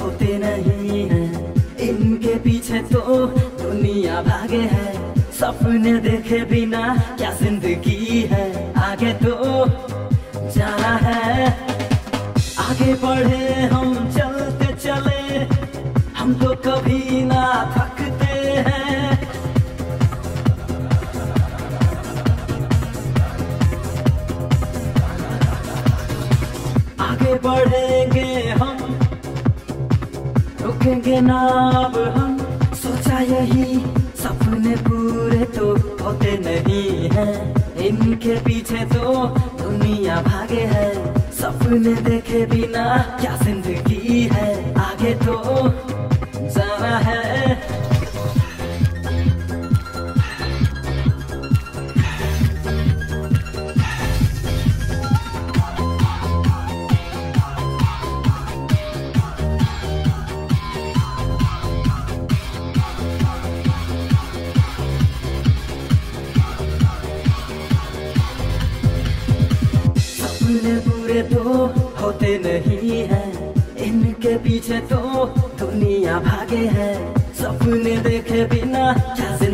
होते नहीं है। इनके पीछे तो दुनिया भागे है। सपने देखे बिना क्या ज़िंदगी है? आगे तो जाना है। आगे बढ़े हम, चलते चले। हम तो कभी ना थकते हैं। आगे बढ़ेंगे हम रुकेंगे ना अब हम। सोचा यही, सपने पूरे तो होते नहीं हैं। इनके पीछे तो दुनिया भागे है। सपने देखे बिना क्या ज़िंदगी है? आगे तो देखे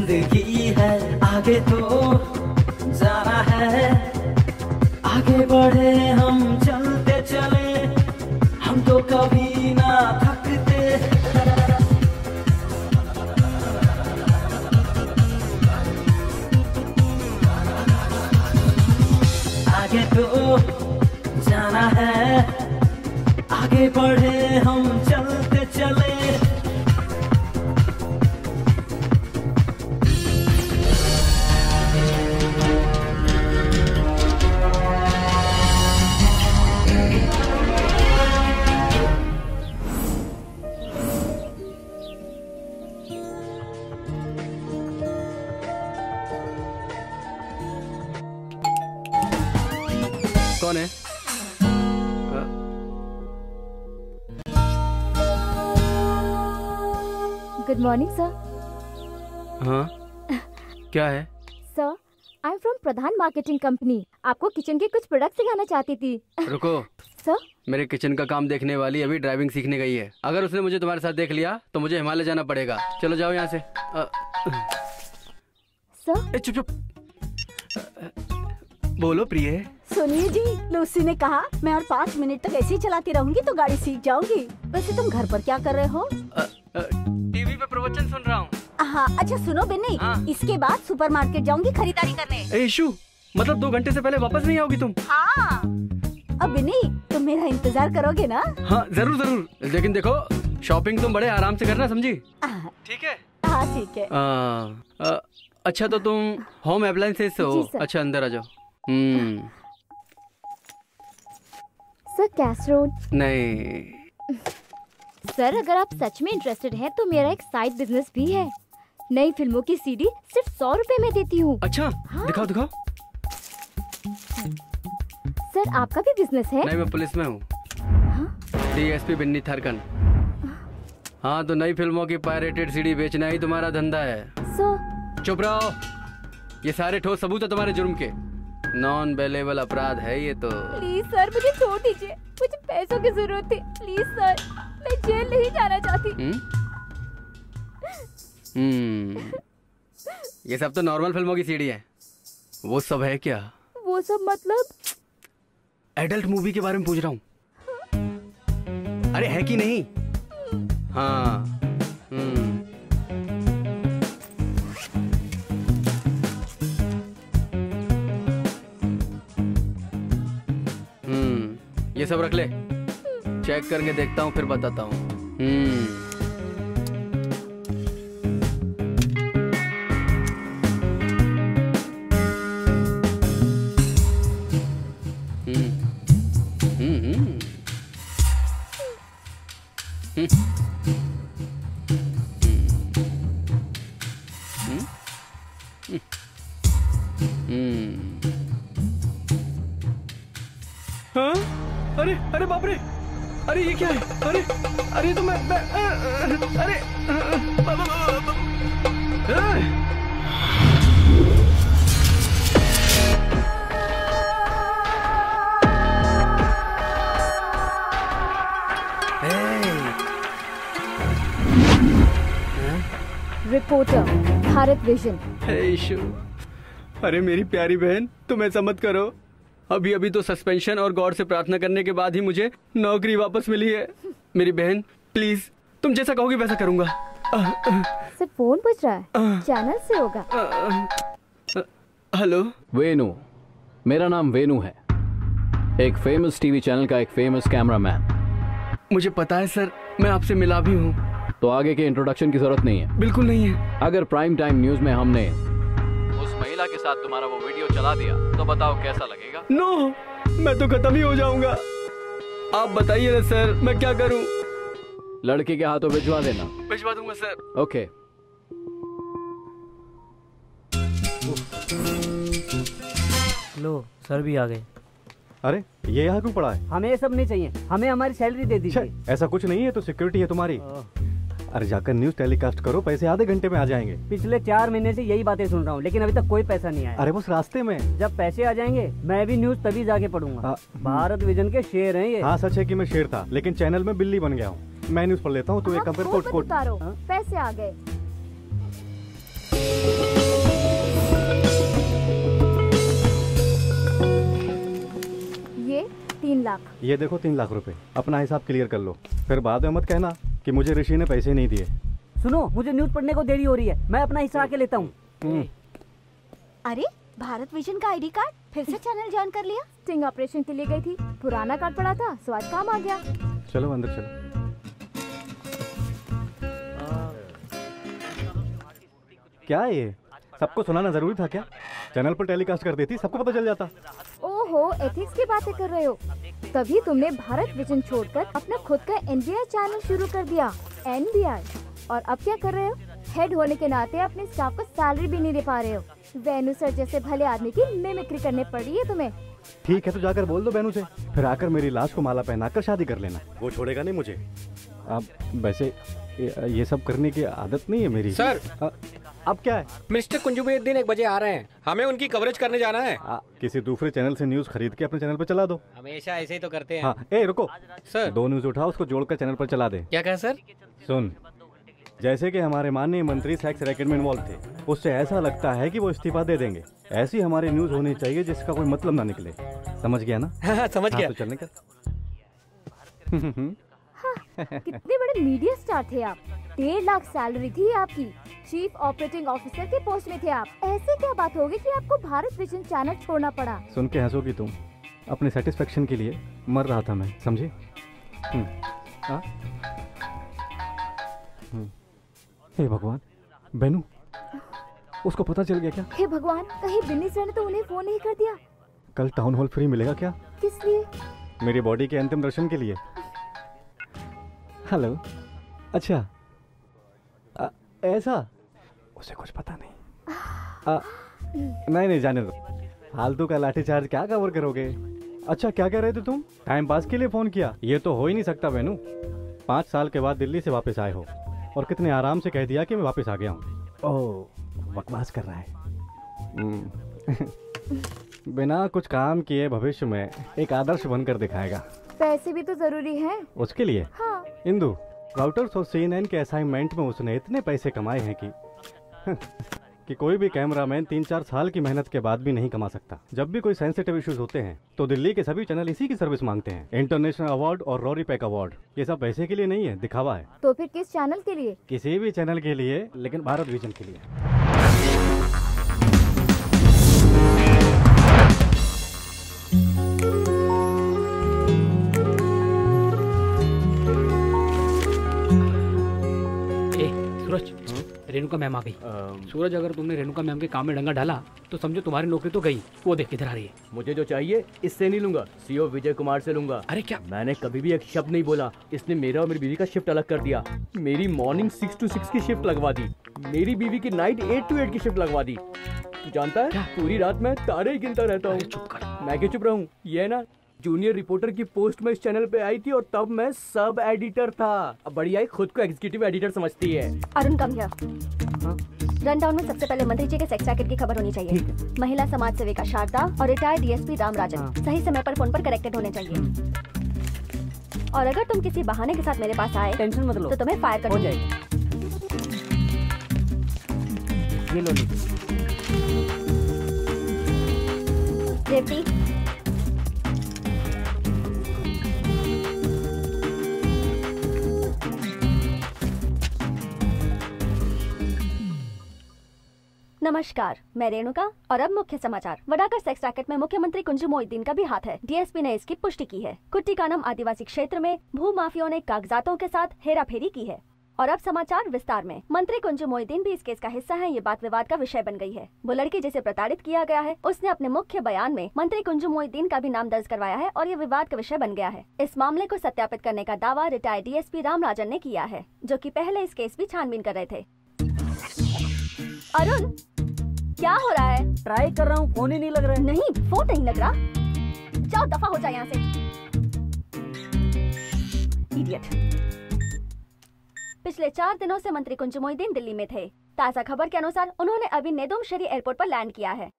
चाहती थी। रुको। सर? मेरे किचन का काम देखने वाली अभी ड्राइविंग सीखने गई है। अगर उसने मुझे तुम्हारे साथ देख लिया तो मुझे हिमालय जाना पड़ेगा। चलो जाओ यहाँ से। सर? ए, चुप चुप। बोलो प्रिय। सुनिए जी लूसी ने कहा मैं और पाँच मिनट तक ऐसे ही चलाती रहूँगी तो गाड़ी सीख जाऊँगी। वैसे तुम घर पर क्या कर रहे हो? टीवी पे प्रवचन सुन रहा हूँ। हाँ अच्छा सुनो बिन्नी हाँ। इसके बाद सुपरमार्केट जाऊँगी खरीदारी करने। ए मतलब दो घंटे से पहले वापस नहीं आओगी तुम? हाँ। अब बिन्नी तुम मेरा इंतज़ार करोगे ना? हाँ ज़रूर ज़रूर। लेकिन देखो शॉपिंग तुम बड़े आराम से करना समझी? ठीक है। हाँ, ठीक है। आ, अ, अच्छा तो तुम होम अप्लायंसेस से हो। अच्छा अंदर आ जाओ। हम्म। सर कैसरोल नहीं। सर अगर आप सच में इंटरेस्टेड हैं तो मेरा एक साइड बिज़नेस भी है। नई फ़िल्मों की सीडी सिर्फ़ सौ रुपए में देती हूँ। अच्छा हाँ। दिखाओ दिखाओ। सर आपका भी बिज़नेस है? नहीं मैं पुलिस में हूँ। डीएसपी बिन्नी थरकन हाँ तो नई फ़िल्मों की पायरेटेड सीडी बेचना ही तुम्हारा धंधा है। सर चुप रहो। ये सारे ठोस सबूत है तुम्हारे जुर्म के। नॉन बेलेबल अपराध है ये तो। प्लीज़ सर मुझे छोड़ दीजिए। मुझे पैसों की ज़रूरत थी। प्लीज़ सर मैं जेल नहीं जाना चाहती। हम्म? हम्म। ये सब तो नॉर्मल फ़िल्मों की सीडी है। वो सब है क्या? सब मतलब? एडल्ट मूवी के बारे में पूछ रहा हूँ। अरे है कि नहीं? हाँ। हम्म। हम्म ये सब रख ले। चेक करके देखता हूँ, फिर बताता हूँ। हम्म। अरे ये क्या है? अरे अरे तो मैं, मैं अरे रिपोर्टर भारत विजन अरे मेरी प्यारी बहन तुम ऐसा मत करो। अभी अभी तो सस्पेंशन और गौर से प्रार्थना करने के बाद ही मुझे नौकरी वापस मिली है। मेरी बहन प्लीज़ तुम जैसा कहोगी वैसा करूँगा। अह, फ़ोन पूछ रहा है। चैनल से होगा। हेलो? वेनु मेरा नाम वेनु है। एक फ़ेमस टीवी चैनल का एक फ़ेमस कैमरामैन मुझे पता है सर मैं आपसे मिला भी हूँ। तो आगे के इंट्रोडक्शन की ज़रूरत नहीं है। बिल्कुल नहीं है। अगर प्राइम टाइम न्यूज़ में हमने महिला के साथ तुम्हारा वो वीडियो चला दिया तो बताओ कैसा लगेगा? नो no, मैं तो खत्म ही हो जाऊँगा। आप बताइए ना सर मैं क्या करूँ? लड़की के हाथों भिजवा देना। भिजवा दूँगा सर। ओके लो सर भी आ गए। अरे ये यहाँ क्यों पड़ा है? हमें ये सब नहीं चाहिए। हमें हमारी सैलरी दे दीजिए। ऐसा कुछ नहीं है तो सिक्योरिटी है तुम्हारी। अरे जाकर न्यूज़ टेलीकास्ट करो पैसे आधे घंटे में आ जाएँगे। पिछले चार महीने से यही बातें सुन रहा हूँ लेकिन अभी तक कोई पैसा नहीं आया। अरे बस रास्ते में। जब पैसे आ जाएँगे मैं भी न्यूज़ तभी जाके पढ़ूँगा। भारत विजन के शेर हैं ये। हाँ सच है की मैं शेर था लेकिन चैनल में बिल्ली बन गया हूँ। मैं न्यूज़ पढ़ लेता हूँ तू एक काम कर फ़ोन कोट कोट उतारो हाँ? पैसे आ गए। ये तीन लाख। ये देखो तीन लाख रुपए अपना हिसाब क्लियर कर लो। फिर बाद में मत कहना। कि मुझे ऋषि ने पैसे नहीं दिए। सुनो मुझे न्यूज़ पढ़ने को देरी हो रही है। मैं अपना हिस्सा आके लेता हूँ। हम्म, अरे भारत विजन का आईडी कार्ड? फिर से चैनल ज्वाइन कर लिया। स्टिंग ऑपरेशन के लिए गई थी। पुराना कार्ड पड़ा था स्वाद काम आ गया। चलो अंदर चलो। क्या है ये? सबको सुनाना ज़रूरी था क्या? चैनल पर टेलीकास्ट कर देती सबको पता चल जाता। ओहो एथिक्स की बातें कर रहे हो। तभी तुमने भारत विजन छोड़कर अपना खुद का एनबीआई चैनल शुरू कर दिया। एनबीआई और अब क्या कर रहे हो? हेड होने के नाते अपने स्टाफ को सैलरी भी नहीं दे पा रहे हो। वेनु सर जैसे भले आदमी की मिमिक्री करने पड़ रही है तुम्हें। ठीक है तो जाकर बोल दो बहनों से। फिर आकर मेरी लाश को माला पहनाकर शादी कर लेना। वो छोड़ेगा नहीं मुझे। अब वैसे ये, सब करने की आदत नहीं है मेरी। सर। अ, अब क्या है? मिस्टर कुंजुमुद्दीन एक बजे आ रहे हैं। हमें उनकी कवरेज करने जाना है। आ, किसी दूसरे चैनल से न्यूज़ खरीद के अपने चैनल पर चला दो। हमेशा ऐसे ही तो करते हैं। हाँ ए रुको। सर। दो न्यूज़ उठाओ उसको जोड़कर चैनल पर चला दे। क्या कहा सर? सुन। जैसे कि हमारे माननीय मंत्री सेक्स रैकेट में इन्वॉल्व थे उससे ऐसा लगता है कि वो इस्तीफा दे देंगे। ऐसी हमारी न्यूज़ होनी चाहिए जिसका कोई मतलब ना निकले। समझ गया ना? हाँ, हाँ, समझ हाँ, गया। तो चलने का। कितने बड़े मीडिया स्टार थे आप। डेढ़ लाख सैलरी थी आपकी। चीफ ऑपरेटिंग ऑफिसर के पोस्ट में थे आप। ऐसे क्या बात होगी कि आपको भारत विजन चैनल छोड़ना पड़ा? सुन के हंसोगी तुम। अपने सेटिस्फेक्शन के लिए मर रहा था मैं समझे? हम्म, हाँ? हम्म। हे भगवान बेनू उसको पता चल गया क्या? हे भगवान कहीं बिन्नी सर ने तो उन्हें फ़ोन नहीं कर दिया? कल टाउन हॉल फ्री मिलेगा क्या? किस लिए? मेरी बॉडी के अंतिम दर्शन के लिए। हेलो अच्छा। ऐसा? उसे कुछ पता नहीं। आ, नहीं नहीं जाने दो। फालतू का लाठीचार्ज क्या कवर करोगे? अच्छा क्या कह रहे थे तुम? टाइम पास के लिए फ़ोन किया। ये तो हो ही नहीं सकता बेनू पाँच साल के बाद दिल्ली से वापस आए हो। और कितने आराम से कह दिया कि मैं वापस आ गया हूँ। ओह बकवास कर रहा है। हम्म। बिना कुछ काम किए भविष्य में एक आदर्श बनकर दिखाएगा। पैसे भी तो ज़रूरी हैं। उसके लिए? हाँ। इंदु राउटर्स और सी के असाइनमेंट में उसने इतने पैसे कमाए हैं कि कि कोई भी कैमरामैन तीन चार साल की मेहनत के बाद भी नहीं कमा सकता। जब भी कोई सेंसिटिव इश्यूज़ होते हैं तो दिल्ली के सभी चैनल इसी की सर्विस मांगते हैं। इंटरनेशनल अवार्ड और रॉरी पैक अवार्ड ये सब पैसे के लिए नहीं है दिखावा है। तो फिर किस चैनल के लिए? किसी भी चैनल के लिए लेकिन भारत विजन के लिए। रेणुका मैम आ गई। सूरज अगर तुमने रेणुका मैम के काम में डंगा डाला तो समझो तुम्हारी नौकरी तो गई। वो देख किधर आ रही है। मुझे जो चाहिए इससे नहीं लूँगा। सीओ विजय कुमार से लूँगा। अरे क्या? मैंने कभी भी एक शब्द नहीं बोला। इसने मेरा और मेरी बीवी का शिफ्ट अलग कर दिया। मेरी मॉर्निंग सिक्स टू सिक्स की शिफ्ट लगवा दी। मेरी बीवी की नाइट एट टू एट की शिफ्ट लगवा दी। तू जानता है पूरी रात मैं तारे ही गिनता रहता हूँ। मैं क्यों चुप रहूँ? ये ना जूनियर रिपोर्टर की पोस्ट में इस चैनल पे आई थी और तब मैं सब एडिटर था। अब बड़ी आई खुद को एग्जीक्यूटिव एडिटर समझती है। अरुण कम रन डाउन में सबसे पहले मंत्री जी के सेक्स रैकेट की खबर होनी चाहिए। महिला समाज सेविका शारदा और रिटायर्ड डीएसपी राम राजन। सही समय पर फ़ोन पर करेक्टेड होने चाहिए। और अगर तुम किसी बहाने के साथ मेरे पास आए टेंशन मत लो। तो तुम्हें फायर कर हो। जाएगी। ये लो ली। नमस्कार, मैं रेणुका और अब मुख्य समाचार। वडाकर सेक्स रैकेट में मुख्यमंत्री कुंजू मोहिद्दीन का भी हाथ है। डीएसपी ने इसकी पुष्टि की है। कुट्टिकानम आदिवासी क्षेत्र में भू माफियों ने कागजातों के साथ हेराफेरी की है। और अब समाचार विस्तार में। मंत्री कुंजू मोहिद्दीन भी इस केस का हिस्सा है, ये बात विवाद का विषय बन गई है। वो लड़की जिसे प्रताड़ित किया गया है, उसने अपने मुख्य बयान में मंत्री कुंजू मोहिद्दीन का भी नाम दर्ज करवाया है और ये विवाद का विषय बन गया है। इस मामले को सत्यापित करने का दावा रिटायर्ड डीएसपी रामराजन ने किया है, जो की पहले इस केस की छानबीन कर रहे थे। अरुण क्या हो रहा है? ट्राई कर रहा हूँ फ़ोन ही नहीं लग रहा है। नहीं फ़ोन नहीं लग रहा। जाओ दफ़ा हो जाए यहाँ से। इडियट पिछले चार दिनों से मंत्री कुंजू मोहिद्दीन दिल्ली में थे। ताज़ा खबर के अनुसार उन्होंने अभी नेदुमशरी एयरपोर्ट पर लैंड किया है।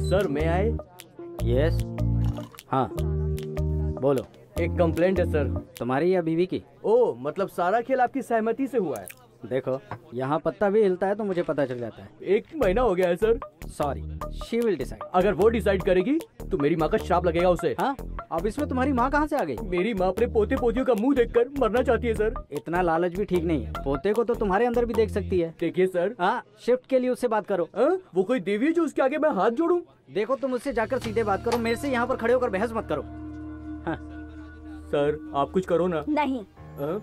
सर मैं आए? यस हाँ। बोलो। एक कंप्लेंट है सर। तुम्हारी या बीवी की? ओ मतलब सारा खेल आपकी सहमति से हुआ है। देखो यहाँ पत्ता भी हिलता है तो मुझे पता चल जाता है। एक महीना हो गया है sir. Sorry she will decide अगर वो डिसाइड करेगी तो मेरी माँ का श्राप लगेगा उसे। हाँ? अब इसमें तुम्हारी माँ कहाँ से आ गई? मेरी माँ अपने पोते पोतियों का मुँह देखकर मरना चाहती है सर। इतना लालच भी ठीक नहीं है। पोते को तो तुम्हारे अंदर भी देख सकती है। देखिए सर। हाँ शिफ्ट के लिए उससे बात करो। आ? वो कोई देवी है जो उसके आगे मैं हाथ जोड़ू? देखो तुम उससे जाकर सीधे बात करो। मेरे से यहाँ पर खड़े होकर बहस मत करो। हाँ। सर आप कुछ करो ना। नहीं। आ?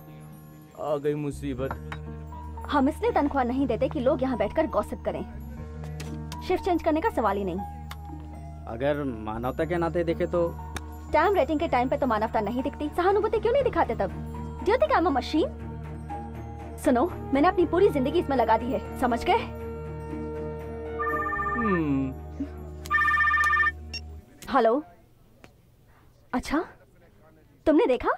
आ गई मुसीबत। हम इसलिए तनख्वाह नहीं देते कि लोग यहाँ बैठकर गॉसिप करें। शिफ्ट चेंज करने का सवाल ही नहीं। अगर मानवता के नाते देखे तो टाइम रेटिंग के टाइम पे तो मानवता नहीं दिखती। सहानुभूति क्यों नहीं दिखाते तब? डू थिंक आई मशीन सुनो मैंने अपनी पूरी ज़िंदगी इसमें लगा दी है। समझ गए? हेलो अच्छा? तुमने देखा?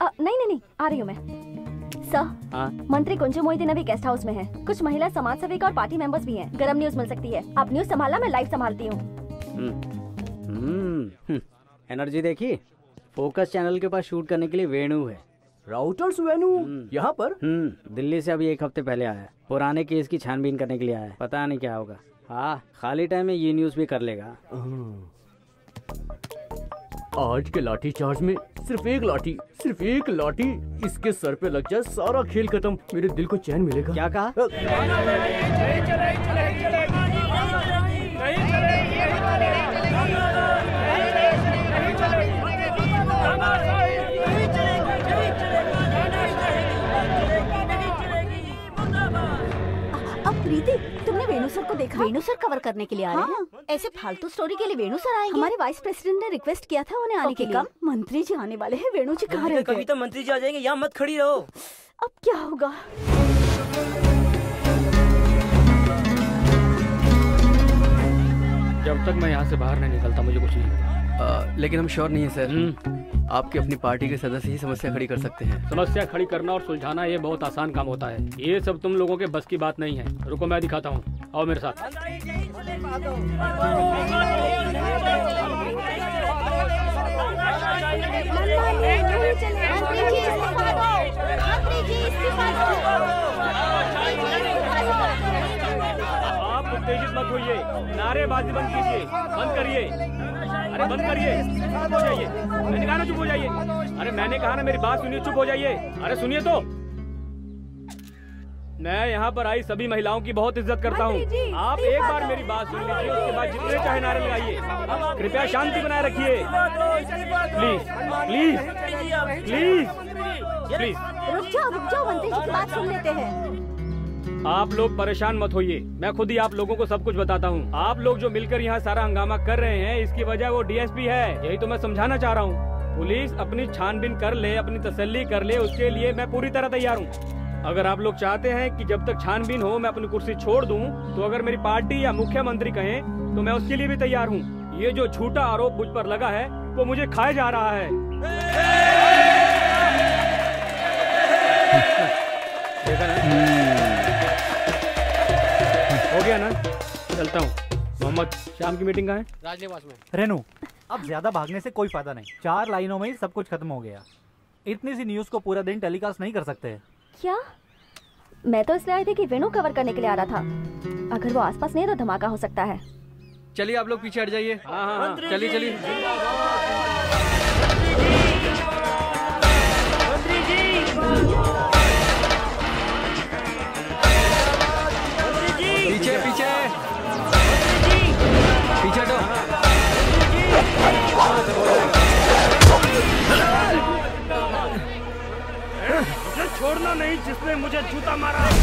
अ, नहीं नहीं नहीं आ रही हूँ मैं। सर हाँ? मंत्री कुंजू मोहिदीन अभी गेस्ट हाउस में है। कुछ महिला समाज सेविका और पार्टी मेंबर्स भी हैं। गरम न्यूज़ मिल सकती है। आप न्यूज़ संभालना मैं लाइव संभालती हूँ। हम्म, हम्म, हम्म, एनर्जी देखी? फोकस चैनल के पास शूट करने के लिए वेणु है। राउटर्स वेन्यू यहाँ पर? हम्म। दिल्ली से अभी एक हफ़्ते पहले आया है। पुराने केस की छानबीन करने के लिए आया है। पता नहीं क्या होगा। हाँ खाली टाइम में ये न्यूज़ भी कर लेगा। आज के लाठी चार्ज में सिर्फ़ एक लाठी सिर्फ़ एक लाठी। इसके सर पे लग जाए सारा खेल खत्म। मेरे दिल को चैन मिलेगा। क्या कहा? अब प्रीति वेणु सर को देखा? वेणु सर कवर करने के लिए आ रहे हैं। ऐसे फालतू स्टोरी के लिए वेणु सर आएँगे? हमारे वाइस प्रेसिडेंट ने रिक्वेस्ट किया था उन्हें आने के लिए। मंत्री जी आने वाले हैं। वेणु जी कहाँ रह कभी तो मंत्री जी आ जाएँगे यहाँ मत खड़ी रहो। अब क्या होगा? जब तक मैं यहाँ से बाहर नहीं निकलता मुझे कुछ नहीं पता। आ, लेकिन हम श्योर नहीं है सर आपकी अपनी पार्टी के सदस्य ही समस्या खड़ी कर सकते हैं। समस्या खड़ी करना और सुलझाना ये बहुत आसान काम होता है। ये सब तुम लोगों के बस की बात नहीं है। रुको मैं दिखाता हूँ। आओ मेरे साथ। उत्तेजित मत होइए। नारेबाजी बंद कीजिए। बंद करिए। अरे बंद करिए। चुप हो जाइए। मैंने कहा ना चुप हो जाइए। अरे मैंने कहा ना मेरी बात सुनिए चुप हो जाइए। अरे सुनिए तो। मैं यहाँ पर आई सभी महिलाओं की बहुत इज़्ज़त करता हूँ। आप एक बार मेरी बात सुन लीजिए उसके बाद जितने चाहे नारे लगाइए। कृपया शांति बनाए रखिए। Please please please please. रुक जाओ रुक जाओ मंत्री जी की बात सुन लेते हैं। आप लोग परेशान मत होइए। मैं खुद ही आप लोगों को सब कुछ बताता हूँ। आप लोग जो मिलकर यहाँ सारा हंगामा कर रहे हैं, इसकी वजह वो डीएसपी है। यही तो मैं समझाना चाह रहा हूँ। पुलिस अपनी छानबीन कर ले, अपनी तसल्ली कर ले, उसके लिए मैं पूरी तरह तैयार हूँ। अगर आप लोग चाहते हैं कि जब तक छानबीन हो, मैं अपनी कुर्सी छोड़ दूँ तो अगर मेरी पार्टी या मुख्यमंत्री कहें तो मैं उसके लिए भी तैयार हूँ। ये जो झूठा आरोप मुझ पर लगा है, वो मुझे खाए जा रहा है। देखा हो ना? चलता हूँ। मोहम्मद शाम की मीटिंग का है? राजनिवास में। रेनू अब ज़्यादा भागने से कोई फ़ायदा नहीं। चार लाइनों में ही सब कुछ खत्म हो गया। इतनी सी न्यूज़ को पूरा दिन टेलीकास्ट नहीं कर सकते। क्या? मैं तो इसलिए आई थी कि वेणु कवर करने के लिए आ रहा था। अगर वो आसपास नहीं तो धमाका हो सकता है। चलिए आप लोग पीछे हट जाइए। हाँ हाँ हाँ। चलिए चलिए। पीछे मुझे जूता मारा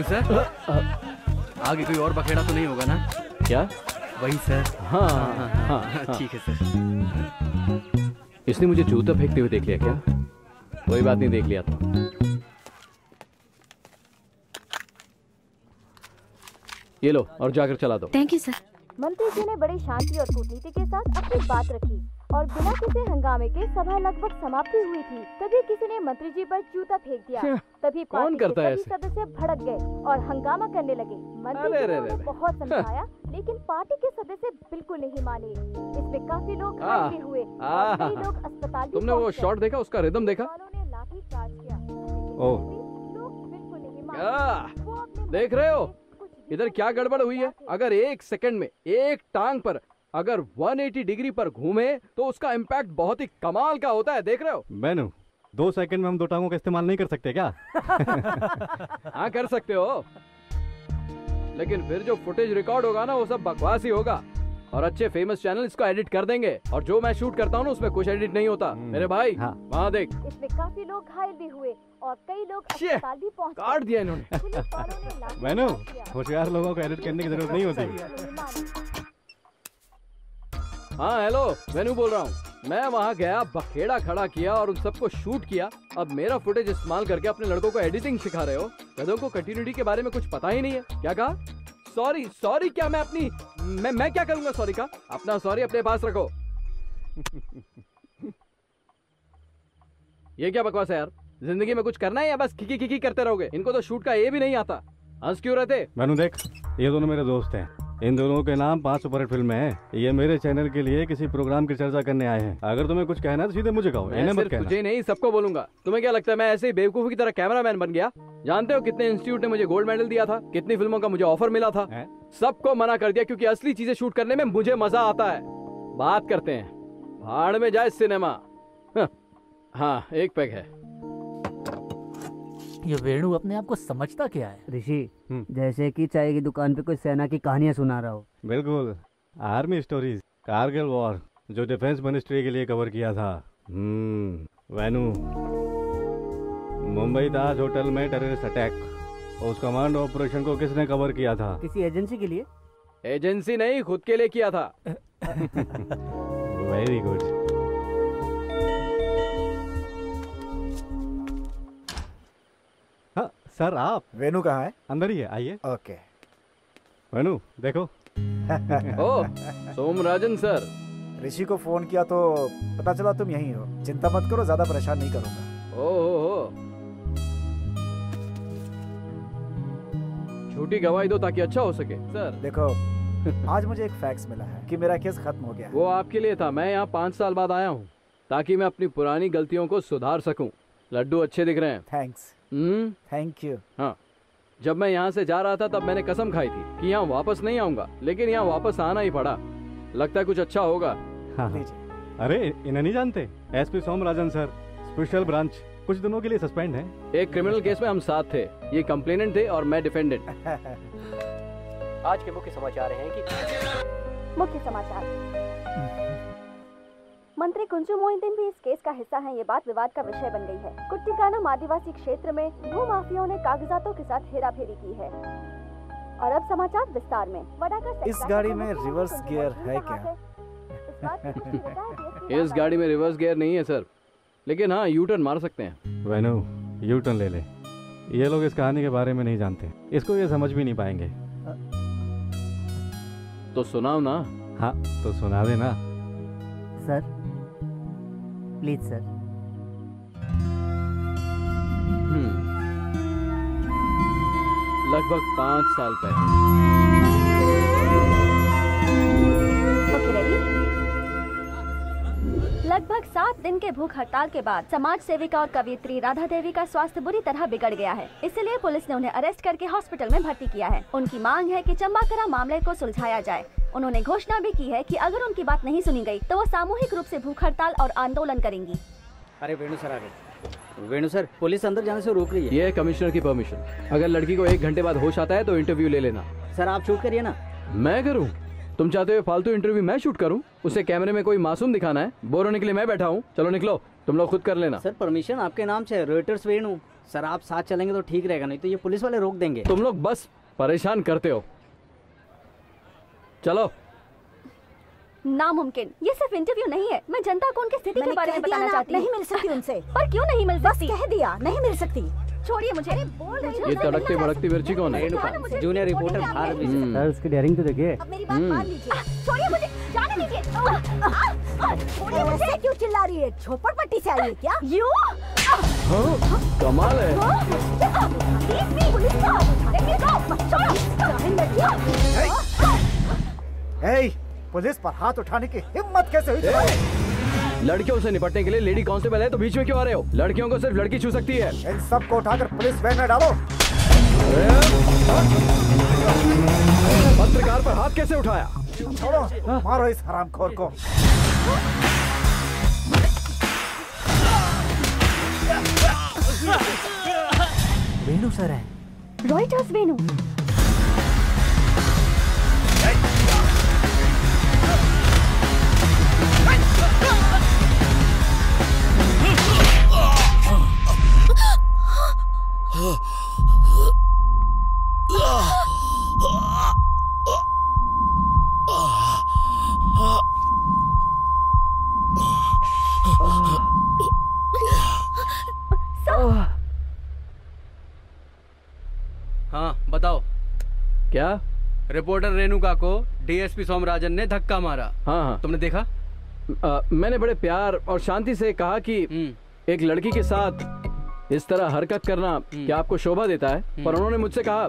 वेनु सर आगे कोई और बखेड़ा तो नहीं होगा ना? क्या? वही सर हाँ हाँ हाँ, हाँ। ठीक है सर इसने मुझे जूता फेंकते हुए देख लिया क्या? कोई बात नहीं देख लिया तो। ये लो और जाकर चला दो। थैंक यू सर मंत्री जी ने बड़ी शांति और कूटनीति के साथ अपनी बात रखी और बिना किसी हंगामे के सभा लगभग समाप्ति हुई थी तभी किसी ने मंत्री जी पर जूता फेंक दिया। तभी कौन पार्टी के करता है सभी सदस्य भड़क गए और हंगामा करने लगे। मंत्री जी ने उन्हें बहुत समझाया लेकिन पार्टी के सदस्य बिल्कुल नहीं माने। इसमें काफ़ी लोग घायल हुए और कई लोग अस्पताल भी तुमने वो शॉट देखा उसका रिदम देखा? वालों ने लाठी चार्ज किया। ओह लोग बिल्कुल नहीं माने। देख रहे हो? इधर क्या गड़बड़ हुई है? अगर एक सेकंड में एक टांग पर अगर 180 डिग्री पर घूमे तो उसका इम्पैक्ट बहुत ही कमाल का होता है देख रहे हो? मैनू दो सेकंड में हम दो टांगों का इस्तेमाल नहीं कर सकते क्या? हाँ कर सकते हो। लेकिन फिर जो फुटेज रिकॉर्ड होगा ना वो सब बकवास ही होगा। और अच्छे फ़ेमस चैनल इसको एडिट कर देंगे। और जो मैं शूट करता हूँ ना उसमें कुछ एडिट नहीं होता। मेरे भाई हाँ। वहाँ देख। इसमें काफ़ी लोग घायल भी हुए और कई लोग अस्पताल भी पहुँच। काट दिया इन्होंने। मैनू होशियार लोगों को एडिट करने की ज़रूरत नहीं होती। हाँ हेलो वेनू बोल रहा हूँ। मैं वहाँ गया, बखेड़ा खड़ा किया और उन सबको शूट किया। अब मेरा फुटेज इस्तेमाल करके अपने लड़कों को एडिटिंग सिखा रहे हो। गधों को कंटिन्यूटी के बारे में कुछ पता ही नहीं है। क्या कहा? सॉरी सॉरी क्या मैं अपनी, मैं मैं क्या करूँगा? सॉरी का अपना सॉरी अपने पास रखो। ये क्या बकवास है यार? ज़िंदगी में कुछ करना है या बस किकी किकी करते रहोगे? इनको तो शूट का ये भी नहीं आता। हंस क्यों रहते मैनू देख, ये दोनों मेरे दोस्त हैं। इन दोनों के नाम पाँच सुपर हिट फ़िल्में हैं। ये मेरे चैनल के लिए किसी प्रोग्राम की चर्चा करने आए हैं। अगर तुम्हें कुछ कहना है तो सीधे मुझे कहो। इन्हें मत कहना। तुझे नहीं सबको बोलूँगा। तुम्हें क्या लगता है मैं ऐसे ही बेवकूफ़ी की तरह कैमरामैन बन गया? जानते हो कितने इंस्टीट्यूट ने मुझे गोल्ड मेडल दिया था? कितनी फ़िल्मों का मुझे ऑफ़र मिला था? सबको मना कर दिया क्योंकि असली चीज़ें शूट करने में मुझे मज़ा आता है। बात करते हैं। भाड़ में जाए सिनेमा। हाँ एक पैक है। ये वेणु अपने आप को समझता क्या है? ऋषि हम्म। जैसे कि चाय की दुकान पे कोई सेना की कहानियाँ सुना रहा हो। बिल्कुल। आर्मी स्टोरीज कारगिल वॉर जो डिफेंस मिनिस्ट्री के लिए कवर किया था। हम्म मुंबई ताज होटल में टेररिस्ट अटैक उस कमांड ऑपरेशन को किसने कवर किया था? किसी एजेंसी के लिए? एजेंसी नहीं खुद के लिए किया था। वेरी गुड सर आप? वेनु कहाँ है? अंदर ही है आइए। ओके। वेनु देखो। ओ सोमराजन सर। ऋषि को फ़ोन किया तो पता चला तुम यहीं हो। चिंता मत करो ज़्यादा परेशान नहीं करूँगा। ओ हो हो झूठी गवाही दो ताकि अच्छा हो सके। सर। देखो आज मुझे एक फैक्स मिला है कि मेरा केस खत्म हो गया वो आपके लिए था। मैं यहाँ पाँच साल बाद आया हूँ ताकि मैं अपनी पुरानी गलतियों को सुधार सकूँ। लड्डू अच्छे दिख रहे हैं। थैंक्स। थैंक यू हाँ। जब मैं यहाँ से जा रहा था तब मैंने कसम खाई थी कि यहाँ वापस नहीं आऊँगा लेकिन यहाँ वापस आना ही पड़ा। लगता है कुछ अच्छा होगा। हाँ हाँ। अरे इन्हें नहीं जानते? SP Somarajan sir special branch कुछ दिनों के लिए सस्पेंड है। एक क्रिमिनल केस में हम साथ थे। ये कंप्लेनेंट थे और मैं डिफेंडेंट आज के मुख्य समाचार हैं कि मुख्य समाचार। मंत्री कुंजू मोहिद्दीन भी इस केस का हिस्सा हैं ये बात विवाद का विषय बन गई है। कुट्टिकानम आदिवासी क्षेत्र में भू माफियाओं ने कागजातों के साथ हेराफेरी की है। और अब समाचार विस्तार में। वडाकर इस गाड़ी में रिवर्स गियर है क्या? इस गाड़ी में रिवर्स गियर नहीं है सर। लेकिन हाँ यू टर्न मार सकते हैं। वेनु यू टर्न ले ले। ये लोग इस कहानी के बारे में नहीं जानते। इसको ये समझ भी नहीं पाएँगे। तो सुनाओ ना। हाँ तो सुना देना। Sir please sir. लगभग पाँच साल पहले. लगभग सात दिन के भूख हड़ताल के बाद समाज सेविका और कवियत्री राधा देवी का स्वास्थ्य बुरी तरह बिगड़ गया है। इसलिए पुलिस ने उन्हें अरेस्ट करके हॉस्पिटल में भर्ती किया है। उनकी मांग है कि चंबाकरा मामले को सुलझाया जाए। उन्होंने घोषणा भी की है कि अगर उनकी बात नहीं सुनी गई तो वो सामूहिक रूप से भूख हड़ताल और आंदोलन करेंगी। अरे वेणु सर आ गए। वेणु सर पुलिस अंदर जाने से रोक रही है? ये है कमिश्नर की परमिशन अगर लड़की को एक घंटे बाद होश आता है तो इंटरव्यू ले लेना। सर आप शूट करिए ना। मैं करूँ तुम चाहते हो फालतू इंटरव्यू मैं शूट करूँ? उसे कैमरे में कोई मासूम दिखाना है? बोर होने के लिए मैं बैठा हूँ। चलो निकलो। तुम लोग खुद कर लेना। सर परमिशन आपके नाम से रोइटर्स वेणु। सर आप साथ चलेंगे तो ठीक रहेगा नहीं तो ये पुलिस वाले रोक देंगे। तुम लोग बस परेशान करते हो। चलो नामुमकिन ये सिर्फ़ इंटरव्यू नहीं है मैं जनता को उनकी स्थिति के बारे में बताना चाहती हूँ नहीं मिल सकती उनसे। पर क्यों नहीं मिल सकती कह दिया नहीं मिल सकती छोड़िए मुझे बोल रही ये तड़कती भड़कती मिर्ची कौन है junior reporter Bharat hmm. Sir उसकी डेयरिंग तो देखिए मेरी बात मान लीजिए छोड़िए मुझे जाने दीजिए छोड़िए मुझे क्यों चिल्ला रही है झोपड़पट्टी से आई है क्या यू हाँ, कमाल है ए, पुलिस पर हाथ उठाने की हिम्मत कैसे हुई? तुम्हारी? लड़कियों से निपटने के लिए लेडी कांस्टेबल है तो बीच में क्यों आ रहे हो? लड़कियों को सिर्फ़ लड़की छू सकती है। इन सबको उठाकर पुलिस वैन में डालो। पत्रकार पर हाथ कैसे उठाया? छोड़ो मारो इस हरामखोर को। वेणु सर है। रॉयटर्स वेणु हाँ बताओ। क्या? रिपोर्टर रेणुका को डीएसपी सोमराजन ने धक्का मारा। हाँ हाँ। तुमने देखा? आ, मैंने बड़े प्यार और शांति से कहा कि एक लड़की के साथ इस तरह हरकत करना क्या आपको शोभा देता है? पर उन्होंने मुझसे कहा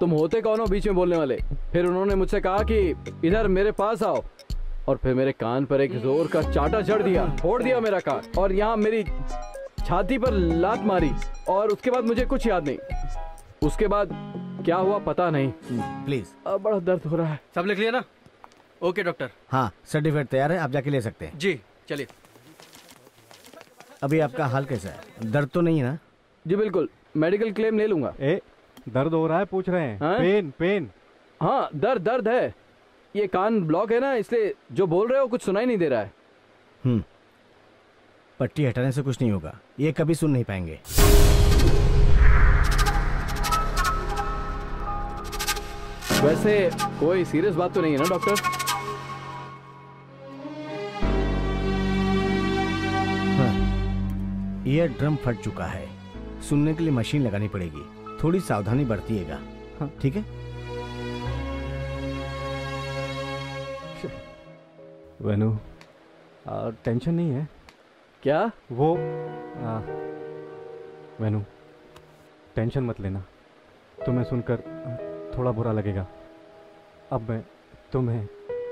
तुम होते कौन हो बीच में बोलने वाले? फिर उन्होंने मुझसे कहा कि इधर मेरे पास आओ। और फिर मेरे कान पर एक ज़ोर का चाटा चढ़ दिया फोड़ दिया मेरा कान और यहाँ मेरी छाती पर लात मारी और उसके बाद मुझे कुछ याद नहीं। उसके बाद क्या हुआ पता नहीं। प्लीज़ अब बड़ा दर्द हो रहा है। सब लिख लिया ना? ओके डॉक्टर हाँ सर्टिफिकेट तैयार है आप जाके ले सकते हैं। जी चलिए। अभी आपका हाल कैसा है? दर्द तो नहीं है ना? जी बिल्कुल। मेडिकल क्लेम ले लूँगा। ए दर्द हो रहा है पूछ रहे हैं। हाँ? Pain pain. हाँ दर्द दर्द है। ये कान ब्लॉक है ना इसलिए जो बोल रहे हो कुछ सुनाई नहीं दे रहा है। हम्म। पट्टी हटाने से कुछ नहीं होगा। ये कभी सुन नहीं पाएँगे। वैसे कोई सीरियस बात तो नहीं है ना डॉक्टर? ईयर ड्रम फट चुका है। सुनने के लिए मशीन लगानी पड़ेगी। थोड़ी सावधानी बरतिएगा। ठीक है? वेनु आ, टेंशन नहीं है। क्या? वो आ, वेनु टेंशन मत लेना। तुम्हें सुनकर थोड़ा बुरा लगेगा। अब मैं तुम्हें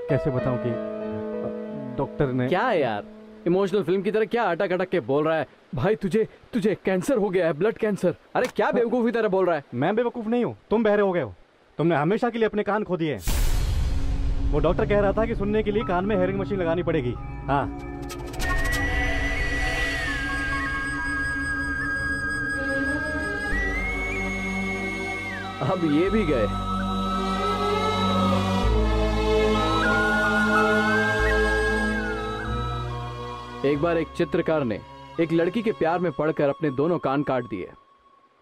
कैसे बताऊँ कि डॉक्टर ने क्या है यार? इमोशनल फ़िल्म की तरह क्या अटक अटक के बोल रहा है? भाई तुझे तुझे कैंसर हो गया है ब्लड कैंसर अरे क्या बेवकूफ़ी तरह बोल रहा है? मैं बेवकूफ़ नहीं हूँ तुम बहरे हो गए हो। तुमने हमेशा के लिए अपने कान खो दिए वो डॉक्टर कह रहा था कि सुनने के लिए कान में हेयरिंग मशीन लगानी पड़ेगी। हाँ। अब ये भी गए। एक बार एक चित्रकार ने एक लड़की के प्यार में पड़कर अपने दोनों कान काट दिए।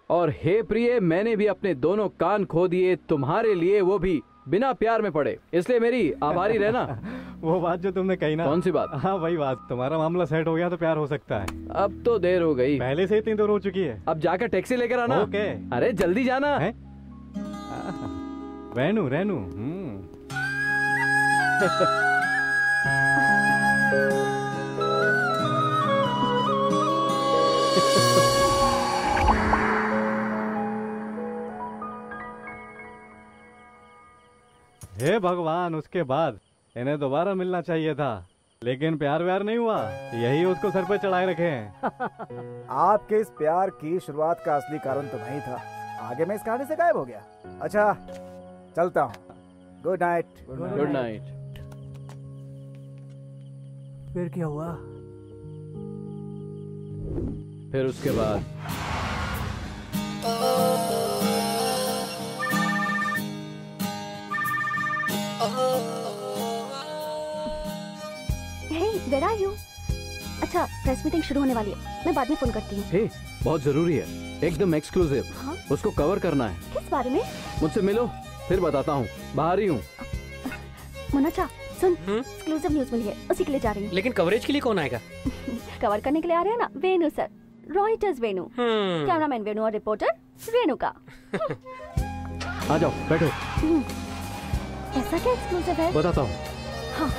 और हे प्रिय मैंने भी अपने दोनों कान खो दिए तुम्हारे लिए वो भी बिना प्यार में पड़े। इसलिए मेरी आभारी रहना। वो बात जो तुमने कही ना। कौन सी बात? हाँ वही बात। तुम्हारा मामला सेट हो गया तो प्यार हो सकता है। अब तो देर हो गई। पहले से इतनी दूर हो चुकी है। अब जाकर टैक्सी लेकर आना। ओके। अरे जल्दी जाना। है? रेनू रेनू हम्म। हे भगवान उसके बाद इन्हें दोबारा मिलना चाहिए था। लेकिन प्यार व्यार नहीं हुआ। यही उसको सर पे चढ़ाए रखे। हैं आपके इस प्यार की शुरुआत का असली कारण तो नहीं था। आगे मैं इस कहानी से गायब हो गया। अच्छा चलता हूँ। गुड नाइट गुड नाइट फिर क्या हुआ? फिर उसके बाद। हे वेयर आर यू अच्छा प्रेस मीटिंग शुरू होने वाली है। मैं बाद में फ़ोन करती हूँ। हे बहुत ज़रूरी है। एकदम एक्सक्लूसिव हाँ? उसको कवर करना है। किस बारे में? मुझसे मिलो फिर बताता हूँ। बाहर ही हूँ। मुन्ना सुन एक्सक्लूसिव न्यूज़ मिली है। उसी के लिए जा रही हूँ। लेकिन कवरेज के लिए कौन आएगा? कवर करने के लिए आ रहे हैं ना? Venu sir. Reuters Venu. Cameraman Venu और रिपोर्टर रेणुका आ जाओ बैठो। ऐसा क्या एक्सक्लूसिव है? बताता हूँ। हाँ।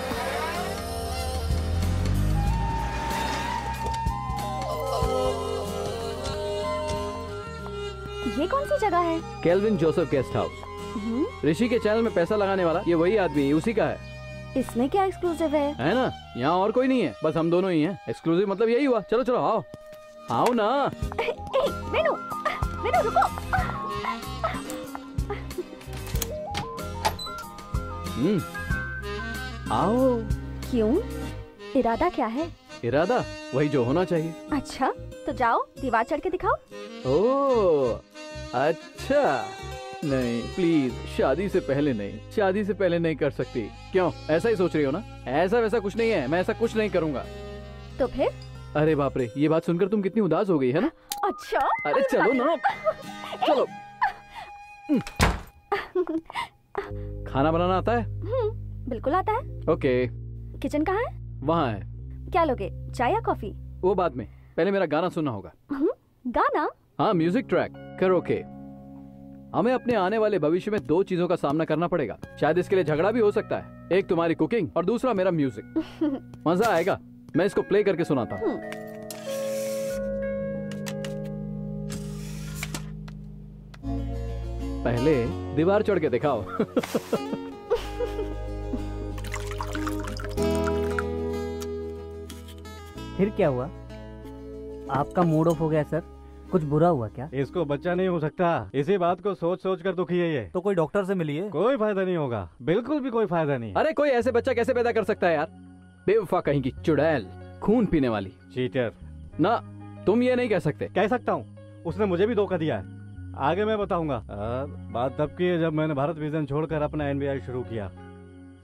ये कौन सी जगह है? Kelvin Joseph guest house Rishi के चैनल में पैसा लगाने वाला ये वही आदमी उसी का है। इसमें क्या एक्सक्लूसिव है? है ना? यहाँ और कोई नहीं है बस हम दोनों ही हैं। एक्सक्लूसिव मतलब यही हुआ। चलो चलो आओ। आओ ना ए, ए, वेणु वेणु रुको हम्म आओ क्यों इरादा क्या है इरादा वही जो होना चाहिए अच्छा तो जाओ दीवार चढ़ के दिखाओ ओ अच्छा नहीं प्लीज़ शादी से पहले नहीं शादी से पहले नहीं कर सकती क्यों ऐसा ही सोच रही हो ना ऐसा वैसा कुछ नहीं है मैं ऐसा कुछ नहीं करूँगा तो फिर अरे बाप रे ये बात सुनकर तुम कितनी उदास हो गई है ना? अच्छा। अरे चलो ना चलो। खाना बनाना आता है? हम्म, बिल्कुल आता है। ओके। किचन कहाँ है? वहाँ है। क्या लोगे चाय या कॉफ़ी? वो बाद में पहले मेरा गाना सुनना होगा। हम्म, गाना? हाँ म्यूज़िक ट्रैक करोके हमें अपने आने वाले भविष्य में दो चीज़ों का सामना करना पड़ेगा। शायद इसके लिए झगड़ा भी हो सकता है। एक तुम्हारी कुकिंग और दूसरा मेरा म्यूज़िक मज़ा आएगा। मैं इसको प्ले करके सुनाता हूँ। पहले दीवार चढ़ के दिखाओ। फिर क्या हुआ? आपका मूड ऑफ़ हो गया सर कुछ बुरा हुआ क्या? इसको बच्चा नहीं हो सकता। इसी बात को सोच सोच कर दुखी है ये। तो कोई डॉक्टर से मिलिए। कोई फ़ायदा नहीं होगा। बिल्कुल भी कोई फ़ायदा नहीं। अरे कोई ऐसे बच्चा कैसे पैदा कर सकता है यार? बेवफा कहीं की चुड़ैल खून पीने वाली। चीटर ना तुम ये नहीं कह सकते। कह सकता हूँ। उसने मुझे भी धोखा दिया है। आगे मैं बताऊँगा। बात तब की है जब मैंने भारत विजन छोड़कर अपना एनबीआई शुरू किया।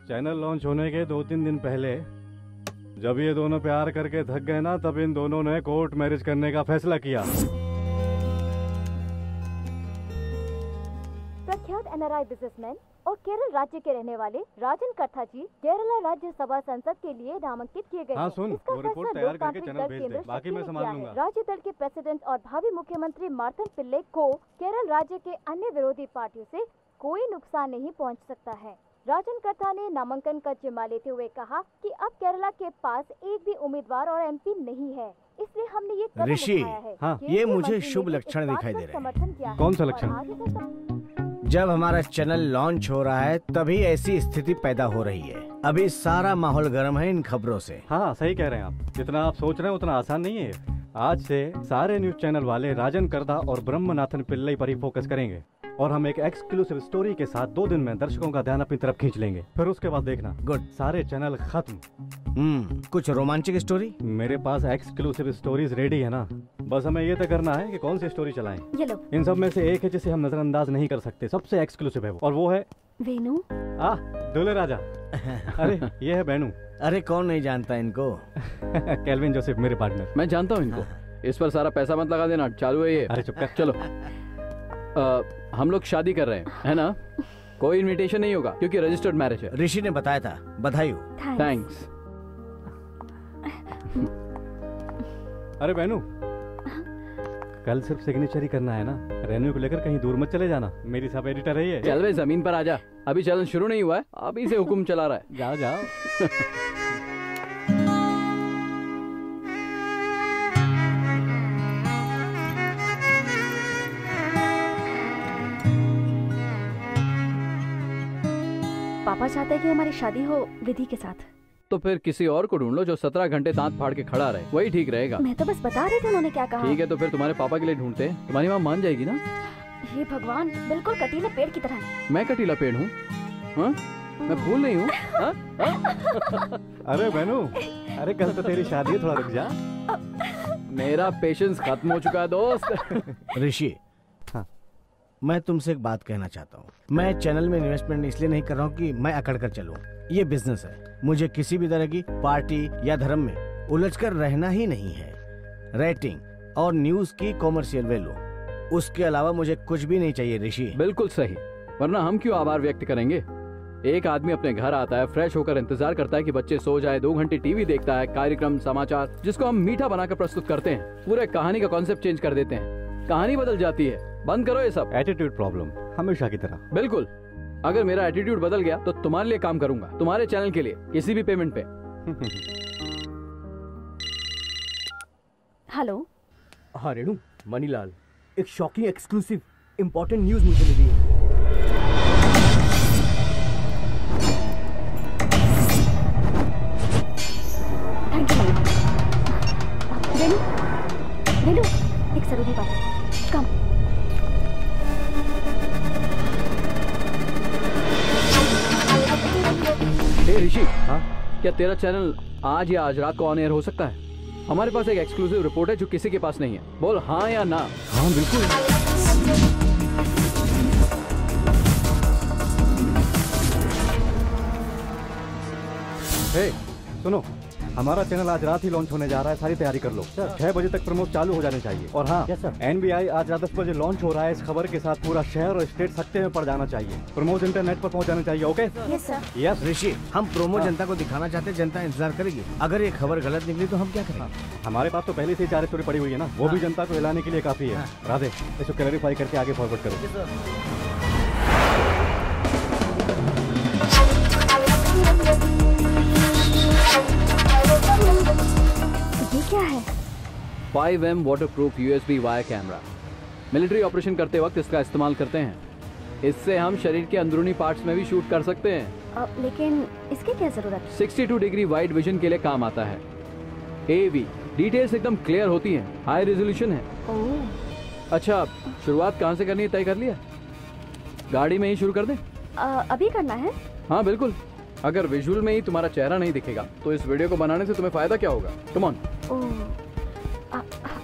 चैनल लॉन्च होने के दो तीन दिन पहले जब ये दोनों प्यार करके थक गए ना तब इन दोनों ने कोर्ट मैरिज करने का फैसला किया। एनआरआई बिजनेसमैन और केरल राज्य के रहने वाले राजन कथा जी केरला राज्य सभा संसद के लिए नामांकित किए गए हाँ, सुन, इसका फैसला लोकतांत्रिक दल केंद्र बाकी मैं संभाल लूँगा। राज्य दल के प्रेसिडेंट और भावी मुख्यमंत्री मार्तन पिल्ले को केरल राज्य के अन्य विरोधी पार्टियों से कोई नुकसान नहीं पहुँच सकता है। राजन कथा ने नामांकन का जिम्मा लेते हुए कहा कि अब केरला के पास एक भी उम्मीदवार और एमपी नहीं है इसलिए हमने ये ऋषि, हाँ, ये मुझे शुभ लक्षण दिखाई दे रहे है। कौन सा लक्षण? जब हमारा चैनल लॉन्च हो रहा है तभी ऐसी स्थिति पैदा हो रही है। अभी सारा माहौल गर्म है इन खबरों से। हाँ सही कह रहे हैं आप। जितना आप सोच रहे हैं उतना आसान नहीं है। आज से सारे न्यूज़ चैनल वाले राजन करदा और ब्रह्मनाथन पिल्लई पर ही फोकस करेंगे। और हम एक एक्सक्लूसिव स्टोरी के साथ दो दिन में दर्शकों का ध्यान अपनी तरफ़ खींच लेंगे। फिर उसके बाद देखना। गुड सारे चैनल खत्म। हम्म कुछ रोमांचक स्टोरी मेरे पास एक्सक्लूसिव स्टोरीज रेडी है ना। बस हमें ये तय करना है कि कौन सी स्टोरी चलाएँ। ये लो। इन सब में से एक है जिसे हम नजरअंदाज नहीं कर सकते। सबसे एक्सक्लूसिव है वो। और वो है वेनु आ दूल्हे राजा। अरे ये है बेनू अरे कौन नहीं जानता इनको? कैल्विन जोसेफ मेरे पार्टनर मैं जानता हूँ इनको। इस पर सारा पैसा मत लगा देना चालू है ये। अरे चुप कर। चलो। आ, हम लोग शादी कर रहे हैं है ना? कोई इनविटेशन नहीं होगा क्योंकि रजिस्टर्ड मैरिज है। ऋषि ने बताया था बधाई हो। थैंक्स अरे बेनू कल सिर्फ़ सिग्नेचर ही करना है ना? रेन्यू को लेकर कहीं दूर मत चले जाना। मेरी सब एडिटर है ये। चल भाई ज़मीन पर आजा अभी चलन शुरू नहीं हुआ है अभी से हुक्म चला रहा है। जाओ जाओ। पापा चाहते हैं कि हमारी शादी हो विधि के साथ। तो फिर किसी और को ढूंढ लो जो सत्रह घंटे दांत फाड़ के खड़ा रहे। वही ठीक रहेगा। मैं तो बस बता रही थी उन्होंने क्या कहा। ठीक है तो फिर तुम्हारे पापा के लिए ढूंढते हैं। तुम्हारी माँ मान जाएगी ना? हे भगवान बिल्कुल कटीले पेड़ की तरह। मैं कटीला पेड़ हूँ। हाँ? मैं फूल नहीं हूँ। हाँ? हाँ? अरे बेनू अरे कल तो तेरी शादी है थोड़ा रुक जा। मेरा पेशेंस खत्म हो चुका है दोस्त। ऋषि मैं तुमसे एक बात कहना चाहता हूँ। मैं चैनल में इन्वेस्टमेंट इसलिए नहीं कर रहा हूँ कि मैं अकड़ कर चलूँ। ये बिज़नेस है। मुझे किसी भी तरह की पार्टी या धर्म में उलझ कर रहना ही नहीं है। रेटिंग और न्यूज़ की कॉमर्शियल वैल्यू उसके अलावा मुझे कुछ भी नहीं चाहिए, ऋषि। बिल्कुल सही। वरना हम क्यों आभार व्यक्त करेंगे? एक आदमी अपने घर आता है फ्रेश होकर इंतज़ार करता है कि बच्चे सो जाए, दो घंटे टीवी देखता है, कार्यक्रम, समाचार, जिसको हम मीठा बनाकर प्रस्तुत करते हैं। पूरे कहानी का कॉन्सेप्ट चेंज कर देते हैं। कहानी बदल जाती है। बंद करो ये सब। एटीट्यूड प्रॉब्लम हमेशा की तरह। बिल्कुल। अगर मेरा एटीट्यूड बदल गया तो तुम्हारे लिए काम करूँगा तुम्हारे चैनल के लिए किसी भी पेमेंट पे। हेलो। हाँ रेणु मनीलाल एक शॉकिंग एक्सक्लूसिव इम्पोर्टेंट न्यूज़ मुझे मिली है। थैंक यू वेनु वेनु एक ज़रूरी बात है। हे ऋषि हाँ क्या तेरा चैनल आज या आज रात को ऑन एयर हो सकता है? हमारे पास एक एक्सक्लूसिव रिपोर्ट है जो किसी के पास नहीं है। बोल हाँ या ना। हाँ बिल्कुल। हे सुनो। हमारा चैनल आज रात ही लॉन्च होने जा रहा है। सारी तैयारी कर लो। छह बजे तक प्रमोट चालू हो जाने चाहिए। और हाँ। N sir. एनबीआई आज रात दस बजे लॉन्च हो रहा है इस खबर के साथ पूरा शहर और स्टेट सत्ते में पड़ जाना चाहिए। प्रमोट इंटरनेट पर पहुँच जाना चाहिए ओके यस ऋषि हम प्रोमो हाँ। जनता को दिखाना चाहते हैं जनता इंतज़ार करेगी। अगर ये खबर गलत निकली तो हम क्या करें हमारे पास तो पहले से ही चार स्टोरी पड़ी हुई है ना। वो भी जनता को हिलाने के लिए काफ़ी है। राधे इसको क्लैरिफाई करके आगे फॉरवर्ड करो। क्या है? 5M M waterproof USB wire camera military operation करते वक्त इसका इस्तेमाल करते हैं। इससे हम शरीर के अंदरूनी पार्ट्स में भी शूट कर सकते हैं। अ, लेकिन इसकी क्या ज़रूरत 62 डिग्री वाइड विजन के लिए काम आता है। एवी डिटेल्स एकदम क्लियर होती हैं। हाई रेजोल्यूशन है। ओह। अच्छा शुरुआत कहाँ से करनी है? तय कर लिया? गाड़ी में ही शुरू कर दें? अ, अभी करना है? हाँ बिल्कुल। अगर विजुअल में ही तुम्हारा चेहरा नहीं दिखेगा तो इस वीडियो को बनाने से तुम्हें फ़ायदा क्या होगा? Come on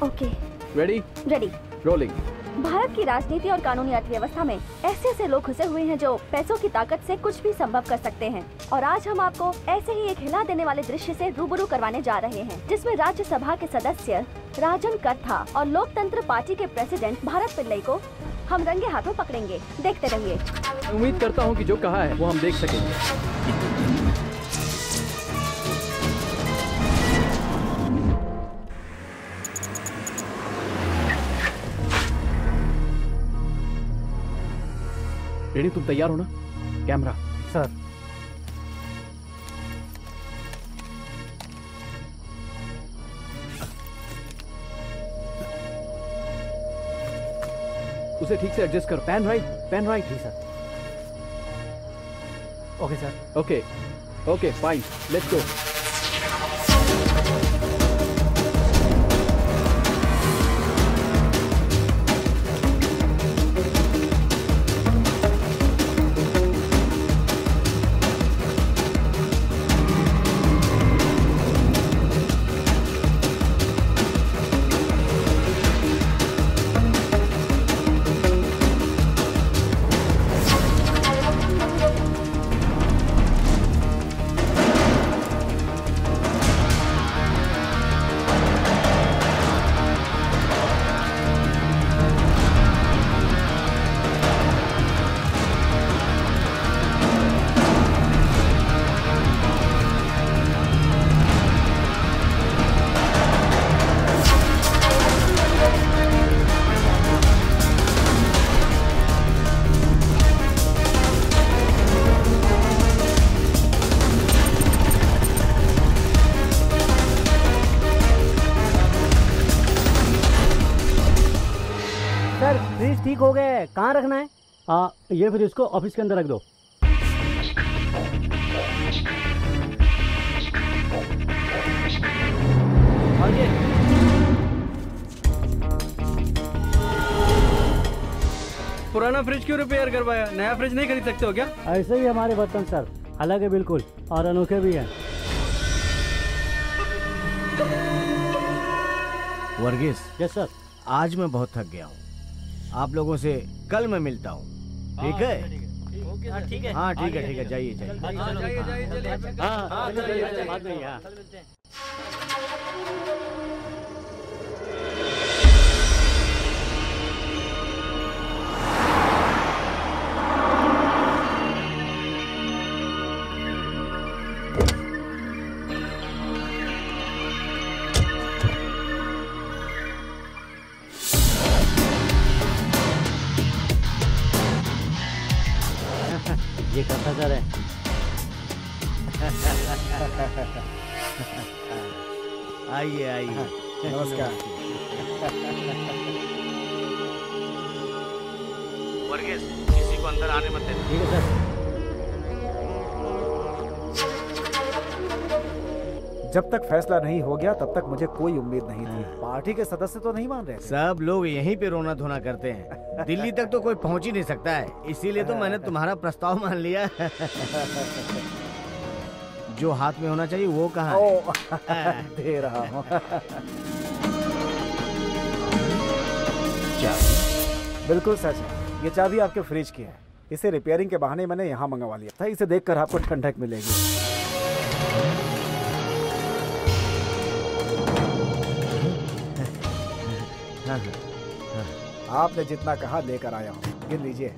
okay ready ready rolling Bharat की राजनीति और कानूनी अर्थव्यवस्था में ऐसे ऐसे लोग घुसे हुए हैं जो पैसों की ताकत से कुछ भी संभव कर सकते हैं। और आज हम आपको ऐसे ही एक हिला देने वाले दृश्य से रूबरू करवाने जा रहे हैं जिसमें राज्यसभा के सदस्य राजन करथा और लोकतंत्र पार्टी के प्रेसिडेंट भारत पिल्लई को हम रंगे हाथों पकड़ेंगे। देखते रहिए। उम्मीद करता हूँ कि जो कहा है वो हम देख सकेंगे रेडी तुम तैयार हो ना? कैमरा। सर। उसे ठीक से एडजस्ट करो। Pan right pan right ji sir. Okay sir okay okay fine let's go ये फिर इसको ऑफ़िस के अंदर रख दो। पुराना फ्रिज क्यों रिपेयर करवाया? नया फ्रिज नहीं खरीद सकते हो क्या? ऐसे ही हमारे बर्तन सर। अलग है बिल्कुल और अनोखे भी हैं। वर्गीस यस सर आज मैं बहुत थक गया हूँ। आप लोगों से कल मैं मिलता हूँ। ठीक है? ठीक है। हाँ ठीक है। ठीक है जाइए जाइए। हाँ बात नहीं बाद में ही, जब तक फैसला नहीं हो गया तब तक मुझे कोई उम्मीद नहीं थी। पार्टी के सदस्य तो नहीं मान रहे सब लोग यहीं पे रोना धोना करते हैं। दिल्ली तक तो कोई पहुँच ही नहीं सकता है। इसीलिए तो मैंने तुम्हारा प्रस्ताव मान लिया। जो हाथ में होना चाहिए वो कहाँ है? ओ, दे रहा हूँ। बिल्कुल सच है। ये चाबी आपके फ्रिज की है। इसे रिपेयरिंग के बहाने मैंने यहाँ मंगवा लिया था। इसे देखकर आपको ठंडक मिलेगी। हाँ, हाँ। आपने जितना कहा लेकर आया हूँ। गिन लीजिए।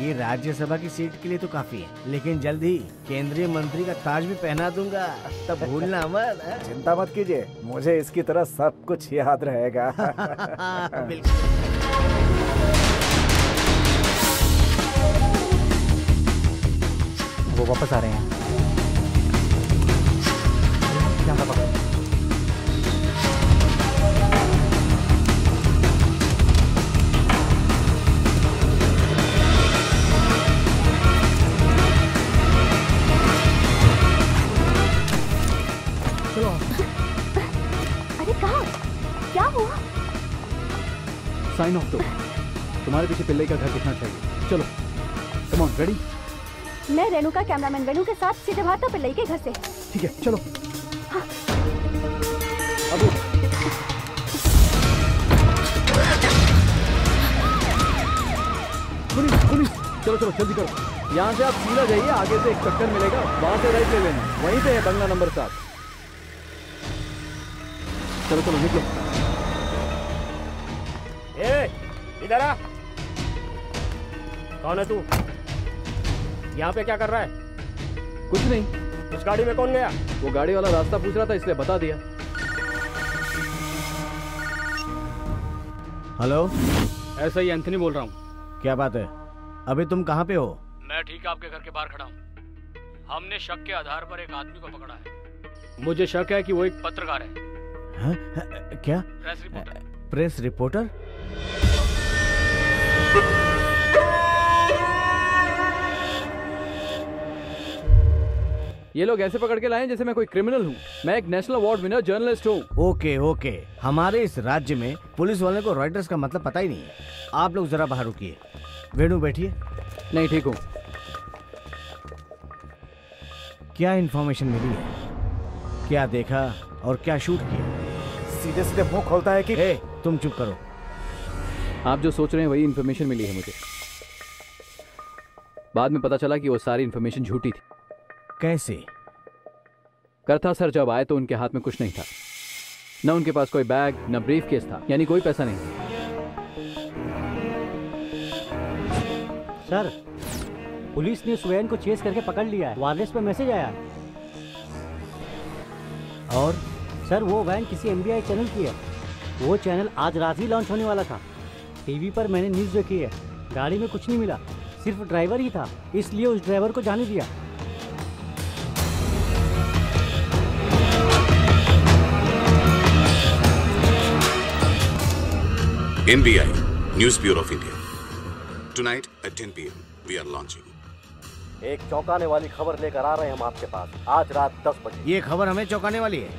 ये राज्यसभा की सीट के लिए तो काफ़ी है लेकिन जल्द ही केंद्रीय मंत्री का ताज भी पहना दूँगा। तब भूलना मत हाँ? चिंता मत कीजिए मुझे इसकी तरह सब कुछ याद रहेगा। वो वापस आ रहे हैं। चलो अरे कहा? क्या हुआ? साइन ऑफ़ दो। तुम्हारे पीछे पिल्ले का घर दिखना चाहिए? चलो कम ऑन रेडी मैं रेणुका कैमरामैन वेणु के साथ सीधे भागता पिल्लई के घर से। ठीक है चलो। हाँ। Police police. चलो चलो जल्दी करो। यहाँ से आप सीधा जाइए आगे से एक चक्कर मिलेगा। वहाँ से राइट ले लेना। वहीं पे है बंगला नंबर सात। चलो चलो निकलो। ए इधर आ। कौन है तू? यहाँ पे क्या कर रहा है? कुछ नहीं। उस गाड़ी में कौन गया? वो गाड़ी वाला रास्ता पूछ रहा था इसलिए बता दिया। हेलो? ऐसा ही एंथनी बोल रहा हूँ। क्या बात है? अभी तुम कहाँ पे हो? मैं ठीक आपके घर के बाहर खड़ा हूँ। हमने शक के आधार पर एक आदमी को पकड़ा है। मुझे शक है कि वो एक पत्रकार है। हाँ? क्या? Press reporter. Press reporter? ये लोग ऐसे पकड़ के लाए जैसे मैं कोई क्रिमिनल हूँ। मैं एक नेशनल अवार्ड विनर जर्नलिस्ट हूँ। ओके ओके हमारे इस राज्य में पुलिस वाले को रॉयटर्स का मतलब पता ही नहीं है। आप लोग जरा बाहर रुकिए। वेणु बैठिए। नहीं ठीक हूँ। क्या इन्फॉर्मेशन मिली है? क्या देखा और क्या शूट किया? सीधे सीधे मुँह खोलता है कि ए, तुम चुप करो। आप जो सोच रहे हैं वही इन्फॉर्मेशन मिली है मुझे। बाद में पता चला कि वो सारी इन्फॉर्मेशन झूठी थी। कैसे? करता सर जब आए तो उनके हाथ में कुछ नहीं था। न उनके पास कोई बैग न ब्रीफ केस था यानी कोई पैसा नहीं था। सर पुलिस ने सुवैन को चेस करके पकड़ लिया है। वायरलेस पे मैसेज आया। और सर वो वैन किसी एमबीआई चैनल की है। वो चैनल आज रात ही लॉन्च होने वाला था। टीवी पर मैंने न्यूज़ देखी है। गाड़ी में कुछ नहीं मिला। सिर्फ़ ड्राइवर ही था। इसलिए उस ड्राइवर को जाने दिया। NBI, News Bureau of India. Tonight at 10 p.m. we are launching. एक चौंकाने वाली खबर लेकर आ रहे हैं हम आपके पास। आज रात 10 बजे। ये खबर हमें चौंकाने वाली है।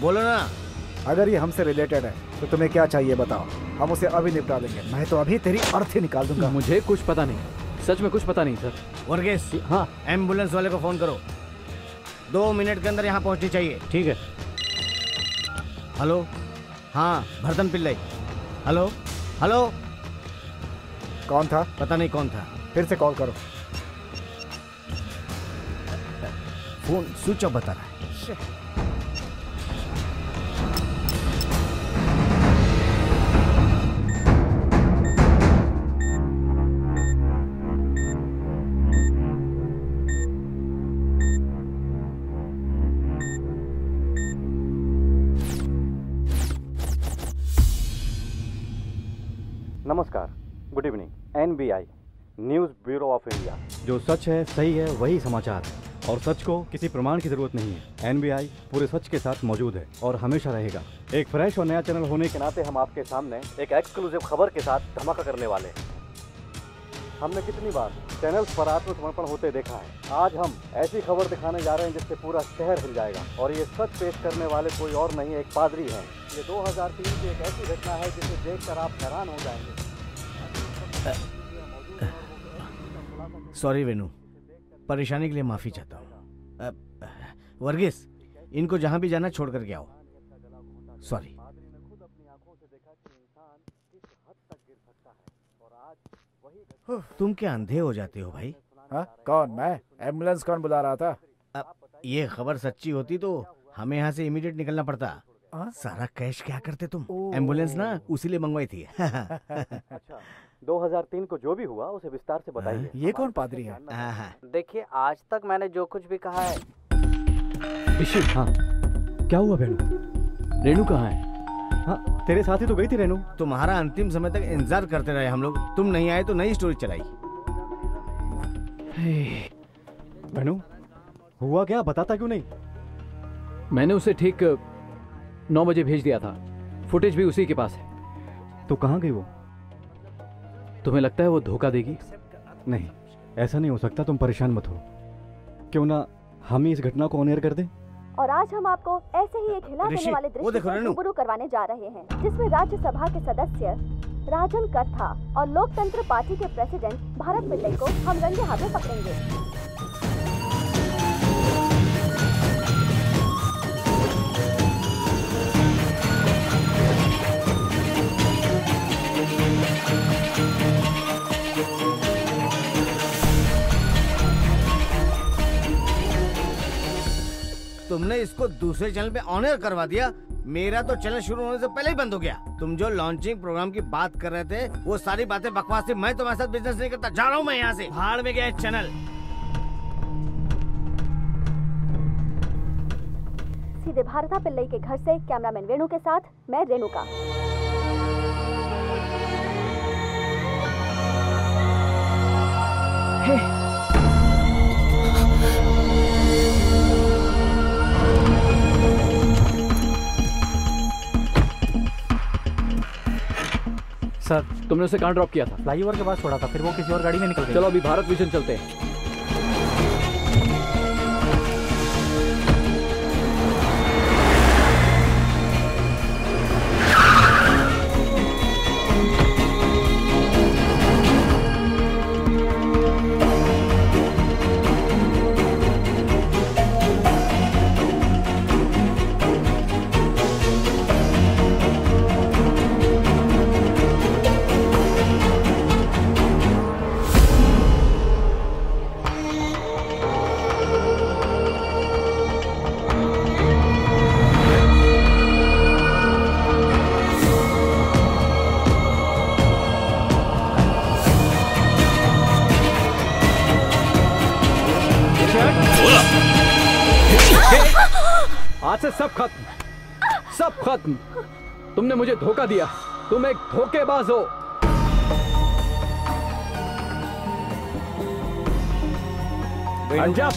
बोलो ना। अगर ये हमसे रिलेटेड है तो तुम्हें क्या चाहिए बताओ? हम उसे अभी निपटा देंगे। मैं तो अभी तेरी अर्थी निकाल दूँगा। मुझे कुछ पता नहीं। सच में कुछ पता नहीं सर। वर्गेश हाँ। एंबुलेंस वाले को फ़ोन करो। दो मिनट के अंदर यहाँ पहुँचनी चाहिए ठीक है? हेलो? हाँ भरतन पिल्लई। हेलो हेलो कौन था? पता नहीं कौन था। फिर से कॉल करो। फ़ोन स्विच ऑफ़ बता रहा है। नमस्कार good evening NBI news bureau of India जो सच है, सही है, वही समाचार है। और सच को किसी प्रमाण की ज़रूरत नहीं है। एनबीआई पूरे सच के साथ मौजूद है और हमेशा रहेगा। एक फ्रेश और नया चैनल होने के नाते हम आपके सामने एक एक्सक्लूसिव खबर के साथ धमाका करने वाले हैं। हमने कितनी बार चैनल्स पर आत्मसमर्पण होते देखा है। आज हम ऐसी खबर दिखाने जा रहे हैं जिससे पूरा शहर हिल जाएगा। और ये सच पेश करने वाले कोई और नहीं, एक पादरी हैं। ये 2003 की एक ऐसी घटना है जिसे देखकर आप हैरान हो जाएँगे। सॉरी वेनु परेशानी के लिए माफ़ी चाहता हूँ। वर्गीस इनको जहाँ भी जाना छोड़ करके आओ। सॉरी तुम क्या अंधे हो जाते हो भाई? हाँ कौन? मैं? एंबुलेंस कौन बुला रहा था? अब ये खबर सच्ची होती तो हमें यहाँ से इमीडिएट निकलना पड़ता। सारा कैश क्या करते तुम? एंबुलेंस ना उसी लिए मंगवाई थी। अच्छा। 2003 को जो भी हुआ उसे विस्तार से बताइए। ये कौन पादरी है? देखिए आज तक मैंने जो कुछ भी कहा है। हाँ। क्या हुआ रेणु रेणु कहाँ है? हाँ तेरे साथ ही तो गई थी रेणु। तुम्हारा अंतिम समय तक इंतज़ार करते रहे हम लोग। तुम नहीं आए तो नई स्टोरी चलाई। रेणु हुआ क्या? बताता क्यों नहीं? मैंने उसे ठीक नौ बजे भेज दिया था। फुटेज भी उसी के पास है। तो कहाँ गई वो? तुम्हें लगता है वो धोखा देगी? नहीं ऐसा नहीं हो सकता तुम परेशान मत हो। क्यों ना हम ही इस घटना को ऑनियर कर दें? और आज हम आपको ऐसे ही एक हिला देने वाले दृश्य। रूबरू करवाने जा रहे हैं जिसमें राज्यसभा के सदस्य राजन कथा और लोकतंत्र पार्टी के प्रेसिडेंट भारत पिल्लई को हम रंगे हाथों पकड़ेंगे। तुमने इसको दूसरे चैनल पे ऑनर करवा दिया। मेरा तो चैनल शुरू होने से पहले ही बंद हो गया। तुम जो लॉन्चिंग प्रोग्राम की बात कर रहे थे वो सारी बातें बकवास थी। मैं तुम्हारे साथ बिज़नेस नहीं करता जा रहा हूँ मैं यहाँ से। भाड़ में गया चैनल। सीधे भारता पिल्लई के घर से कैमरामैन वेणु के साथ मैं रेणुका सर तुमने उसे कहाँ ड्रॉप किया था? फ्लाईओवर के पास छोड़ा था फिर वो किसी और गाड़ी में निकल गई। चलो अभी भारत मिशन चलते हैं। मुझे धोखा दिया। तुम एक धोखेबाज हो। पंजाब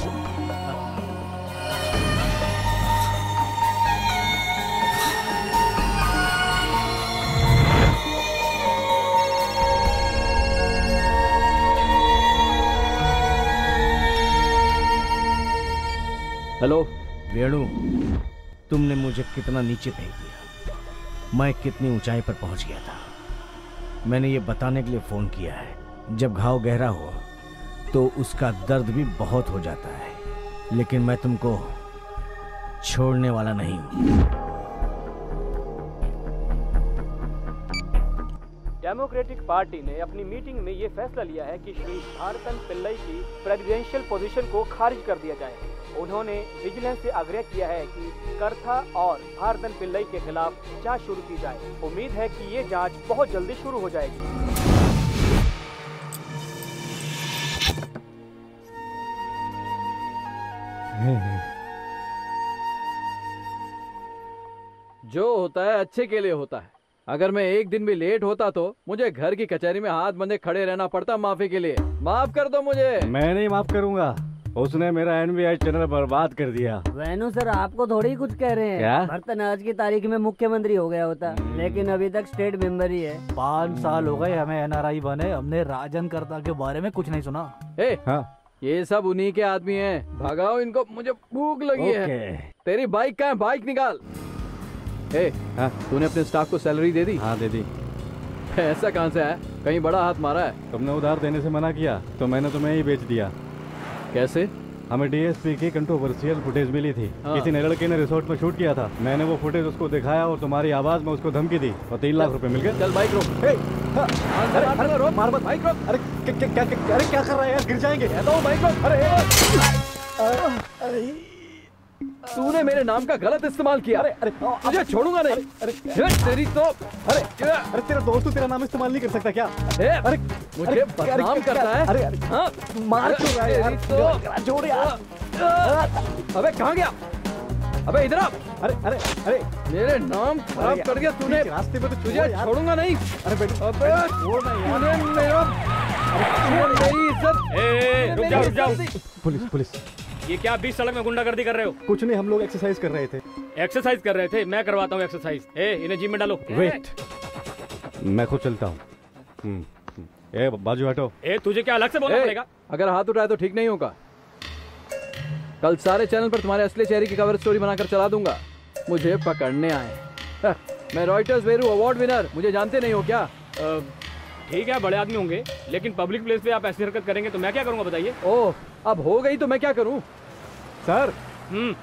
हेलो। वेणु तुमने मुझे कितना नीचे फेंक दिया? मैं कितनी ऊंचाई पर पहुँच गया था। मैंने ये बताने के लिए फ़ोन किया है। जब घाव गहरा हो तो उसका दर्द भी बहुत हो जाता है। लेकिन मैं तुमको छोड़ने वाला नहीं हूँ। पार्टी ने अपनी मीटिंग में ये फैसला लिया है कि श्री भारतन पिल्लई की प्रेसिडेंशियल पोजीशन को खारिज कर दिया जाए। उन्होंने विजिलेंस से आग्रह किया है कि करथा और भारतन पिल्लई के खिलाफ जाँच शुरू की जाए। उम्मीद है कि ये जाँच बहुत जल्दी शुरू हो जाएगी। जो होता है, अच्छे के लिए होता है। अगर मैं एक दिन भी लेट होता तो मुझे घर की कचहरी में हाथ बंधे खड़े रहना पड़ता माफ़ी के लिए। माफ़ कर दो मुझे। मैं नहीं माफ़ करूँगा। उसने मेरा एनबीआई चैनल बर्बाद कर दिया। वेनु सर आपको थोड़ी कुछ कह रहे हैं। क्या? भरतन आज की तारीख में मुख्यमंत्री हो गया होता। लेकिन अभी तक स्टेट मेंबर ही है। पाँच साल हो गए हमें एनआरआई बने। हमने राजन करता के बारे में कुछ नहीं सुना। ए, हाँ। ये सब उन्हीं के आदमी हैं। भगाओ इनको मुझे भूख लगी है। तेरी बाइक कहाँ है? बाइक निकाल। ए हाँ तूने अपने स्टाफ को सैलरी दे दी? हाँ दे दी। ऐसा कहाँ से है कहीं बड़ा हाथ मारा है। तुमने उधार देने से मना किया तो मैंने तुम्हें ही बेच दिया। कैसे? हमें डीएसपी की कंट्रोवर्शियल फुटेज मिली थी। हाँ। किसी ने लड़के ने रिसोर्ट में शूट किया था। मैंने वो फुटेज उसको दिखाया और तुम्हारी आवाज़ में उसको धमकी दी। और तीन लाख रुपए मिल गए। चल बाइक रोक। अरे अरे रोक। मार मत। बाइक रोक। अरे क्या कर रहा है? यार गिर जाएँगे। बाइक रोक। अरे तूने मेरे नाम का गलत इस्तेमाल किया। अरे अरे तुझे छोड़ूँगा नहीं। अरे ये तेरी तो अरे अरे तेरा दोस्त तेरा नाम इस्तेमाल नहीं कर सकता क्या? ए, अरे मुझे अरे, बदनाम अरे, करता है? अरे अरे हाँ? मार क्यों रहा है यार? तेरी तो जोड़ यार। अबे कहाँ गया? अबे इधर आ। अरे अरे अरे। मेरे नाम खराब कर दिया तूने। रास्ते में तो तुझे छोड़ूँगा नहीं। अरे बेटा अबे छोड़ ना यार। तूने मेरा मेरी इज़्ज़त ए, रुक जाओ, रुक इज़्ज़त पुलिस पुलिस। ये क्या बीच सड़क में गुंडागर्दी कर रहे हो? कुछ नहीं हम लोग एक्सरसाइज कर रहे थे। एक्सरसाइज कर रहे थे? मैं करवाता हूँ एक्सरसाइज ए इन्हें जिम में डालो। वेट मैं खुद चलता हूँ। हम्म, हम्म। ए बाजू हटो। ए तुझे क्या अलग से बोलना पड़ेगा? अगर हाथ उठाए तो ठीक नहीं होगा। कल सारे चैनल पर तुम्हारे असली चेहरे की कवर स्टोरी बनाकर चला दूँगा। मुझे पकड़ने आए हाँ, मैं रॉयटर्स वेरू अवार्ड विनर मुझे जानते नहीं हो क्या? ठीक है बड़े आदमी होंगे लेकिन पब्लिक प्लेस पे आप ऐसी हरकत करेंगे तो मैं क्या करूँगा बताइए? ओह अब हो गई तो मैं क्या करूँ? सर हम्म।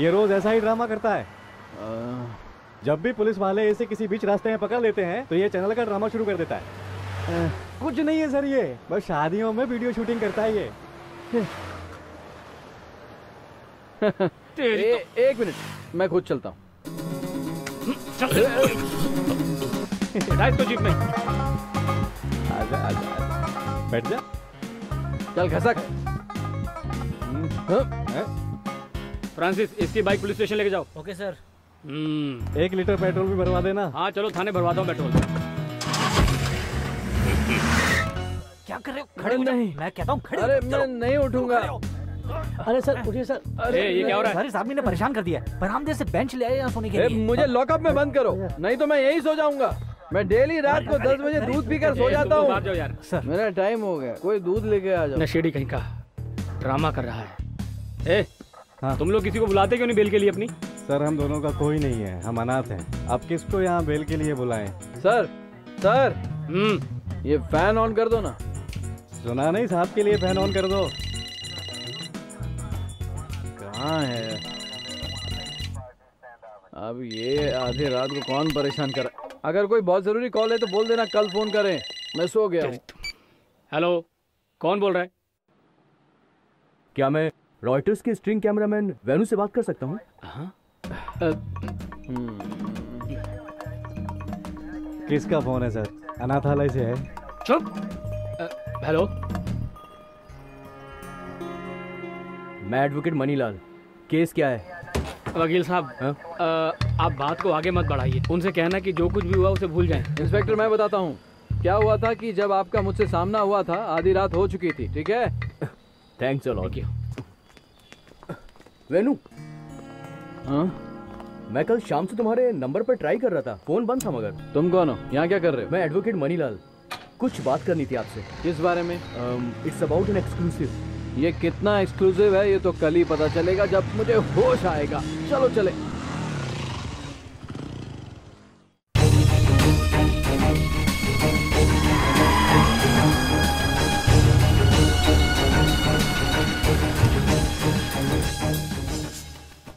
ये रोज ऐसा ही ड्रामा करता है। जब भी पुलिस वाले इसे किसी बीच रास्ते में पकड़ लेते हैं तो ये चैनल का ड्रामा शुरू कर देता है। कुछ नहीं है सर ये बस शादियों में वीडियो शूटिंग करता है ये। तेरी ए, एक मिनट मैं खुद चलता हूँ। बैठा जीप में आजा आजा बैठ जा। चल घसक। फ्रांसिस इसकी बाइक पुलिस स्टेशन लेके जाओ। Okay sir. हम्म। एक लीटर पेट्रोल भी भरवा देना। हाँ चलो थाने भरवाता हूँ पेट्रोल। क्या कर रहे हो? खड़े हो जाओ। मैं कहता हूँ खड़े अरे मैं नहीं उठूँगा। अरे सर उठिए सर। अरे, ये क्या हो रहा है? साहब ने परेशान कर दिया है। बरामदे से बेंच ले आए यहाँ सोने के लिए। मुझे लॉकअप में बंद करो नहीं तो मैं यही सो जाऊँगा। मैं डेली रात को दस बजे दूध पीकर सो जाता हूँ। बाहर जाओ यार। सर मेरा टाइम हो गया। कोई दूध लेके आ जाओ। नशेड़ी कहीं का ड्रामा कर रहा है। ए हाँ। तुम लोग किसी को बुलाते क्यों नहीं बेल के लिए अपनी? सर हम दोनों का कोई नहीं है। हम अनाथ हैं। आप किसको यहाँ बेल के लिए बुलाएँ? सर सर हम्म। ये फ़ैन ऑन कर दो ना। सुना नहीं साहब के लिए फ़ैन ऑन कर दो। कहाँ है? अब ये आधी रात को कौन परेशान कर अगर कोई बहुत ज़रूरी कॉल है तो बोल देना कल फ़ोन करें। मैं सो गया हूँ। हेलो कौन बोल रहा है? क्या मैं रॉयटर्स के स्ट्रिंग कैमरामैन वेनु से बात कर सकता हूँ? किसका फ़ोन है सर? अनाथालय से है। चुप। हेलो। मैं एडवोकेट मनीलाल। केस क्या है? वकील साहब आप बात को आगे मत बढ़ाइए। उनसे कहना कि जो कुछ भी हुआ उसे भूल जाएँ। इंस्पेक्टर मैं बताता हूँ। क्या हुआ था कि जब आपका मुझसे सामना हुआ था आधी रात हो चुकी थी ठीक है? Thanks a lot. वेनु हाँ। मैं कल शाम से तुम्हारे नंबर पर ट्राई कर रहा था। फ़ोन बंद था मगर। तुम कौन हो? यहाँ क्या कर रहे हो? मैं एडवोकेट मनीलाल कुछ बात करनी थी आपसे। किस बारे में? इट्स अबाउट एन एक्सक्लूसिव ये कितना एक्सक्लूसिव है, ये तो कल ही पता चलेगा जब मुझे होश आएगा। चलो, चले।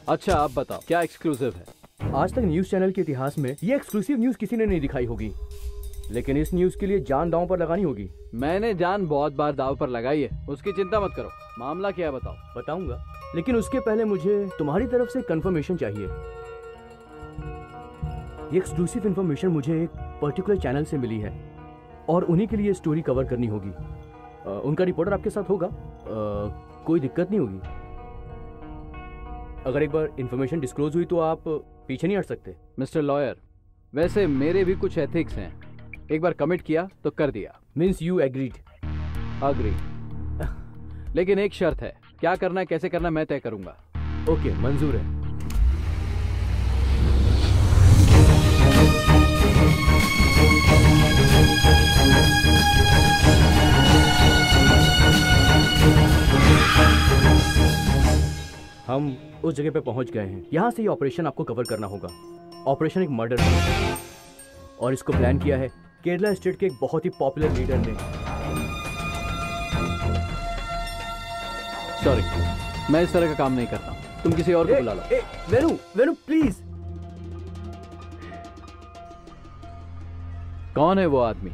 अच्छा आप बताओ, क्या एक्सक्लूसिव है? आज तक न्यूज़ चैनल के इतिहास में ये एक्सक्लूसिव न्यूज़ किसी ने नहीं दिखाई होगी। लेकिन इस न्यूज़ के लिए जान दाव पर लगानी होगी। मैंने जान बहुत बार दाव पर लगाई है। उसकी चिंता मत करो। मामला क्या है बताओ। बताऊँगा। लेकिन उसके पहले मुझे तुम्हारी तरफ़ से कंफर्मेशन चाहिए। ये एक्सक्लूसिव इन्फॉर्मेशन मुझे एक पर्टिकुलर चैनल से मिली है। और उन्हीं के लिए स्टोरी कवर करनी होगी। अ, उनका रिपोर्टर आपके साथ होगा। अ, कोई दिक्कत नहीं होगी। अगर एक बार इन्फॉर्मेशन डिस्क्लोज हुई तो आप पीछे नहीं हट सकते। मिस्टर लॉयर वैसे मेरे भी कुछ एथिक्स हैं। एक बार कमिट किया तो कर दिया। मीन्स यू एग्रीड अग्री लेकिन एक शर्त है। क्या करना है, कैसे करना मैं तय करूँगा। ओके मंजूर है। हम उस जगह पे पहुँच गए हैं। यहाँ से ये ऑपरेशन आपको कवर करना होगा। ऑपरेशन एक मर्डर और इसको प्लान किया है। केरला स्टेट के एक बहुत ही पॉपुलर लीडर ने। सॉरी मैं इस तरह का काम नहीं करता। तुम किसी और को बुला लो। वेनु वेनु प्लीज़ कौन है वो आदमी?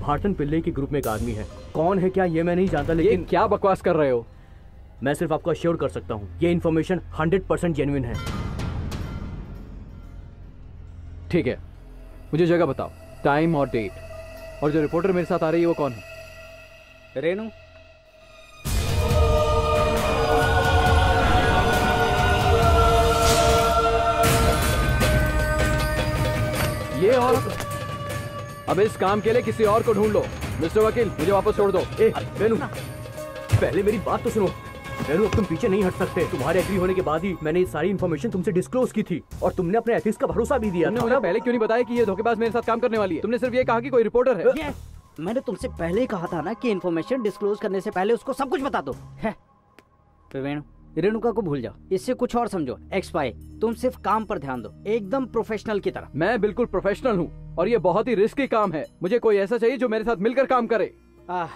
भारतन पिल्ले के ग्रुप में एक आदमी है। कौन है क्या ये मैं नहीं जानता लेकिन ये क्या बकवास कर रहे हो? मैं सिर्फ़ आपको अश्योर कर सकता हूँ ये इन्फॉर्मेशन हंड्रेड परसेंट जेन्युइन है। ठीक है मुझे जगह बताओ। टाइम और डेट। और जो रिपोर्टर मेरे साथ आ रही है वो कौन है? रेनू। ये और अब इस काम के लिए किसी और को ढूंढ लो। मिस्टर वकील मुझे वापस छोड़ दो। ए पहले मेरी बात तो सुनो। अब तुम पीछे नहीं हट सकते। तुम्हारे एग्री होने के बाद ही मैंने ये सारी इन्फॉर्मेशन तुमसे डिस्क्लोज की थी और तुमने अपने एथिक्स का भरोसा भी दिया तुमने मुझे पहले क्यों नहीं बताया कि ये धोखेबाज मेरे साथ काम करने वाली है? तुमने सिर्फ़ ये कहा कि कोई रिपोर्टर है। ये मैंने तुमसे पहले ही कहा था ना कि इन्फॉर्मेशन डिस्क्लोज करने से पहले उसको सब कुछ बता दो। रेणुका को भूल जाओ। इससे कुछ और समझो। एक्स पाई तुम सिर्फ़ काम पर ध्यान दो। एकदम प्रोफेशनल की तरह। मैं बिल्कुल प्रोफेशनल हूँ और ये बहुत ही रिस्की काम है। मुझे कोई ऐसा चाहिए जो मेरे साथ मिलकर काम करे। आह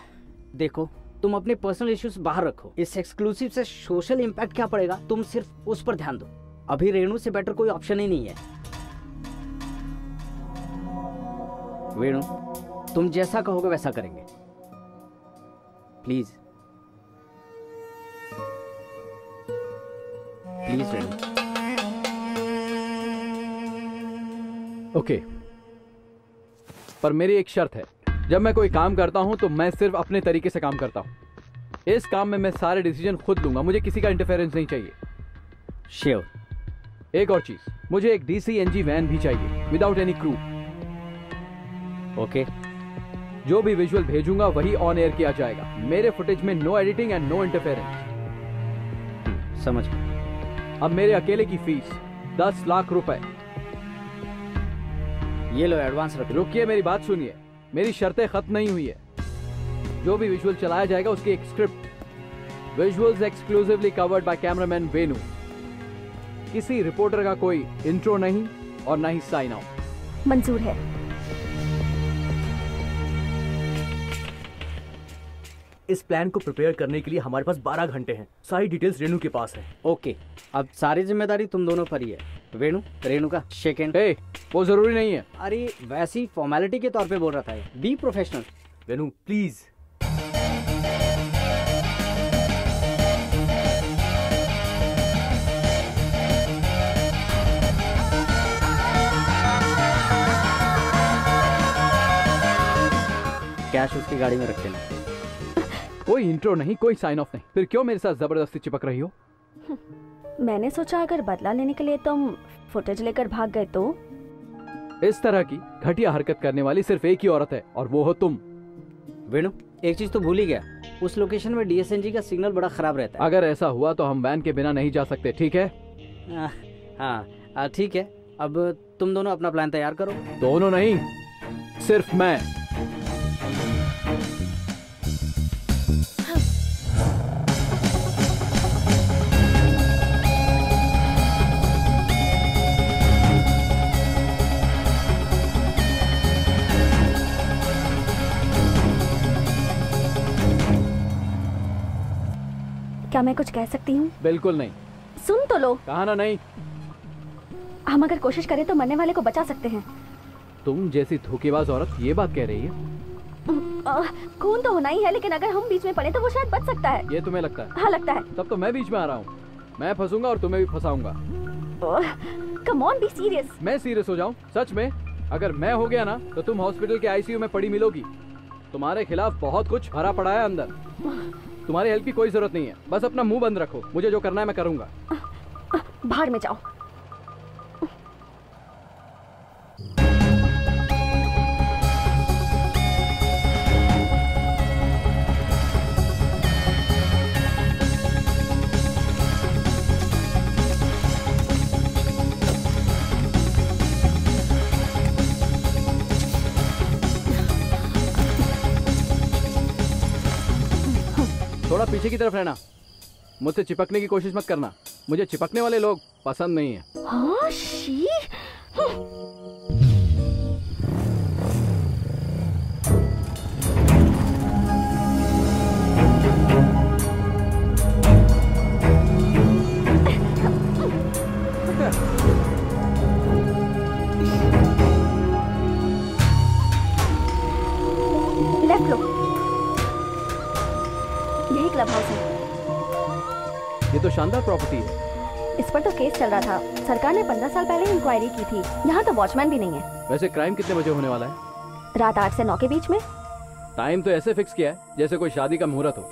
देखो तुम अपने पर्सनल इश्यूज़ बाहर रखो। इस एक्सक्लूसिव से सोशल इम्पैक्ट क्या पड़ेगा? तुम सिर्फ़ उस पर ध्यान दो। अभी रेणु से बेटर कोई ऑप्शन ही नहीं है। वेणु, तुम जैसा कहोगे वैसा करेंगे। Please please Renu. ओके पर मेरी एक शर्त है। जब मैं कोई काम करता हूँ तो मैं सिर्फ़ अपने तरीके से काम करता हूँ। इस काम में मैं सारे डिसीज़न खुद लूँगा। मुझे किसी का इंटरफेरेंस नहीं चाहिए। श्योर एक और चीज़ मुझे एक डीसीएनजी वैन भी चाहिए विदाउट एनी क्रू ओके जो भी विजुअल भेजूँगा वही ऑन एयर किया जाएगा। मेरे फुटेज में no editing and no interference समझ अब मेरे अकेले की फ़ीस दस लाख रुपए। ये लो एडवांस रख रुकिए मेरी बात सुनिए। मेरी शर्तें खत्म नहीं हुई है। जो भी विजुअल चलाया जाएगा, उसकी एक script visuals exclusively covered by cameraman Venu किसी रिपोर्टर का कोई इंट्रो नहीं और ना ही साइन आउट मंजूर है। इस प्लान को प्रिपेयर करने के लिए हमारे पास 12 घंटे हैं। सारी डिटेल्स रेणु के पास है। ओके अब सारी ज़िम्मेदारी तुम दोनों पर ही है। वेणु रेणु का शेक एंड वो ज़रूरी नहीं है। अरे वैसी फॉर्मेलिटी के तौर पे बोल रहा था be professional Venu please cash उसकी गाड़ी में रख देना। कोई इंट्रो नहीं कोई साइन ऑफ़ नहीं। फिर क्यों मेरे साथ ज़बरदस्ती चिपक रही हो? मैंने सोचा अगर बदला लेने के लिए तुम फुटेज लेकर भाग गए तो? इस तरह की घटिया हरकत करने वाली सिर्फ़ एक ही औरत है और वो हो तुम। वेणु एक चीज़ तो भूल ही गया। उस लोकेशन में डीएसएनजी का सिग्नल बड़ा खराब रहता है। अगर ऐसा हुआ तो हम वैन के बिना नहीं जा सकते ठीक है? है ठीक है। अब तुम दोनों अपना प्लान तैयार करो। दोनों नहीं सिर्फ़ मैं। क्या मैं कुछ कह सकती हूँ? बिल्कुल नहीं। सुन तो लो। कहा ना नहीं। हम अगर कोशिश करें तो मरने वाले को बचा सकते हैं। तुम जैसी धोखेबाज औरत ये बात कह रही है? खून तो होना ही है लेकिन अगर हम बीच में पड़े तो वो शायद बच सकता है। ये तुम्हें लगता है? हाँ लगता है। तब तो मैं बीच में आ रहा हूँ। मैं फंसूँगा और तुम्हें भी फंसाऊँगा। कम ऑन बी सीरियस मैं सीरियस हो जाऊँ सच में? अगर मैं हो गया ना तो तुम हॉस्पिटल के आईसीयू में पड़ी मिलोगी। तुम्हारे खिलाफ बहुत कुछ भरा पड़ा है अंदर। तुम्हारी हेल्प की कोई ज़रूरत नहीं है। बस अपना मुँह बंद रखो। मुझे जो करना है मैं करूँगा। बाहर में जाओ। पीछे की तरफ़ रहना। मुझसे चिपकने की कोशिश मत करना। मुझे चिपकने वाले लोग पसंद नहीं है। हाँ शानदार प्रॉपर्टी है। इस पर तो केस चल रहा था। सरकार ने पंद्रह साल पहले इंक्वायरी की थी। यहाँ तो वॉचमैन भी नहीं है। वैसे क्राइम कितने बजे होने वाला है? रात आठ से नौ के बीच में। टाइम तो ऐसे फिक्स किया है जैसे कोई शादी का मुहूर्त हो।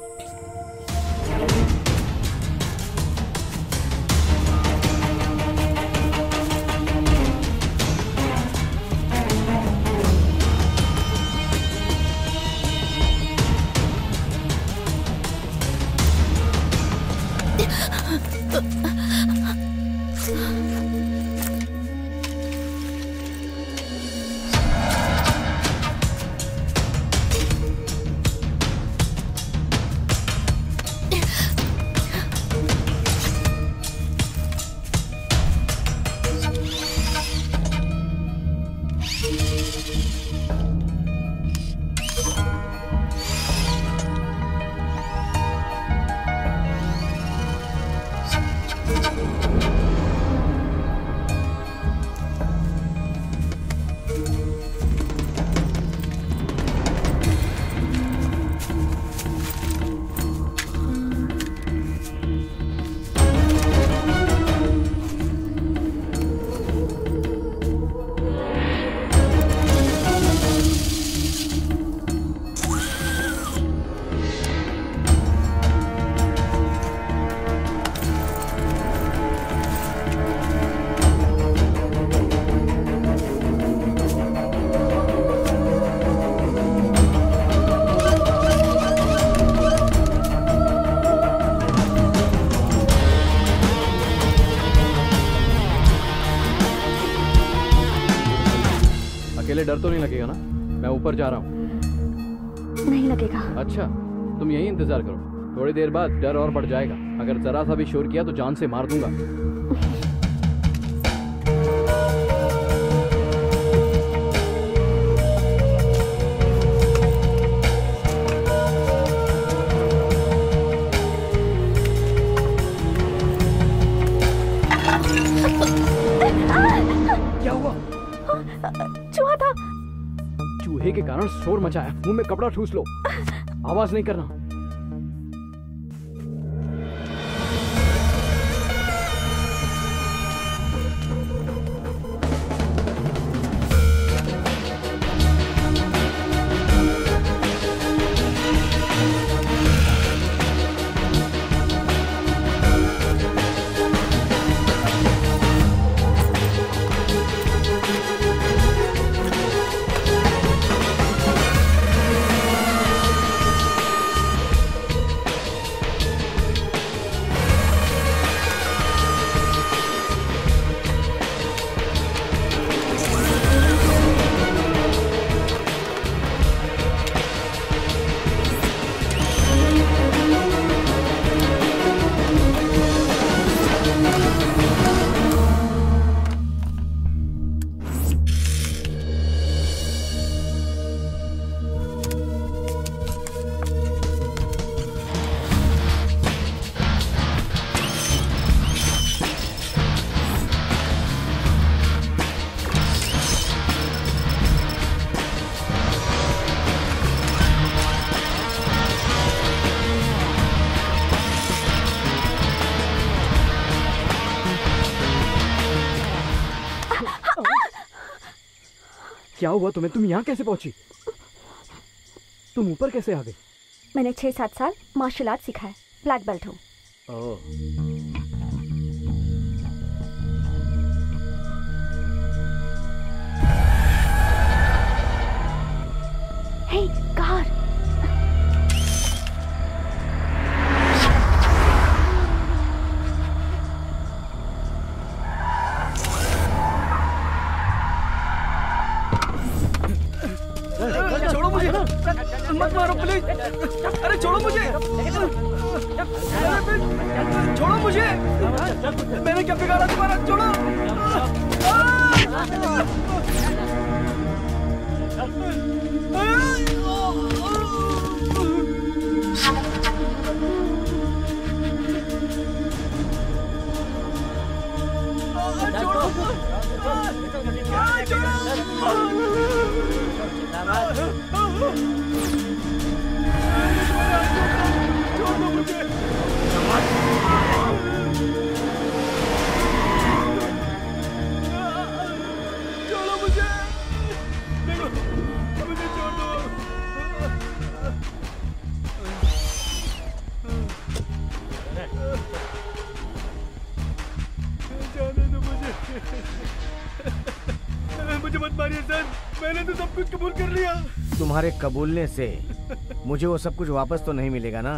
ऊपर जा रहा हूँ। नहीं लगेगा। अच्छा तुम यही इंतज़ार करो। थोड़ी देर बाद डर और बढ़ जाएगा। अगर जरा सा भी शोर किया तो जान से मार दूँगा। मुँह में कपड़ा ठूस लो। आवाज़ नहीं करना। क्या हुआ तुम्हें? तुम यहाँ कैसे पहुँची? तुम ऊपर कैसे आ गई मैंने छह सात साल मार्शल आर्ट सीखा है ब्लैक बेल्ट हूँ। Hey, हे मैंने क्या बिगाड़ा तुम्हारा? छोड़ो। छोड़ो। कबूल कर लिया। तुम्हारे कबूलने से मुझे वो सब कुछ वापस तो नहीं मिलेगा ना?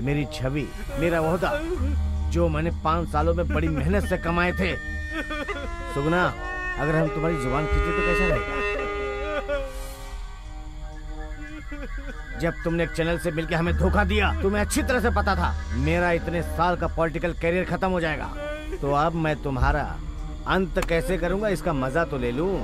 मेरी छवि, मेरा वहदा, जो मैंने पाँच सालों में बड़ी मेहनत से कमाए थे। सुगना, अगर हम तुम्हारी ज़ुबान खींचे तो कैसा रहेगा? जब तुमने एक चैनल से मिलकर हमें धोखा दिया, तुम्हें अच्छी तरह से पता था, मेरा इतने साल का पॉलिटिकल करियर खत्म हो जाएगा। तो अब मैं तुम्हारा अंत कैसे करूँगा, इसका मज़ा तो ले लूँ।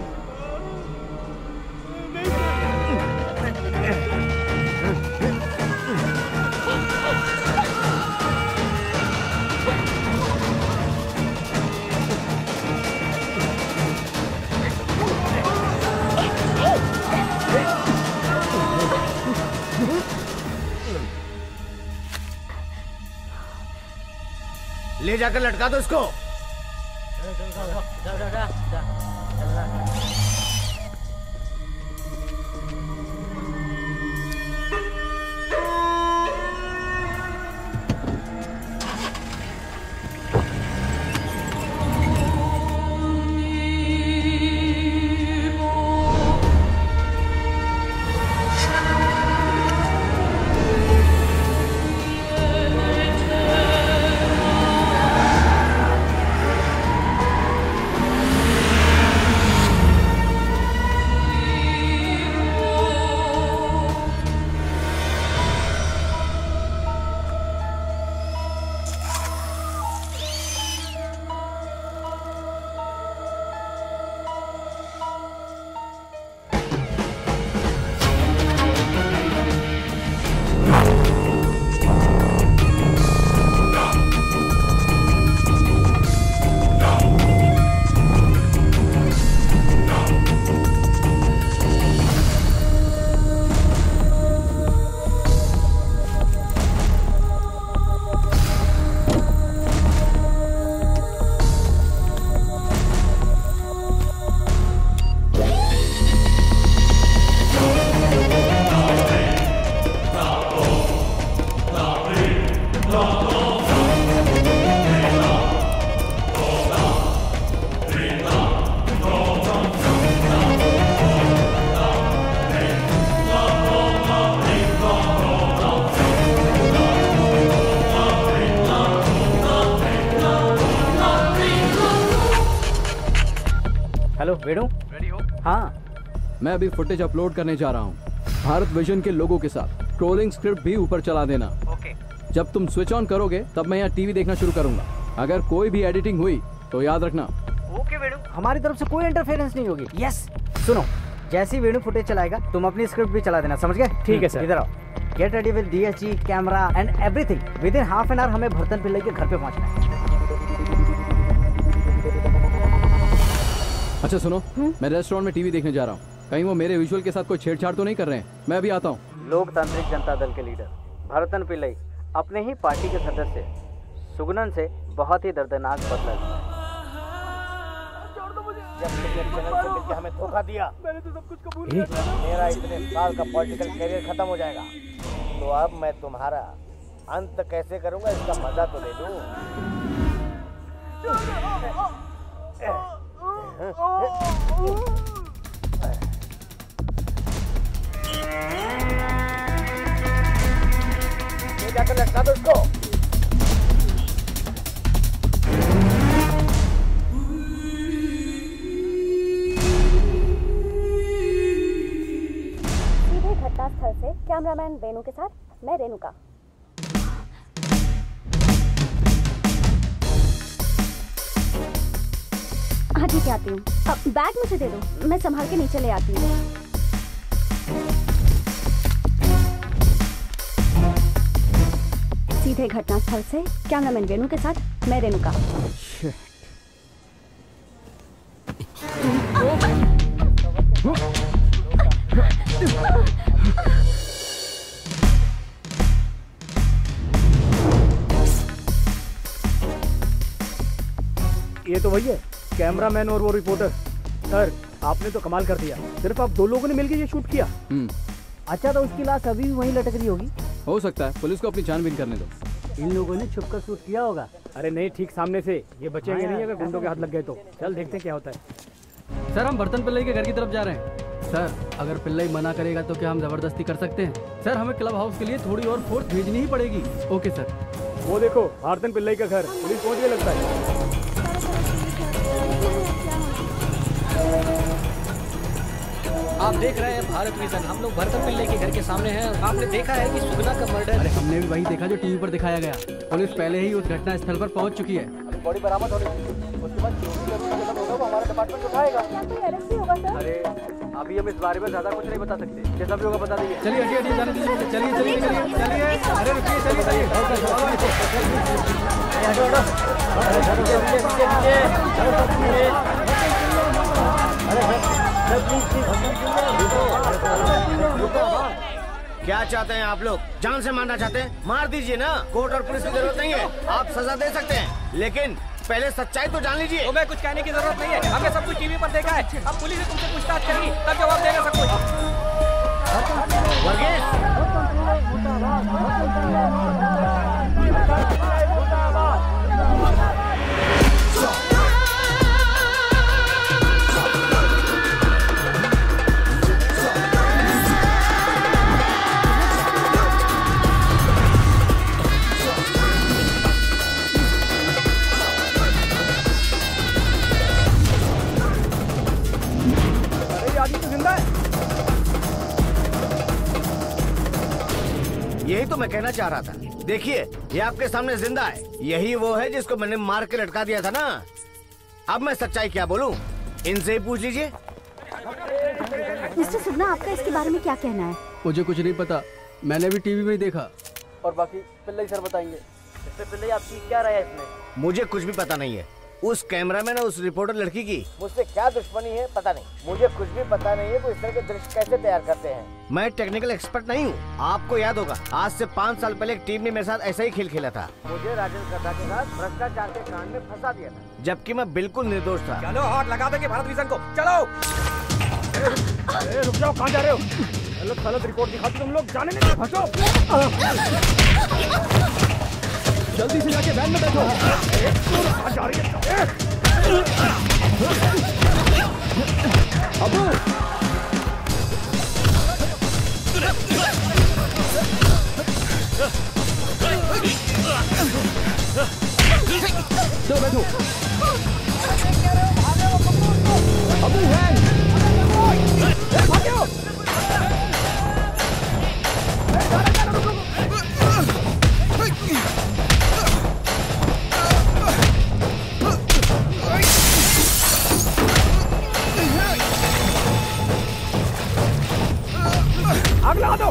ले जाकर लटका दो इसको Hey! मैं अभी फुटेज अपलोड करने जा रहा हूँ। भारत विजन के लोगों के साथ। ट्रोलिंग स्क्रिप्ट भी ऊपर चला देना। ओके जब तुम स्विच ऑन करोगे तब मैं यहाँ टीवी देखना शुरू करूँगा। अगर कोई भी एडिटिंग हुई तो याद रखना। ओके वेणु हमारी तरफ़ से कोई इंटरफेरेंस नहीं होगी। यस सुनो जैसे ही वेणु फुटेज चलाएगा तुम अपनी स्क्रिप्ट भी चला देना समझ गए? ठीक है, सर। इधर आओ। Get ready with the camera and everything within half an hour हमें भरतन पिल्लई के घर पे पहुँचना है। अच्छा सुनो। मैं रेस्टोरेंट में टीवी देखने जा रहा हूँ। कहीं वो मेरे विजुअल के साथ कोई छेड़छाड़ तो नहीं कर रहे हैं? मैं अभी आता हूँ। लोकतांत्रिक जनता दल के लीडर भरतन पिल्लई अपने ही पार्टी के सदस्य सुगनन से बहुत ही दर्दनाक बदला लिया। जब हमें धोखा दिया मैंने तो सब कुछ कबूल? कर मेरा इतने साल का पॉलिटिकल करियर खत्म हो जाएगा। तो अब मैं तुम्हारा अंत कैसे करूँगा इसका मज़ा तो ले लूँ। ये घटनास्थल से कैमरामैन वेणु के साथ, मैं रेणुका हाँ ठीक है, आती हूँ। बैग मुझे दे दो, मैं संभाल के नीचे ले आती हूँ। सीधे घटनास्थल से कैमरामैन वेणु के साथ? मैं रेणुका ये तो वही है कैमरामैन और वो रिपोर्टर। सर आपने तो कमाल कर दिया। सिर्फ़ आप दो लोगों ने मिलकर ये शूट किया। हम्म, अच्छा तो उसकी लाश अभी भी वहीं लटक रही होगी? हो सकता है पुलिस को अपनी छानबीन करने दो। इन लोगों ने छुप कर शूट किया होगा। अरे नहीं ठीक सामने से। ये बचेंगे नहीं अगर गुंडों के हाथ लग गए तो। चल देखते हैं क्या होता है। सर हम बर्तन पिल्लई के घर की तरफ़ जा रहे हैं। सर अगर पिल्लई मना करेगा तो क्या हम ज़बरदस्ती कर सकते हैं? सर हमें क्लब हाउस के लिए थोड़ी और फोर्स भेजनी ही पड़ेगी। Okay sir. वो देखो भारतन पिल्लई का घर। पुलिस पहुँच गई लगता है। आप देख रहे हैं भारत विजन हम लोग भरतन पिल्ले के घर के सामने हैं और आपने देखा है कि सुगना का मर्डर अरे हमने भी वही देखा जो टीवी पर दिखाया गया। पुलिस पहले ही उस घटना स्थल पर पहुँच चुकी है। बॉडी बरामद हो रही है उसके बाद जो भी ज़रूरी कदम होगा वो हमारा डिपार्टमेंट उठाएगा। अरे अभी हम इस बारे में ज़्यादा कुछ नहीं बता सकते। जैसा भी होगा बता दीजिए चलिए हटिए हटिए जाने दीजिए। चलिए चलिए चलिए चलिए अरे रुकिए चलिए क्या चाहते हैं आप लोग? जान से मारना चाहते हैं? मार दीजिए ना। कोर्ट और पुलिस की ज़रूरत नहीं है। आप सजा दे सकते हैं। लेकिन पहले सच्चाई तो जान लीजिए। तुम्हें कुछ कहने की ज़रूरत नहीं है। हमें सब कुछ टीवी पर देखा है। अब पुलिस ने तुमसे पूछताछ करेगी तब जवाब चाह रहा था। देखिए ये आपके सामने ज़िंदा है। यही वो है जिसको मैंने मार के लटका दिया था ना। अब मैं सच्चाई क्या बोलूँ? इनसे ही पूछ लीजिए। मिस्टर सुगना आपका इसके बारे में क्या कहना है? मुझे कुछ नहीं पता। मैंने भी टीवी में ही देखा। और बाकी पिल्लई सर बताएँगे। इससे पिल्लई आपकी क्या राय है इसमें? मुझे कुछ भी पता नहीं है। उस कैमरामैन और उस रिपोर्टर लड़की की। मुझसे क्या दुश्मनी है पता नहीं। मुझे कुछ भी पता नहीं है वो इस तरह के दृश्य कैसे तैयार करते हैं। मैं टेक्निकल एक्सपर्ट नहीं हूँ आपको याद होगा आज से पाँच साल पहले एक टीम ने मेरे साथ ऐसा ही खेल खेला था। मुझे राजेंद्र कथा के साथ भ्रष्टाचार के कांड में फंसा दिया था। जबकि मैं बिल्कुल निर्दोष था। चलो हाथ लगा देंगे भारत विजन को। चलो! रुक जाओ कहाँ जा रहे हो? गलत गलत रिपोर्ट दिखाती तुम लोग जाने नहीं फंसो! जल्दी से जाके वैन में बैठो। अबू। चलो बैठो। वैन आग लगा दो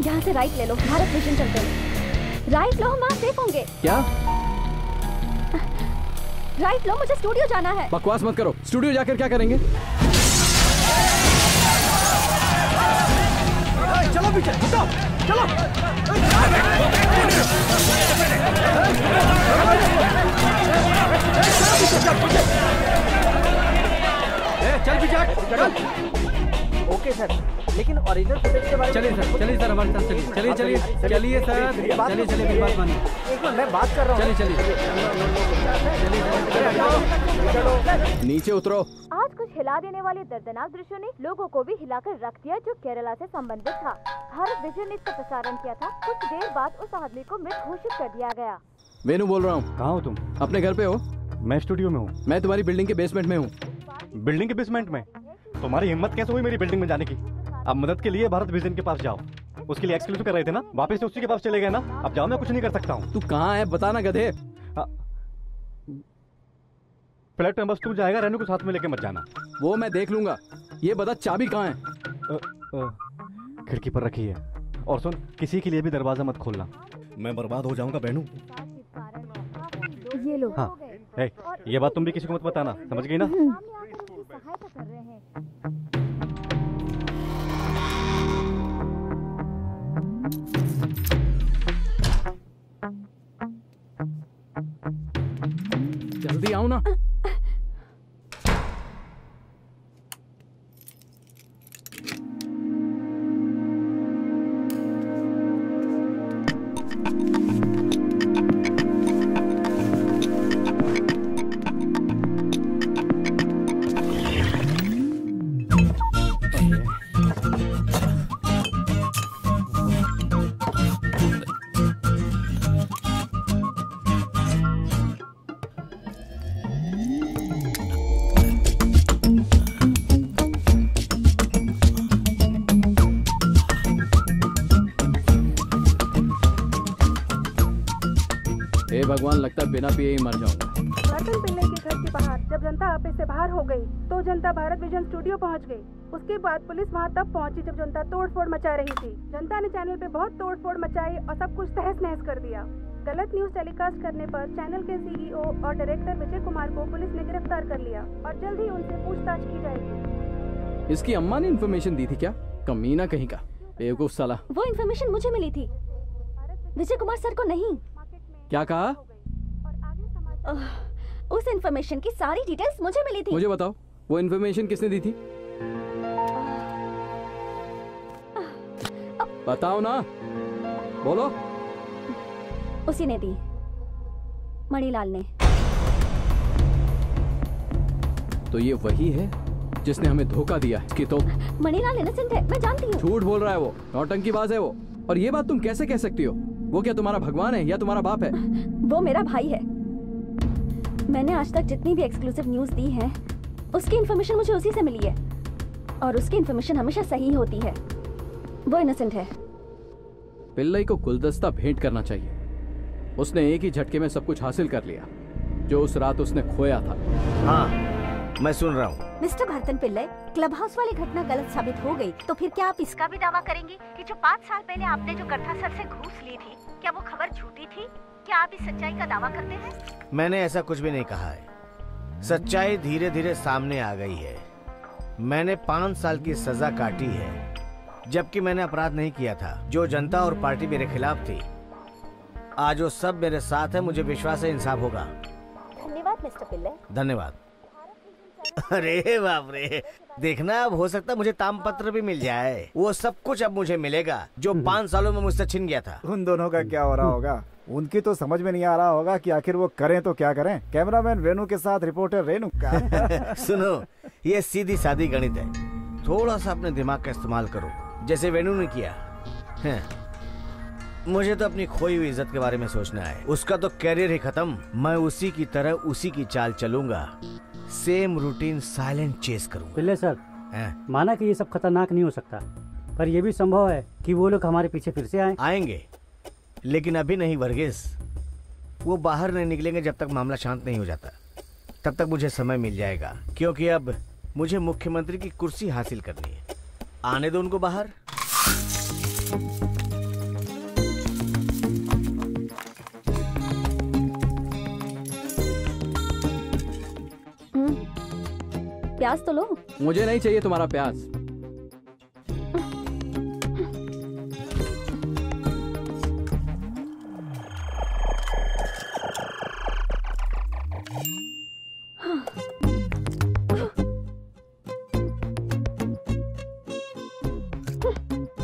यहाँ से राइट ले लो। भारत मिशन चलते राइट लो हम वहाँ सेफ़ होंगे। क्या? राइट लो मुझे स्टूडियो जाना है। बकवास मत करो। स्टूडियो जाकर क्या करेंगे? चलो पीछे चलो। चल पीछे चल। Okay sir. लेकिन ओरिजिनल फुटेज के बारे चलिए सर चलिए सर हमारे साथ चलिए। चलिए चलिए चलिए सर चलिए चलिए मेरी बात मानिए। एक मिनट मैं बात कर रहा हूँ। चलिए चलिए। नीचे उतरो। आज कुछ हिला देने वाले दर्दनाक दृश्यों ने लोगों को भी हिलाकर रख दिया जो केरला से संबंधित था। भारत विजन ने इसका प्रसारण किया था। कुछ देर बाद उस आदमी को मृत घोषित कर दिया गया। वेनु बोल रहा हूँ। कहाँ हो तुम? अपने घर पे हो? मैं स्टूडियो में हूँ। मैं तुम्हारी बिल्डिंग के बेसमेंट में हूँ। बिल्डिंग के बेसमेंट में? तुम्हारी हिम्मत कैसे हुई मेरी बिल्डिंग में जाने की? अब मदद के लिए भारत विजन के पास जाओ। उसके लिए एक्सक्लूसिव कर रहे थे ना? वापस से उसी के पास चले गए ना? अब जाओ मैं कुछ नहीं कर सकता हूँ। तू कहाँ है? बताना गधे। फ्लैट में बस तू जाएगा रेनू को साथ में लेके मत जाना। वो मैं देख लूँगा। ये बता चाबी कहाँ है? खिड़की पर रखी है। और सुन किसी के लिए भी दरवाज़ा मत खोलना। मैं बर्बाद हो जाऊँगा बहनू। ये लो। हाँ। ए, ये बात तुम भी किसी को मत बताना। समझ गई ना? सहायता कर रहे हैं। जल्दी आओ ना। भगवान लगता है बिना पिए ही मर जाऊँगा। बर्तन पिल्ले के घर के बाहर जब जनता आपे से बाहर हो गई तो जनता भारत विजन स्टूडियो पहुँच गई। उसके बाद पुलिस वहाँ तब पहुँची जब जनता तोड़फोड़ मचा रही थी। जनता ने चैनल पे बहुत तोड़फोड़ मचाई और सब कुछ तहस नहस कर दिया। गलत न्यूज़ टेलीकास्ट करने पर चैनल के सीईओ और डायरेक्टर विजय कुमार को पुलिस ने गिरफ़्तार कर लिया और जल्द ही उनसे पूछताछ की जाएगी। इसकी अम्मा ने इन्फॉर्मेशन दी थी क्या? कमीना कहीं का। बेवकूफ़ साला। वो इन्फॉर्मेशन मुझे मिली थी। विजय कुमार सर को नहीं। क्या कहा? उस इन्फॉर्मेशन की सारी डिटेल्स मुझे मिली थी। मुझे बताओ वो इन्फॉर्मेशन किसने दी थी? बताओ ना। बोलो। उसी ने दी मणिलाल ने। तो ये वही है जिसने हमें धोखा दिया है कि तो मणिलाल इनोसेंट है मैं जानती हूँ। झूठ बोल रहा है वो नौटंकी बाज है वो। और ये बात तुम कैसे कह सकती हो? वो क्या तुम्हारा भगवान है या तुम्हारा बाप है? वो मेरा भाई है। मैंने आज तक जितनी भी एक्सक्लूसिव न्यूज़ दी है उसकी इन्फॉर्मेशन मुझे उसी से मिली है। और उसकी इन्फॉर्मेशन हमेशा सही होती है। वो इनोसेंट है। पिल्लई को गुलदस्ता भेंट करना चाहिए। उसने एक ही झटके में सब कुछ हासिल कर लिया जो उस रात उसने खोया था। हाँ मैं सुन रहा हूँ। Mister Bharathan Pillai club house वाली घटना गलत साबित हो गई तो फिर क्या आप इसका भी दावा करेंगे कि जो पाँच साल पहले आपने जो कथा सर से घूस ली थी क्या वो खबर झूठी थी? क्या आप इस सच्चाई का दावा करते हैं? मैंने ऐसा कुछ भी नहीं कहा है। सच्चाई धीरे धीरे सामने आ गई है। मैंने पाँच साल की सजा काटी है जबकि मैंने अपराध नहीं किया था। जो जनता और पार्टी मेरे खिलाफ थी। आज वो सब मेरे साथ है मुझे विश्वास है इंसाफ होगा। धन्यवाद मिस्टर पिल्लई धन्यवाद। अरे बाप रे। देखना अब हो सकता है मुझे ताम पत्र भी मिल जाए। वो सब कुछ अब मुझे मिलेगा जो पाँच सालों में मुझसे छिन गया था। उन दोनों का क्या हो रहा होगा? उनकी तो समझ में नहीं आ रहा होगा कि आखिर वो करें तो क्या करें। कैमरामैन वेनु के साथ रिपोर्टर रेणु का। सुनो ये सीधी सादी गणित है। थोड़ा सा अपने दिमाग का इस्तेमाल करो जैसे वेणु ने किया। हैं। मुझे तो अपनी खोई हुई इज़्ज़त के बारे में सोचना है। उसका तो कैरियर ही खत्म। मैं उसी की तरह उसी की चाल चलूँगा। सेम रूटीन साइलेंट चेस करूँगा। पिल्ले सर हैं। माना कि ये सब खतरनाक नहीं हो सकता पर यह भी संभव है कि वो लोग हमारे पीछे फिर से आए। आएँगे लेकिन अभी नहीं वर्गीस वो बाहर नहीं निकलेंगे जब तक मामला शांत नहीं हो जाता। तब तक मुझे समय मिल जाएगा क्योंकि अब मुझे मुख्यमंत्री की कुर्सी हासिल करनी है। आने दो उनको बाहर। प्याज तो लो। मुझे नहीं चाहिए तुम्हारा प्याज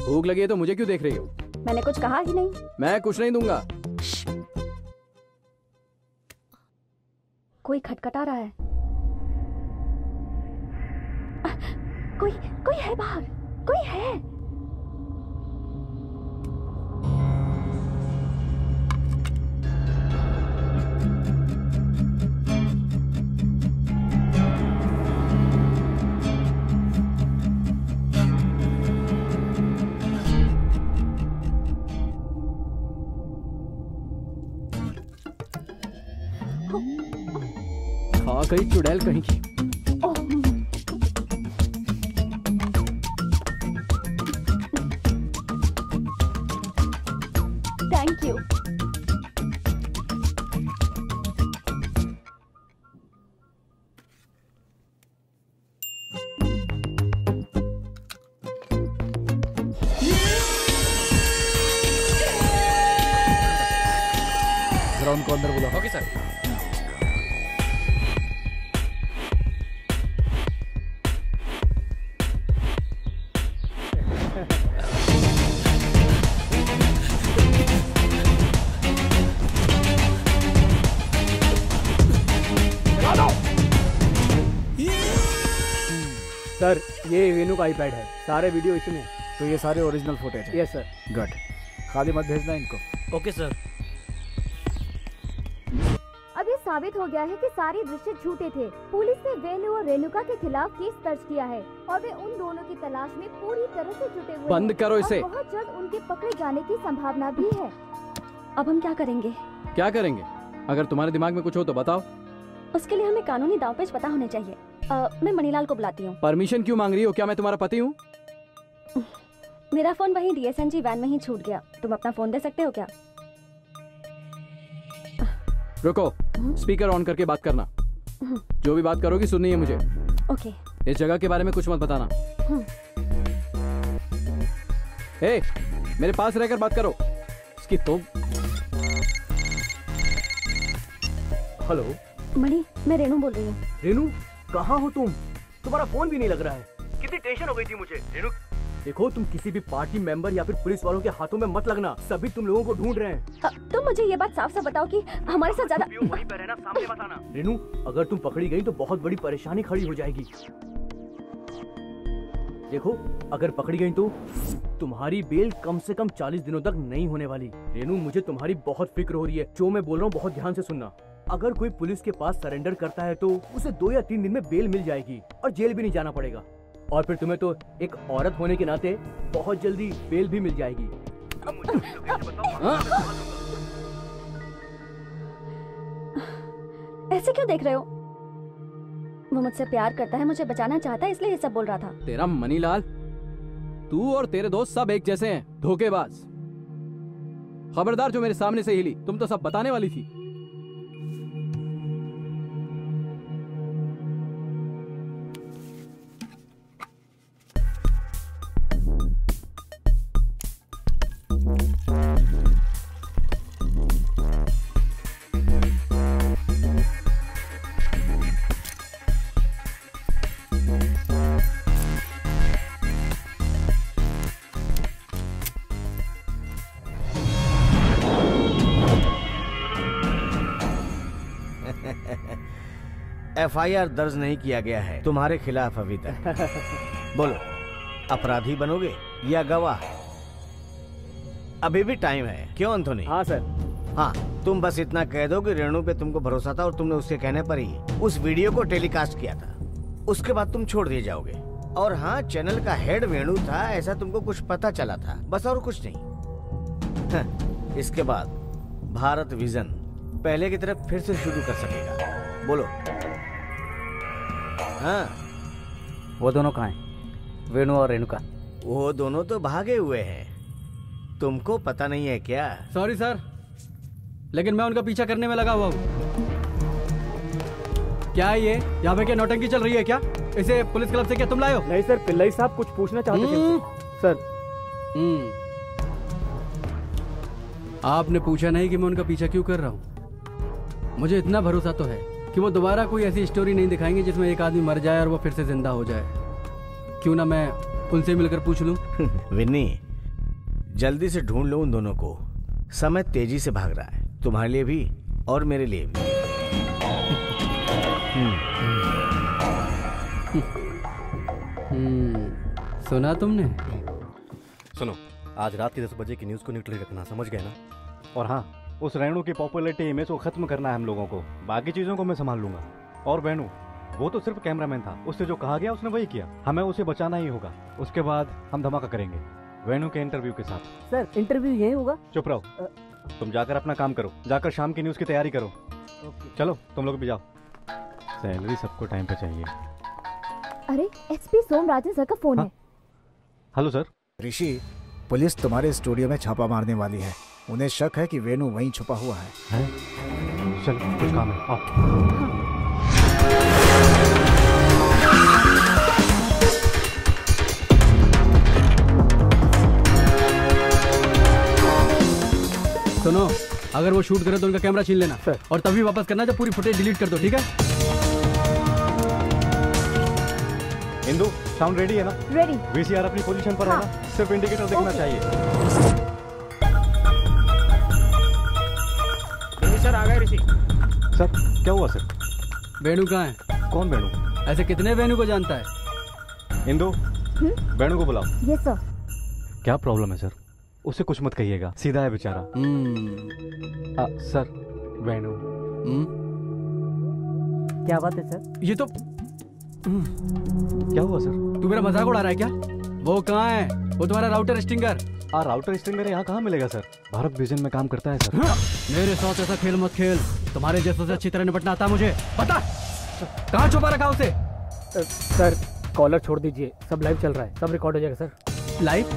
भूख लगी है तो मुझे क्यों देख रही हो? मैंने कुछ कहा ही नहीं। मैं कुछ नहीं दूँगा। कोई खटखटा रहा है। कोई कोई है बाहर? कोई है? खा गई चुड़ैल कहीं की। ये वेनु का आईपैड है। सारे वीडियो इसमें। तो ये सारे ओरिजिनल फुटेज है? यस सर गुड खाली मत भेजना इनको। ओके सर अब ये साबित हो गया है कि सारे दृश्य झूठे थे। पुलिस ने वेनु और रेणुका के खिलाफ केस दर्ज किया है और वे उन दोनों की तलाश में पूरी तरह से जुटे हुए बंद करो इसे। बहुत जल्द उनके पकड़े जाने की संभावना भी है। अब हम क्या करेंगे? क्या करेंगे? अगर तुम्हारे दिमाग में कुछ हो तो बताओ। उसके लिए हमें कानूनी दावपेच पता होने चाहिए। अ, मैं मणिलाल को बुलाती हूँ। परमिशन क्यों मांग रही हो? क्या मैं तुम्हारा पति हूँ? मेरा फ़ोन वहीं डीएसएनजी वैन में ही छूट गया। तुम अपना फ़ोन दे सकते हो क्या? रुको स्पीकर ऑन करके बात करना। जो भी बात करोगी सुननी है मुझे। ओके। इस जगह के बारे में कुछ मत बताना। ए, मेरे पास रहकर बात करो। इसकी तो हेलो। मणि मैं रेनू बोल रही हूँ। रेनू कहाँ हो तुम? तुम्हारा फ़ोन भी नहीं लग रहा है। कितनी टेंशन हो गई थी मुझे रेनू देखो तुम किसी भी पार्टी मेंबर या फिर पुलिस वालों के हाथों में मत लगना। सभी तुम लोगों को ढूंढ रहे हैं। तुम मुझे ये बात साफ़ साफ़ बताओ कि हमारे साथ ज़्यादा वहीं पर रहना सामने मत आना। रेनू अगर तुम पकड़ी गई तो बहुत बड़ी परेशानी खड़ी हो जाएगी। देखो अगर पकड़ी गई तो तुम्हारी बेल कम से कम 40 दिनों तक नहीं होने वाली। रेनू मुझे तुम्हारी बहुत फ़िक्र हो रही है। जो मैं बोल रहा हूँ बहुत ध्यान से सुनना। अगर कोई पुलिस के पास सरेंडर करता है तो उसे दो या तीन दिन में बेल मिल जाएगी और जेल भी नहीं जाना पड़ेगा। और फिर तुम्हें तो एक औरत होने के नाते बहुत जल्दी बेल भी मिल जाएगी। ऐसे क्यों देख रहे हो? वो मुझसे प्यार करता है मुझे बचाना चाहता है इसलिए ये सब बोल रहा था। तेरा मनीलाल तू और तेरे दोस्त सब एक जैसे हैं धोखेबाज। खबरदार जो मेरे सामने से हिली तुम तो सब बताने वाली थी। एफआईआर दर्ज नहीं किया गया है। तुम्हारे खिलाफ अभी तक। बोलो अपराधी बनोगे या गवाह? अभी भी टाइम है। क्यों अंथोनी? हाँ सर। हाँ तुम बस इतना कह दो कि रेणु पे तुमको भरोसा था और तुमने उसके कहने पर ही उस वीडियो को टेलीकास्ट किया था। उसके बाद तुम छोड़ दिए जाओगे। और हाँ चैनल का हेड वेणु था ऐसा तुमको कुछ पता चला था। बस और कुछ नहीं। हाँ, इसके बाद भारत विजन पहले की तरफ़ फिर से शुरू कर सकेगा। बोलो। हाँ। वो दोनों कहाँ हैं? वेणु और रेणुका। वो दोनों तो भागे हुए हैं। तुमको पता नहीं है क्या? सॉरी सर लेकिन मैं उनका पीछा करने में लगा हुआ हूँ। क्या ये? यहाँ पे क्या नौटंकी चल रही है क्या? इसे पुलिस क्लब से क्या तुम लाए नहीं सर पिल्लई साहब कुछ पूछना चाहते थे। सर हम्म। आपने पूछा नहीं कि मैं उनका पीछा क्यों कर रहा हूँ? मुझे इतना भरोसा तो है। कि वो दोबारा कोई ऐसी स्टोरी नहीं दिखाएँगे जिसमें एक आदमी मर जाए और वो फिर से ज़िंदा हो जाए। क्यों ना मैं उनसे मिलकर पूछ लूँ? विन्नी जल्दी से ढूंढ लो उन दोनों को। समय तेज़ी से भाग रहा है। तुम्हारे लिए भी और मेरे लिए भी। हम्म, सुना तुमने? सुनो आज रात के दस बजे की न्यूज़ को न्यूट्रल रखना समझ गए ना? और हाँ उस रेणु की पॉपुलरिटी इमेज को खत्म करना है हम लोगों को। बाकी चीज़ों को मैं संभाल लूँगा। और वेणु वो तो सिर्फ़ कैमरामैन था। उससे जो कहा गया उसने वही किया। हमें उसे बचाना ही होगा। उसके बाद हम धमाका करेंगे। वेणु के इंटरव्यू के साथ। सर इंटरव्यू यही होगा? चुप रहो। तुम जाकर अपना काम करो। जाकर शाम की न्यूज़ की तैयारी करो। चलो तुम लोग भी जाओ। सैलरी सबको टाइम पे चाहिए। अरे एसपी सोमराजन सर का फ़ोन है। हेलो सर ऋषि पुलिस तुम्हारे स्टूडियो में छापा मारने वाली है। उन्हें शक है कि वेणु वहीं छुपा हुआ है। चल कुछ काम है आओ। सुनो अगर वो शूट करे तो उनका कैमरा छीन लेना। और तभी वापस करना जब पूरी फुटेज डिलीट कर दो ठीक है? इंदु साउंड रेडी है ना? रेडी वीसीआर अपनी पोजीशन पर है ना? सिर्फ़ इंडिकेटर देखना चाहिए। सर आ गए ऋषि। सर क्या हुआ सर? वेणु कहाँ है? कौन वेणु? ऐसे कितने वेणु को जानता है? इंदु वेणु को बुलाओ। Yes sir. क्या प्रॉब्लम है सर? उसे कुछ मत कहिएगा। सीधा है बेचारा। आ, सर वेणु। क्या बात है सर? ये तो क्या हुआ सर? तू मेरा मज़ाक उड़ा रहा है क्या? वो कहाँ है? वो तुम्हारा राउटर स्टिंगर आ राउटर स्ट्रिंगर यहाँ कहाँ मिलेगा सर भारत विजन में काम करता है सर मेरे साथ ऐसा खेल मत खेल। तुम्हारे जैसों से अच्छी तरह निपटना आता मुझे। बता! कहाँ छुपा रखा उसे? सर कॉलर छोड़ दीजिए। सब लाइव चल रहा है। सब रिकॉर्ड हो जाएगा सर लाइव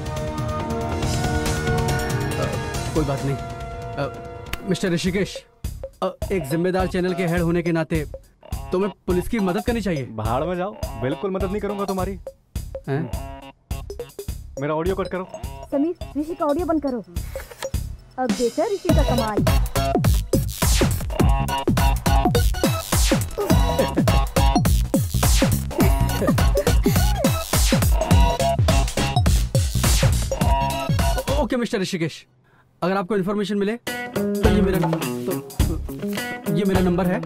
कोई बात नहीं। मिस्टर ऋषिकेश एक जिम्मेदार चैनल के हेड होने के नाते तुम्हें पुलिस की मदद करनी चाहिए। भाड़ में जाओ। बिल्कुल मदद नहीं करूँगा तुम्हारी। हैं? मेरा ऑडियो कट करो। समीर ऋषि का ऑडियो बंद करो। अब देखा ऋषि का कमाल। ओके मिस्टर ऋषिकेश अगर आपको इन्फॉर्मेशन मिले तो ये मेरा तो, ये मेरा नंबर है।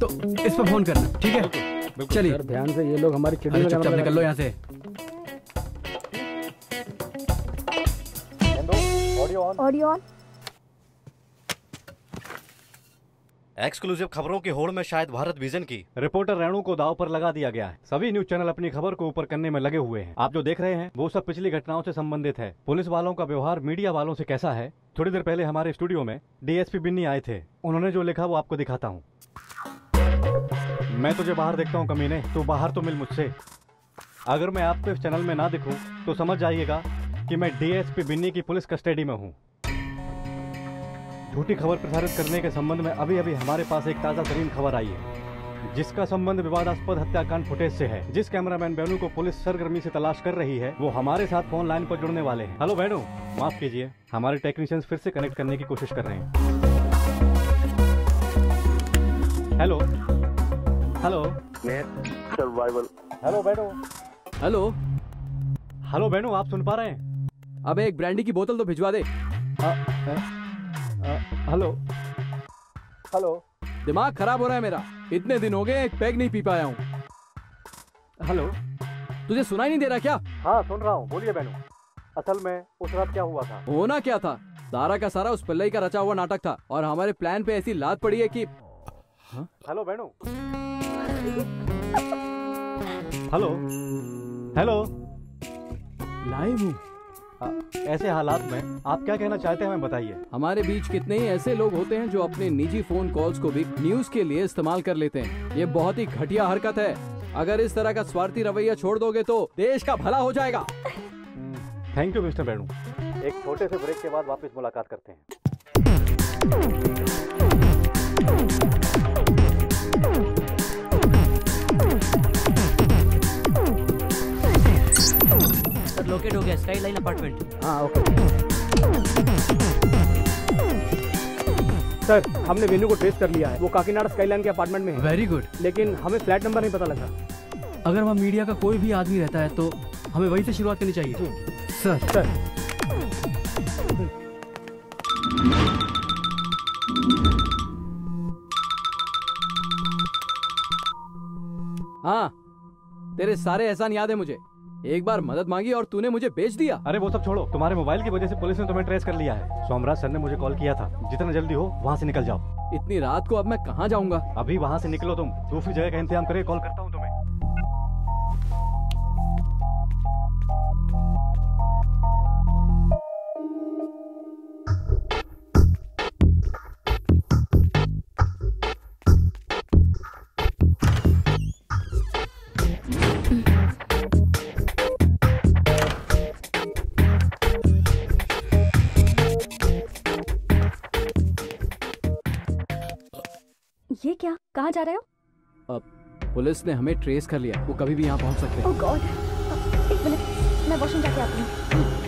तो इस पर फ़ोन करना ठीक है? चलिए। ध्यान से ये लोग हमारी निकल लो यहाँ से। ऑडियो ऑन एक्सक्लूसिव खबरों की होड़ में शायद भारत विजन की। रिपोर्टर रेणु को दाव पर लगा दिया गया है। सभी न्यूज़ चैनल अपनी खबर को ऊपर करने में लगे हुए हैं। आप जो देख रहे हैं वो सब पिछली घटनाओं से संबंधित है। पुलिस वालों का व्यवहार मीडिया वालों से कैसा है? थोड़ी देर पहले हमारे स्टूडियो में डीएसपी बिन्नी आए थे। उन्होंने जो लिखा वो आपको दिखाता हूँ। मैं तुझे बाहर देखता हूँ कमीने तू बाहर तो मिल मुझसे। अगर मैं आपको इस चैनल में ना दिखूँ तो समझ जाइएगा कि मैं डीएसपी बिन्नी की पुलिस कस्टडी में हूँ। झूठी खबर प्रसारित करने के संबंध में अभी अभी हमारे पास एक ताज़ा तरीन खबर आई है जिसका संबंध विवादास्पद हत्याकांड फुटेज से है। जिस कैमरामैन बेनू को पुलिस सरगर्मी से तलाश कर रही है वो हमारे साथ फ़ोन लाइन पर जुड़ने वाले हैं। हेलो बेनू माफ़ कीजिए हमारे टेक्नीशियंस फिर से कनेक्ट करने की कोशिश कर रहे हैं। Hello. Hello. Survival hello Venu. Hello. Hello Venu आप सुन पा रहे हैं? अब एक ब्रांडी की बोतल तो भिजवा दे। हेलो। हेलो। दिमाग खराब हो रहा है मेरा। इतने दिन हो गए एक पैग नहीं पी पाया हूँ। हेलो। तुझे सुनाई नहीं दे रहा क्या? हाँ सुन रहा हूँ। बोलिए बेनू असल में उस रात क्या हुआ था? होना क्या था? सारा का सारा उस पिल्लई का रचा हुआ नाटक था और हमारे प्लान पे ऐसी लात पड़ी है कि hello Venu hello. Hello. Live हूँ ऐसे हालात में आप क्या कहना चाहते हैं हमें बताइए। हमारे बीच कितने ही ऐसे लोग होते हैं जो अपने निजी फ़ोन कॉल्स को भी न्यूज़ के लिए इस्तेमाल कर लेते हैं। ये बहुत ही घटिया हरकत है। अगर इस तरह का स्वार्थी रवैया छोड़ दोगे तो देश का भला हो जाएगा। थैंक यू मिस्टर बेनू एक छोटे से ब्रेक के बाद वापस मुलाकात करते हैं। लोकेट हो गया स्काई लाइन अपार्टमेंट हाँ ओके सर हमने वेन्यू को ट्रेस कर लिया है। वो काकीनाडा स्काईलाइन के अपार्टमेंट में है। वेरी गुड लेकिन हमें फ्लैट नंबर नहीं पता लगा। अगर वहाँ मीडिया का कोई भी आदमी रहता है तो हमें वहीं से शुरुआत करनी चाहिए। सर सर हाँ तेरे सारे एहसान याद है मुझे। एक बार मदद मांगी और तूने मुझे बेच दिया। अरे वो सब छोड़ो। तुम्हारे मोबाइल की वजह से पुलिस ने तुम्हें ट्रेस कर लिया है। सोमराज सर ने मुझे कॉल किया था। जितना जल्दी हो वहाँ से निकल जाओ। इतनी रात को अब मैं कहाँ जाऊँगा? अभी वहाँ से निकलो तुम। दूसरी जगह का इंतज़ाम करके कॉल करता हूँ तुम्हें। क्या? कहाँ जा रहे हो? अब पुलिस ने हमें ट्रेस कर लिया। वो कभी भी यहाँ पहुँच सकते हैं। oh God. एक मिनट। मैं वॉशरूम जाके आती हूँ।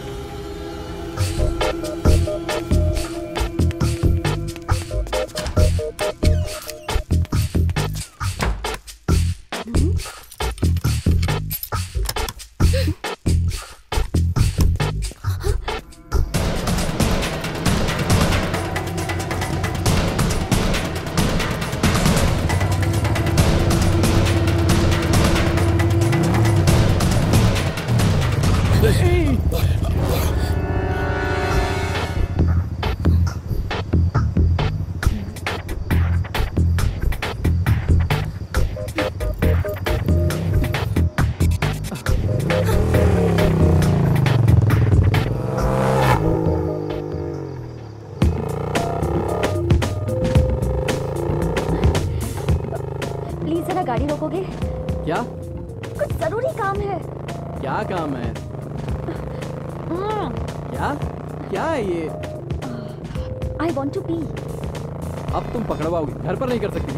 तुम पकड़वाओगी। घर पर नहीं कर सकती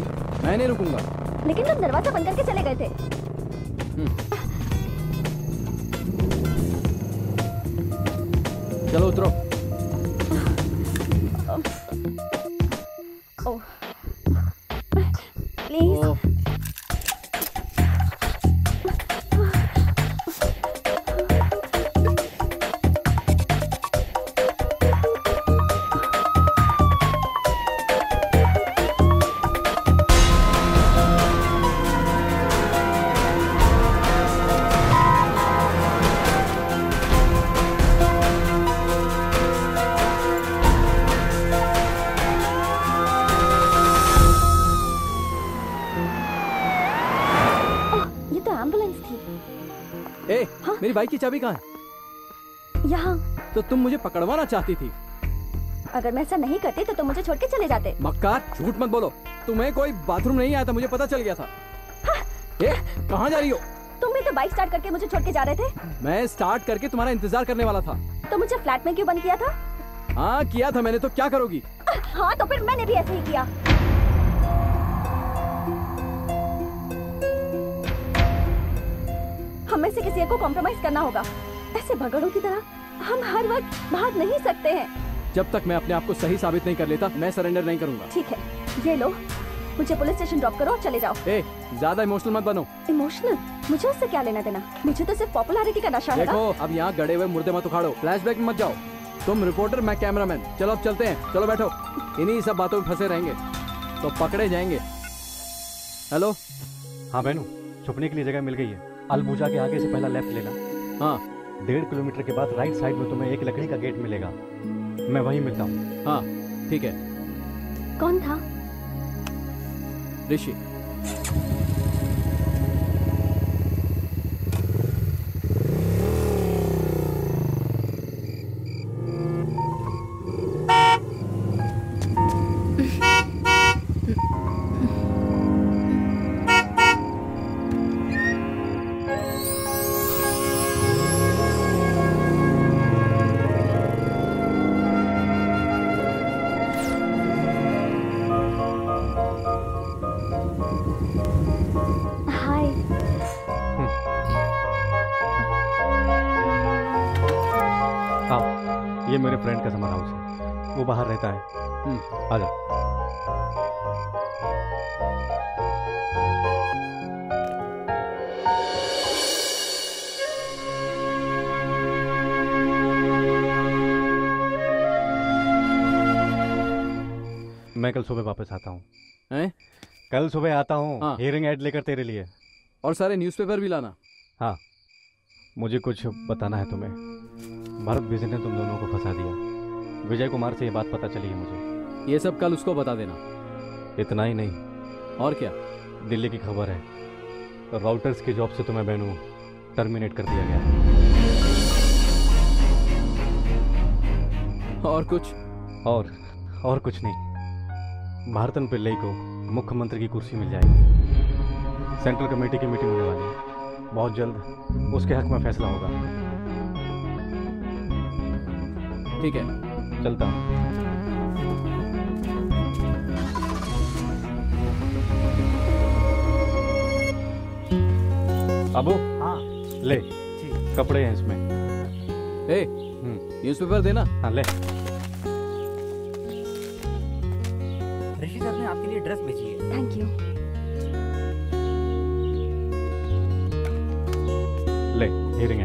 मैं नहीं रुकूँगा। लेकिन तुम दरवाज़ा बंद करके चले गए थे। चलो उतरो। बाइक की चाबी कहाँ है? यहाँ। तो तुम मुझे पकड़वाना चाहती थी। अगर मैं ऐसा नहीं करती तो तुम मुझे छोड़ के चले जाते। मक्कार झूठ मत बोलो। तुम्हें कोई बाथरूम नहीं आया था मुझे पता चल गया था। कहाँ जा रही हो? तुम भी तो बाइक स्टार्ट करके मुझे छोड़ के जा रहे थे। मैं स्टार्ट करके तुम्हारा इंतज़ार करने वाला था। तो मुझे फ्लैट में क्यों बंद किया था? हाँ किया था मैंने तो क्या करोगी? हाँ तो फिर मैंने भी ऐसे ही किया। एक को कॉम्प्रोमाइज करना होगा। ऐसे भगड़ों की तरह हम हर वक्त भाग नहीं सकते हैं। जब तक मैं अपने आप को सही साबित नहीं कर लेता मैं सरेंडर नहीं करूँगा। ठीक है ये लो। मुझे पुलिस स्टेशन ड्रॉप करो और चले जाओ। ए ज़्यादा इमोशनल मत बनो। इमोशनल मुझे उससे क्या लेना देना? मुझे तो सिर्फ़ पॉपुलरिटी का नशा है देखो अब यहाँ गड़े हुए मुर्दे मत उखाड़ो। फ्लैशबैक में मत जाओ। तुम रिपोर्टर मैं कैमरामैन चलो अब चलते हैं। चलो बैठो। इन्हीं सब बातों में फंसे रहेंगे। तो पकड़े जाएँगे। हेलो हाँ बहनू छुपने के लिए जगह मिल गई है। अलबुजा के आगे से पहला लेफ़्ट लेना। हाँ। डेढ़ किलोमीटर के बाद राइट साइड में तुम्हें एक लकड़ी का गेट मिलेगा। मैं वहीं मिलता हूँ। हाँ ठीक है। कौन था? ऋषि। सुबह वापस आता हूँ। हैं? कल सुबह आता हूँ हाँ। हियरिंग ऐड लेकर तेरे लिए। और सारे न्यूज़पेपर भी लाना। हाँ। मुझे कुछ बताना है तुम्हें। भारत विजय ने तुम दोनों को फंसा दिया। विजय कुमार से ये बात पता चली है मुझे। ये सब कल उसको बता देना। इतना ही नहीं। और क्या? दिल्ली की खबर है। राउटर्स की जॉब से तुम्हें बेनू टर्मिनेट कर दिया गया। और कुछ? और और कुछ नहीं। भारतन पिल्लई को मुख्यमंत्री की कुर्सी मिल जाएगी। सेंट्रल कमेटी की मीटिंग होने वाली है। बहुत जल्द उसके हक में फैसला होगा। ठीक है। चलता हूँ। अबू हाँ। ले। कपड़े हैं इसमें। ए न्यूज़पेपर देना? हाँ ले। सर ने आपके लिए ड्रेस भेजी है थैंक यू ले हियरिंग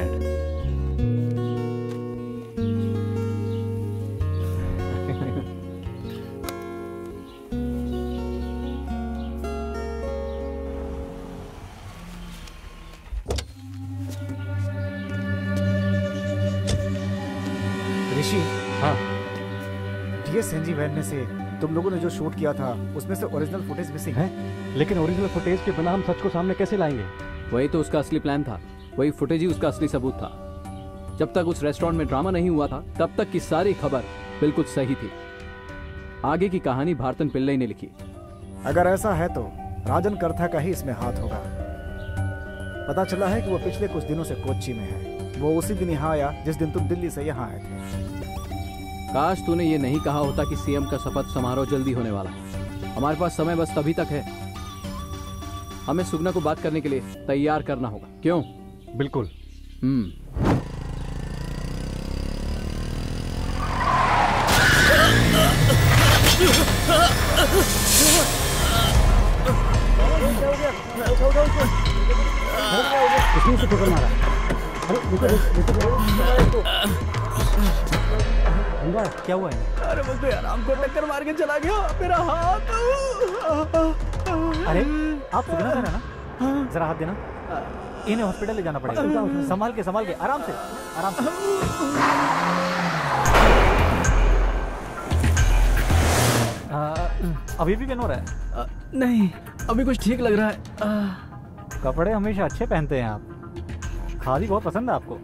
जो शूट किया था उसमें से ओरिजिनल फुटेज मिसिंग है? लेकिन ओरिजिनल फुटेज के बिना हम सच को सामने कैसे लाएँगे? वही तो उसका असली प्लान था। वही फुटेज ही उसका असली सबूत था। जब तक उस रेस्टोरेंट में ड्रामा नहीं हुआ था तब तक की सारी खबर बिल्कुल सही थी। आगे की कहानी भारतन पिल्लई ने लिखी। अगर ऐसा है तो राजन करथा का ही इसमें हाथ होगा। पता चला है कि वो पिछले कुछ दिनों से कोच्चि में है। वो उसी दिन यहाँ आया जिस दिन तुम दिल्ली से यहाँ आए थे। काश तूने ये नहीं कहा होता कि सीएम का शपथ समारोह जल्दी होने वाला है। हमारे पास समय बस तभी तक है। हमें सुगना को बात करने के लिए तैयार करना होगा। क्यों? बिल्कुल। हम्म। किसने इसे ठोकर मारा। अरे रुको रुको। क्या हुआ है? अरे मुझे आराम को टक्कर मार के चला गया। मेरा हाथ। अरे आप सुगना है ना? जरा हाथ देना। इन्हें हॉस्पिटल ले जाना पड़ेगा। संभाल के संभाल के। आराम से आराम से। आ, अभी भी पेन हो रहा है? नहीं अभी कुछ ठीक लग रहा है। कपड़े हमेशा अच्छे पहनते हैं आप। खादी बहुत पसंद है आपको।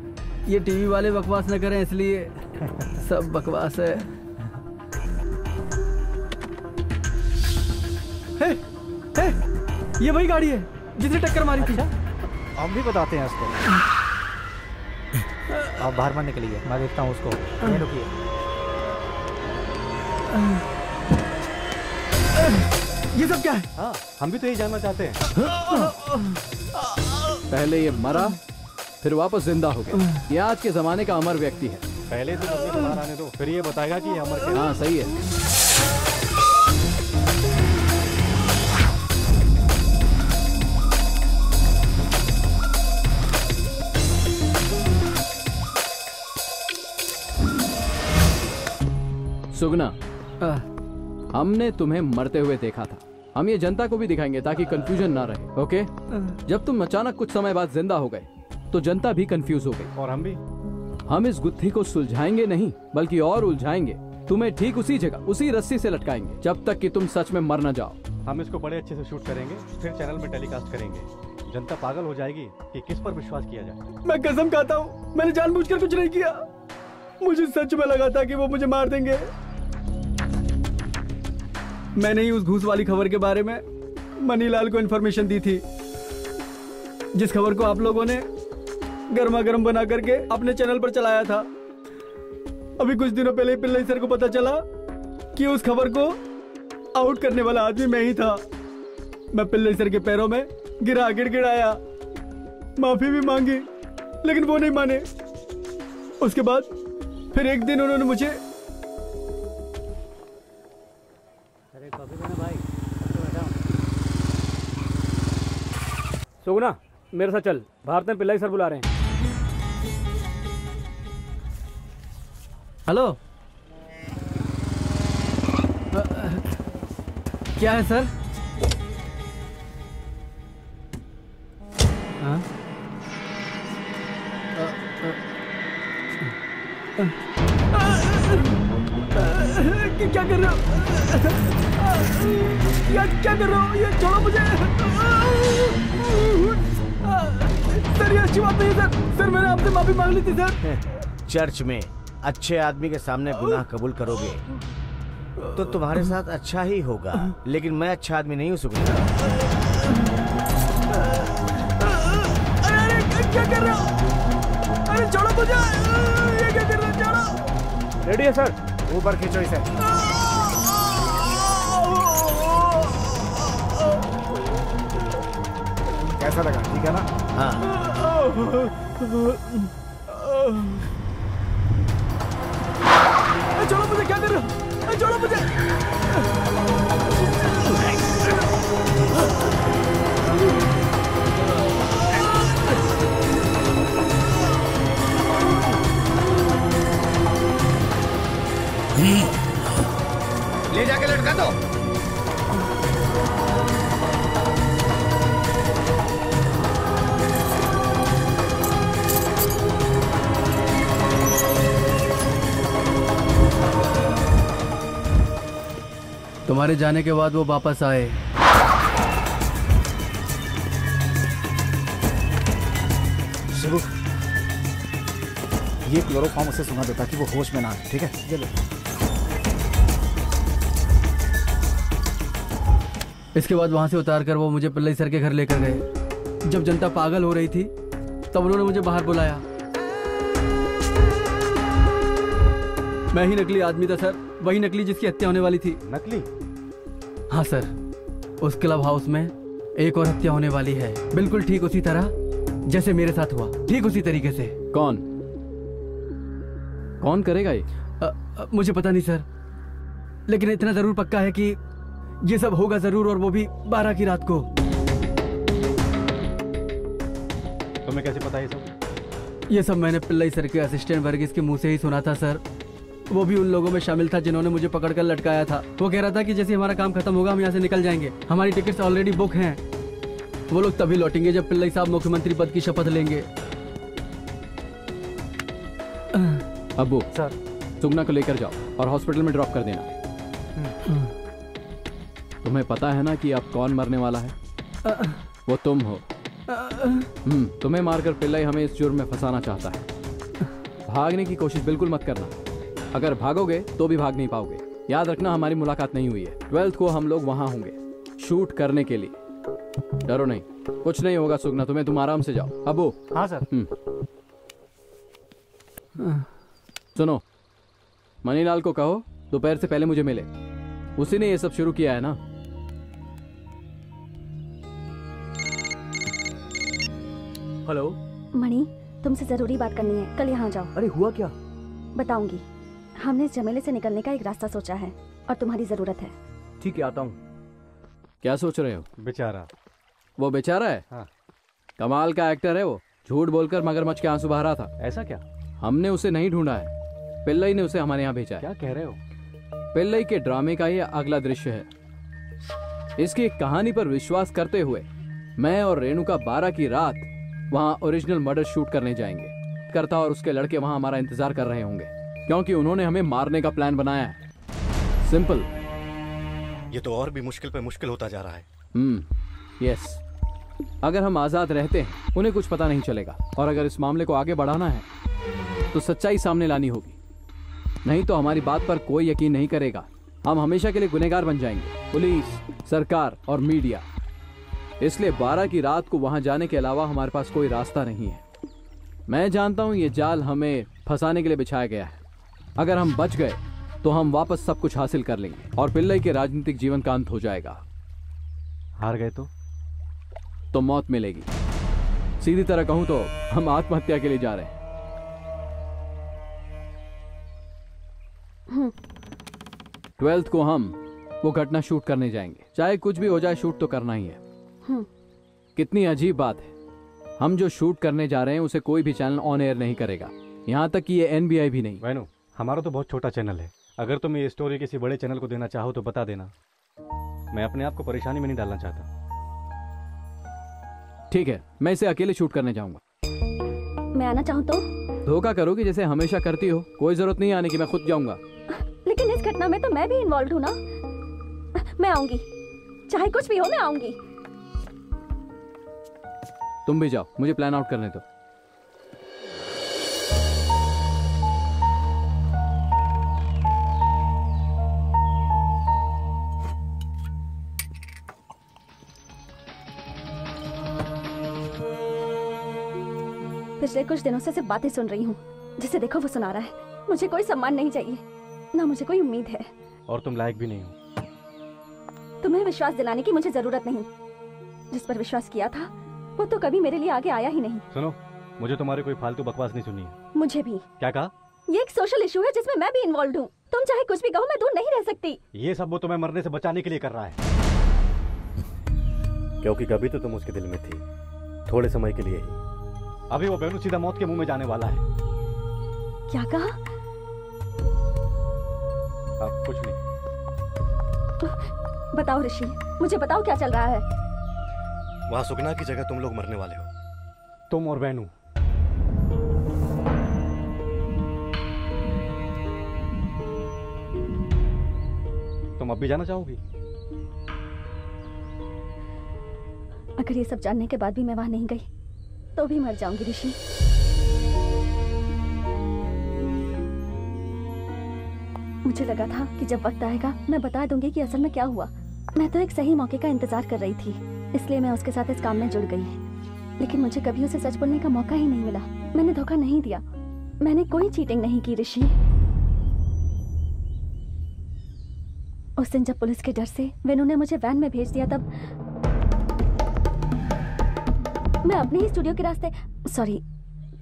ये टीवी वाले बकवास न करें इसलिए सब बकवास है। हे, हे, ये वही गाड़ी है जिसने टक्कर मारी थी। हम भी बताते हैं उसको। आप बाहर मत निकलिए मैं देखता हूँ उसको। रुकिए। ये सब क्या है? हाँ हम भी तो यही जानना चाहते हैं। पहले ये मरा फिर वापस ज़िंदा हो गया। ये आज के जमाने का अमर व्यक्ति है। पहले तो बाहर आने दो फिर ये बताएगा कि अमर के हाँ। सही है। सुगना हमने तुम्हें मरते हुए देखा था। हम ये जनता को भी दिखाएँगे ताकि कंफ्यूजन ना रहे ओके जब तुम अचानक कुछ समय बाद ज़िंदा हो गए तो जनता भी कंफ्यूज हो गई। और हम भी? हम इस गुत्थी को सुलझाएँगे नहीं बल्कि और उलझाएँगे। तुम्हें ठीक उसी जगह उसी रस्सी से लटकाएँगे जब तक कि तुम सच में मर न जाओ। हम इसको बड़े अच्छे से शूट करेंगे फिर चैनल में टेलीकास्ट करेंगे। जनता पागल हो जाएगी कि किस पर विश्वास किया जाए। मैं कसम खाता हूँ मैंने जानबूझकर कुछ नहीं किया। मुझे सच में लगा था कि वो मुझे मार देंगे। मैंने ही उस घूस वाली खबर के बारे में मनीलाल को इन्फॉर्मेशन दी थी जिस खबर को आप लोगों ने गर्मा गर्म बना करके अपने चैनल पर चलाया था। अभी कुछ दिनों पहले पिल्लई सर को पता चला कि उस खबर को आउट करने वाला आदमी मैं ही था। मैं पिल्लई सर के पैरों में गिरा, गिड़गिड़ाया। माफ़ी भी मांगी, लेकिन वो नहीं माने। उसके बाद फिर एक दिन उन्होंने मुझे सुगना, मेरे साथ चल, भारत में पिल्लाई सर बुला रहे हैं। हेलो। क्या है सर? क्या कर रहे हो? क्या क्या कर रहे हो? ये छोड़ो मुझे। सर, ये अच्छी बात नहीं सर। सर, मैंने आपसे माफ़ी मांग ली थी, सर। चर्च में। अच्छे आदमी के सामने गुनाह कबूल करोगे तो तुम्हारे साथ अच्छा ही होगा लेकिन मैं अच्छा आदमी नहीं हूँ सुगना अरे अरे क्या कर रहे हो? अरे छोड़ो मुझे। ये क्या कर रहे हो? छोड़ो। रेडी है सर ऊपर खींचो इसे। कैसा लगा? ठीक है ना? हाँ। छोड़ो मुझे ले जाके लटका दो। तुम्हारे जाने के बाद वो वापस आए। शिबू ये क्लोरोफॉर्म उसे सुना दो ताकि वो होश में ना आए ठीक है? ये लो। इसके बाद वहाँ से उतार कर वो मुझे पिल्लई सर के घर लेकर गए। जब जनता पागल हो रही थी तब उन्होंने मुझे बाहर बुलाया। मैं ही नकली आदमी था सर। वही नकली जिसकी हत्या होने वाली थी। नकली? हाँ सर। उस क्लब हाउस में एक और हत्या होने वाली है। बिल्कुल ठीक उसी तरह जैसे मेरे साथ हुआ। ठीक उसी तरीके से। कौन? कौन करेगा ये? मुझे पता नहीं सर। लेकिन इतना ज़रूर पक्का है कि ये सब होगा ज़रूर और वो भी बारह की रात को। तुम्हें कैसे पता ये सब? ये सब मैंने पिल्लई सर के असिस्टेंट वर्गीस के मुँह से ही सुना था सर। वो भी उन लोगों में शामिल था जिन्होंने मुझे पकड़कर लटकाया था। वो कह रहा था कि जैसे हमारा काम खत्म होगा हम यहाँ से निकल जाएँगे। हमारी टिकट्स ऑलरेडी बुक हैं। वो लोग तभी लौटेंगे जब पिल्लई साहब मुख्यमंत्री पद की शपथ लेंगे। अब्बू सर। सुगना को लेकर जाओ और हॉस्पिटल में ड्रॉप कर देना। तुम्हें पता है ना कि अब कौन मरने वाला है? वो तुम हो। हम्म तुम्हें मारकर पिल्लाई हमें इस जुर्म में फंसाना चाहता है। भागने की कोशिश बिल्कुल मत करना। अगर भागोगे तो भी भाग नहीं पाओगे। याद रखना हमारी मुलाकात नहीं हुई है। ट्वेल्थ को हम लोग वहाँ होंगे शूट करने के लिए। डरो नहीं। कुछ नहीं होगा सुगना तुम्हें तुम आराम से जाओ। अबू हाँ सर। सुनो मनीलाल को कहो दोपहर से पहले मुझे मिले। उसी ने ये सब शुरू किया है ना? हेलो? मणि तुमसे ज़रूरी बात करनी है। कल यहाँ जाओ। अरे हुआ क्या? बताऊँगी। हमने इस झमेले से निकलने का एक रास्ता सोचा है और तुम्हारी ज़रूरत है। ठीक है आता हूँ। क्या सोच रहे हो? बेचारा। वो बेचारा है? हाँ। कमाल का एक्टर है वो। झूठ बोलकर मगरमच्छ के आँसू बहा रहा था। ऐसा क्या? हमने उसे नहीं ढूंढा है। पिल्लई ने उसे हमारे यहाँ भेजा है। क्या कह रहे हो? पिल्लई के ड्रामे का ये अगला दृश्य है। इसकी एक कहानी पर विश्वास करते हुए मैं और रेणुका बारह की रात वहाँ ओरिजिनल मर्डर शूट करने जाएँगे। करता और उसके लड़के वहाँ हमारा इंतज़ार कर रहे होंगे। क्योंकि उन्होंने हमें मारने का प्लान बनाया है। सिंपल ये तो और भी मुश्किल पे मुश्किल होता जा रहा है। हम्म यस अगर हम आज़ाद रहते हैं उन्हें कुछ पता नहीं चलेगा। और अगर इस मामले को आगे बढ़ाना है तो सच्चाई सामने लानी होगी। नहीं तो हमारी बात पर कोई यकीन नहीं करेगा। हम हमेशा के लिए गुनेगार बन जाएँगे। पुलिस सरकार और मीडिया। इसलिए बारह की रात को वहाँ जाने के अलावा हमारे पास कोई रास्ता नहीं है। मैं जानता हूँ ये जाल हमें फंसाने के लिए बिछाया गया है। अगर हम बच गए तो हम वापस सब कुछ हासिल कर लेंगे और पिल्लई के राजनीतिक जीवन का अंत हो जाएगा। हार गए तो? तो मौत मिलेगी। सीधी तरह कहूँ तो हम आत्महत्या के लिए जा रहे हैं। ट्वेल्थ को हम वो घटना शूट करने जाएँगे। चाहे कुछ भी हो जाए शूट तो करना ही है। हम्म। कितनी अजीब बात है। हम जो शूट करने जा रहे हैं उसे कोई भी चैनल ऑन एयर नहीं करेगा। यहाँ तक कि ये एनबीआई भी नहीं। हमारा तो बहुत छोटा चैनल है। अगर तुम ये स्टोरी किसी बड़े चैनल को देना चाहो तो बता देना। मैं अपने आप को परेशानी में नहीं डालना चाहता। ठीक है मैं इसे अकेले शूट करने जाऊँगा। मैं आना चाहूँ तो? धोखा करोगी जैसे हमेशा करती हो। कोई ज़रूरत नहीं आने की मैं खुद जाऊँगा। लेकिन इस घटना में तो मैं भी इन्वॉल्व हूँ ना। मैं आऊँगी। चाहे कुछ भी हो मैं आऊँगी। तुम भी जाओ मुझे प्लान आउट करने दो। पिछले कुछ दिनों से सिर्फ़ बातें सुन रही हूँ। जिसे देखो वो सुना रहा है। मुझे कोई सम्मान नहीं चाहिए। ना मुझे कोई उम्मीद है। और तुम लायक भी नहीं हो। तुम्हें विश्वास दिलाने की मुझे ज़रूरत नहीं। जिस पर विश्वास किया था वो तो कभी मेरे लिए आगे आया ही नहीं। सुनो मुझे तुम्हारी कोई फालतू बकवास नहीं सुनी है। मुझे भी। क्या कहा? ये एक सोशल इशू है जिसमें मैं भी इन्वॉल्व हूँ। तुम चाहे कुछ भी कहो मैं दूर नहीं रह सकती। ये सब वो तुम्हें मरने से बचाने के लिए कर रहा है। क्योंकि कभी तो तुम उसके दिल में थी। थोड़े समय के लिए ही। अभी वो बेनू सीधा मौत के मुँह में जाने वाला है। क्या कहा? अब कुछ नहीं। बताओ ऋषि मुझे बताओ क्या चल रहा है? वहाँ सुगना की जगह तुम लोग मरने वाले हो। तुम और बेनू। तुम अब भी जाना चाहोगी? अगर ये सब जानने के बाद भी मैं वहाँ नहीं गई तो भी मर जाऊँगी, ऋषि। मुझे लगा था कि जब वक्त आएगा, मैं बता दूँगी कि असल में क्या हुआ। मैं तो एक सही मौके का इंतज़ार कर रही थी, इसलिए मैं उसके साथ इस काम में जुड़ गई। लेकिन मुझे कभी उसे सच बोलने का मौका ही नहीं मिला। मैंने धोखा नहीं दिया। मैंने कोई चीटिंग नहीं की, ऋषि। उस दिन जब पुलिस के डर से वेनु ने मुझे वैन में भेज दिया, तब मैं अपने ही स्टूडियो के रास्ते सॉरी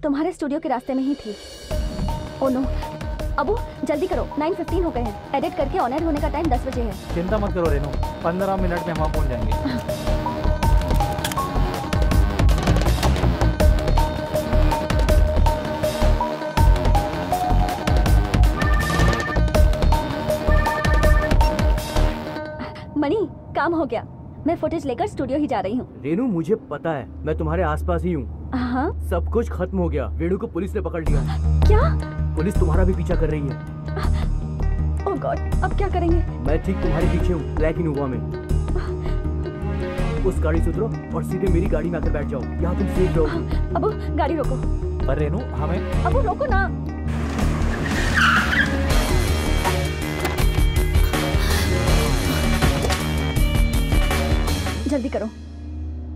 तुम्हारे स्टूडियो के रास्ते में ही थी। ओ नो अबू जल्दी करो। 9:15 हो गए हैं। एडिट करके ऑन एयर होने का टाइम 10 बजे है। चिंता मत करो रेनू। पंद्रह मिनट में हम पहुँच जाएँगे। मणि काम हो गया। मैं फुटेज लेकर स्टूडियो ही जा रही हूँ। रेनू मुझे पता है मैं तुम्हारे आसपास ही हूँ। हाँ? सब कुछ खत्म हो गया। वेणु को पुलिस ने पकड़ लिया। क्या? पुलिस तुम्हारा भी पीछा कर रही है। गॉड अब क्या करेंगे? मैं ठीक तुम्हारे पीछे हूँ ब्लैक इनोवा में। उस गाड़ी से उतरो और सीधे मेरी गाड़ी में आकर बैठ जाओ। यहाँ तुम सेफ़ रहो अब गाड़ी रोको। पर रेनू हमें अब रोको ना। जल्दी करो।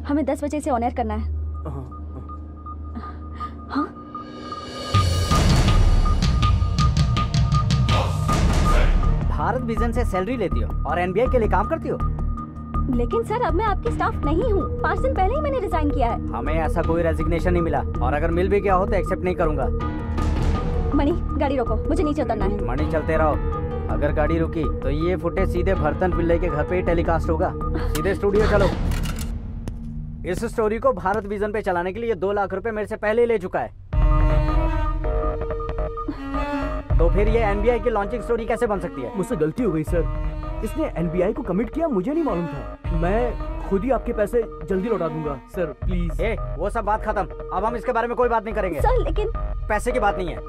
हमें 10 बजे से ऑन एयर करना है। हाँ भारत विजन से सैलरी लेती हो और एनबीआई के लिए काम करती हो? लेकिन सर अब मैं आपकी स्टाफ नहीं हूँ। पाँच दिन पहले ही मैंने रिजाइन किया है। हमें ऐसा कोई रेजिग्नेशन नहीं मिला और अगर मिल भी गया हो तो एक्सेप्ट नहीं करूँगा। मणि गाड़ी रोको। मुझे नीचे उतरना है। मणि चलते रहो। अगर गाड़ी रुकी तो ये फुटेज सीधे भरतन पिल्ले के घर पे ही टेलीकास्ट होगा। सीधे स्टूडियो चलो। इस स्टोरी को भारत विजन पे चलाने के लिए दो लाख रुपए मेरे से पहले ले चुका है। तो फिर ये एनबीआई की लॉन्चिंग स्टोरी कैसे बन सकती है? मुझसे गलती हो गई, सर। इसने एनबीआई को कमिट किया, मुझे नहीं मालूम था। मैं खुद ही आपके पैसे जल्दी लौटा दूँगा सर प्लीज़ ए, वो सब बात खत्म। अब हम इसके बारे में कोई बात नहीं करेंगे। सर लेकिन पैसे की बात नहीं है।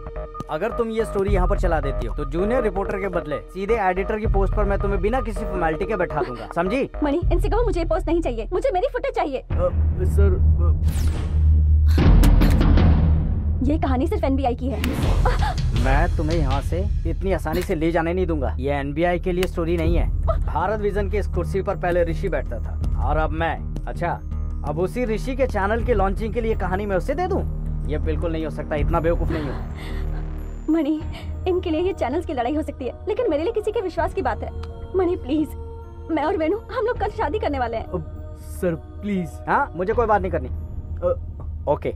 अगर तुम ये स्टोरी यहाँ पर चला देती हो तो जूनियर रिपोर्टर के बदले सीधे एडिटर की पोस्ट पर मैं तुम्हें बिना किसी फॉर्मेलिटी के बैठा दूँगा। समझी? मणि इनसे कहो मुझे पोस्ट नहीं चाहिए। मुझे मेरी फुटेज चाहिए। सर ये कहानी सिर्फ़ एनबीआई की है। मैं तुम्हें यहाँ से इतनी आसानी से ले जाने नहीं दूँगा। ये एनबीआई के लिए स्टोरी नहीं है। भारत विजन की इस कुर्सी पर पहले ऋषि बैठता था। और अब मैं अच्छा अब उसी ऋषि के चैनल की लॉन्चिंग के लिए कहानी मैं उसे दे दूँ? ये बिल्कुल नहीं हो सकता इतना बेवकूफ़ नहीं हूँ। मणि इनके लिए ये चैनल्स की लड़ाई हो सकती है लेकिन मेरे लिए किसी के विश्वास की बात है। मणि प्लीज़ मैं और वेणु हम लोग कल शादी करने वाले हैं। सर प्लीज़ हाँ मुझे कोई बात नहीं करनी। ओके।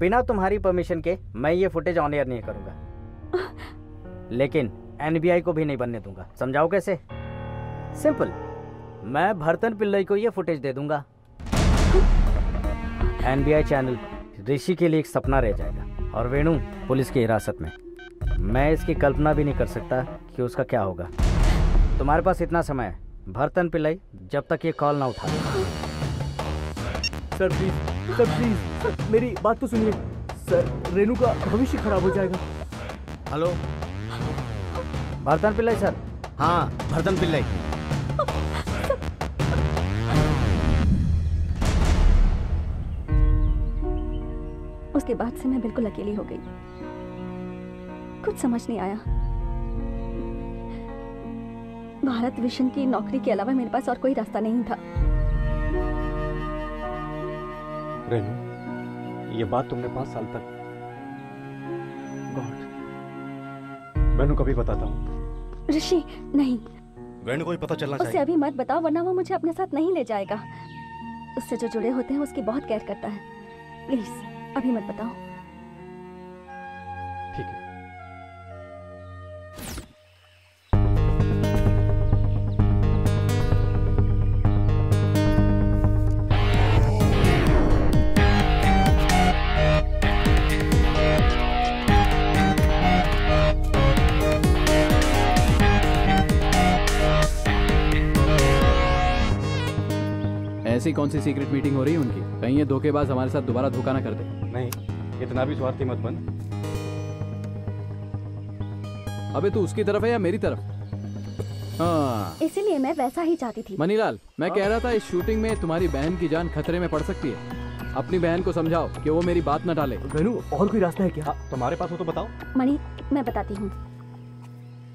बिना तुम्हारी परमिशन के मैं ये फुटेज ऑन एयर नहीं करूँगा। लेकिन एनबीआई को भी नहीं बनने दूँगा। समझाओ कैसे? सिंपल मैं भरतन पिल्लई को ये फुटेज दे दूँगा। एनबीआई चैनल ऋषि के लिए एक सपना रह जाएगा। और वेणु पुलिस की हिरासत में। मैं इसकी कल्पना भी नहीं कर सकता कि उसका क्या होगा। तुम्हारे पास इतना समय है। भरतन पिल्लई, जब तक ये कॉल ना उठा। Sir please sir please sir, मेरी बात तो सुनिए। सर रेनू का भविष्य खराब हो जाएगा। हेलो? भरतन पिल्लई सर हाँ भरतन पिल्लई। उसके बाद से मैं बिल्कुल अकेली हो गई। कुछ समझ नहीं आया। भारत विशन की नौकरी के अलावा मेरे पास और कोई रास्ता नहीं था। रेनू ये बात तुमने पाँच साल तक गॉड मैनू कभी बताता हूँ। ऋषि नहीं। वेणु को भी पता चलना उसे चाहिए। अभी मत बताओ वरना वो मुझे अपने साथ नहीं ले जाएगा। उससे जो जुड़े होते हैं उसकी बहुत केयर करता है। प्लीज़ अभी मत बताओ। ऐसी कौन सी सीक्रेट मीटिंग हो रही है उनकी? कहीं ये धोखेबाज हमारे साथ दोबारा धोखा ना कर दे नहीं इतना भी स्वार्थी मत बन। अबे तू उसकी तरफ़ है या मेरी तरफ़? हाँ। इसीलिए मैं वैसा ही चाहती थी। मनीलाल मैं कह रहा था इस शूटिंग में तुम्हारी बहन की जान खतरे में पड़ सकती है। अपनी बहन को समझाओ कि वो मेरी बात न डाले वेणु और कोई रास्ता है क्या? तुम्हारे पास हो तो बताओ। मणि मैं बताती हूँ।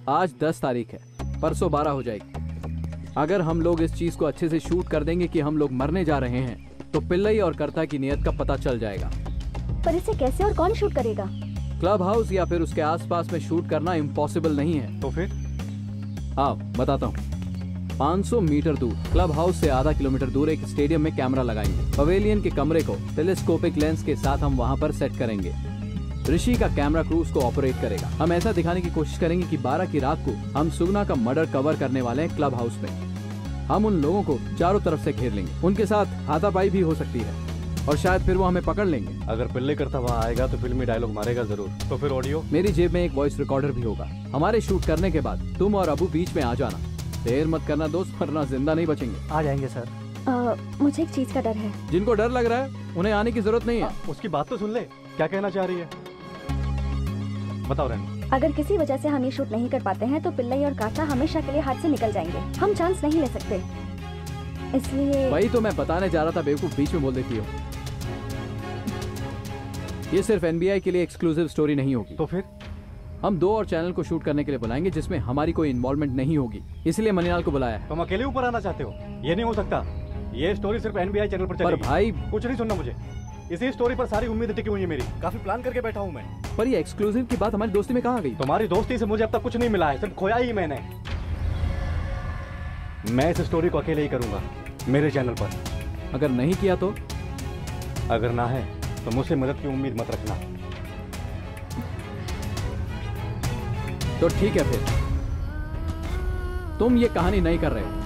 आज दस तारीख है परसों बारह हो जाएगी। अगर हम लोग इस चीज़ को अच्छे से शूट कर देंगे कि हम लोग मरने जा रहे हैं तो पिल्लई और कर्ता की नियत का पता चल जाएगा। पर इसे कैसे और कौन शूट करेगा? क्लब हाउस या फिर उसके आसपास में शूट करना इम्पॉसिबल नहीं है। तो फिर? हाँ बताता हूँ। 500 मीटर दूर क्लब हाउस से आधा किलोमीटर दूर एक स्टेडियम में कैमरा लगाएँगे। पवेलियन के कमरे को टेलीस्कोपिक लेंस के साथ हम वहाँ पर सेट करेंगे। ऋषि का कैमरा क्रू उसको ऑपरेट करेगा। हम ऐसा दिखाने की कोशिश करेंगे कि 12 की रात को हम सुगना का मर्डर कवर करने वाले हैं क्लब हाउस में। हम उन लोगों को चारों तरफ़ से घेर लेंगे। उनके साथ हाथापाई भी हो सकती है और शायद फिर वो हमें पकड़ लेंगे। अगर पिल्ले करता वहाँ आएगा तो फिल्मी डायलॉग मारेगा ज़रूर। तो फिर ऑडियो मेरी जेब में एक वॉइस रिकॉर्डर भी होगा। हमारे शूट करने के बाद तुम और अबू बीच में आ जाना। देर मत करना दोस्त वरना ज़िंदा नहीं बचेंगे। आ जाएँगे सर। अ, मुझे एक चीज़ का डर है। जिनको डर लग रहा है उन्हें आने की ज़रूरत नहीं है। आ, उसकी बात तो सुन ले। क्या कहना चाह रही है? बताओ रेनू अगर किसी वजह से हम ये शूट नहीं कर पाते हैं तो पिल्लई और काटा हमेशा के लिए हाथ से निकल जाएँगे। हम चांस नहीं ले सकते। इसलिए वही तो मैं बताने जा रहा था बेवकूफ़ बीच में बोल देती हो। ये सिर्फ़ एनबीआई के लिए एक्सक्लूसिव स्टोरी नहीं होगी। तो फिर? हम दो और चैनल को शूट करने के लिए बुलाएँगे जिसमें हमारी कोई इन्वॉल्वमेंट नहीं होगी। इसलिए मनीलाल को बुलाया है। तुम अकेले ऊपर आना चाहते हो? ये नहीं हो सकता। ये स्टोरी सिर्फ़ एनबीआई चैनल पर चलेगी। पर भाई कुछ नहीं सुनना मुझे। इसी स्टोरी पर सारी उम्मीद टिकी हुई है मेरी। काफ़ी प्लान करके बैठा हूँ मैं। पर ये एक्सक्लूसिव की बात हमारी दोस्ती में कहाँ गई? तुम्हारी दोस्ती से मुझे अब तक कुछ नहीं मिला है सिर्फ़ खोया ही मैंने। मैं इस स्टोरी को अकेले ही करूँगा मेरे चैनल पर। अगर नहीं किया तो? अगर ना है तो मुझसे मदद की उम्मीद मत रखना। तो ठीक है फिर। तुम ये कहानी नहीं कर रहे हो।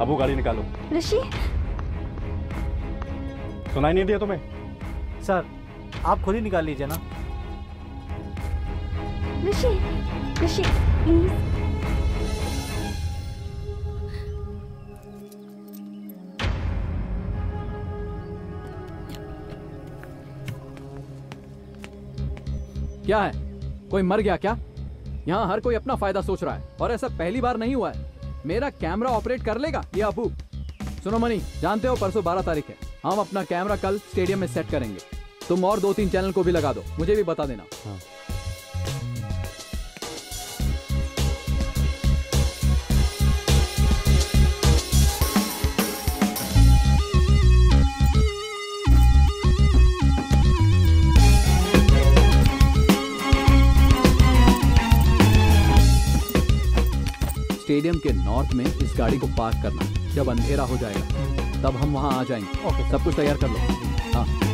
अबू गाड़ी निकालो। ऋषि? सुनाई नहीं दिया तुम्हें? सर आप खुद ही निकाल लीजिए ना। ऋषि ऋषि प्लीज़ क्या है? कोई मर गया क्या? यहाँ हर कोई अपना फ़ायदा सोच रहा है और ऐसा पहली बार नहीं हुआ है। मेरा कैमरा ऑपरेट कर लेगा? ये अबू। सुनो मनी, जानते हो परसों बारह तारीख है। हम अपना कैमरा कल स्टेडियम में सेट करेंगे। तुम और दो तीन चैनल को भी लगा दो। मुझे भी बता देना। स्टेडियम के नॉर्थ में इस गाड़ी को पार्क करना जब अंधेरा हो जाएगा तब हम वहाँ आ जाएँगे। ओके सब कुछ तैयार कर लो। हाँ।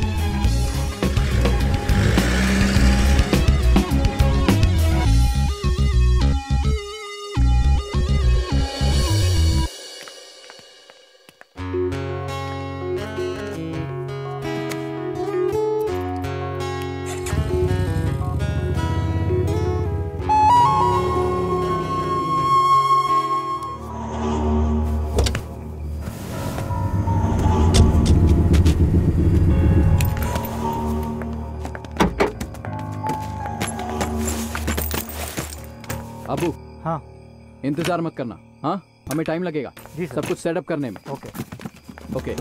इंतज़ार मत करना हाँ? हमें टाइम लगेगा जी सब कुछ सेटअप करने में। ओके ओके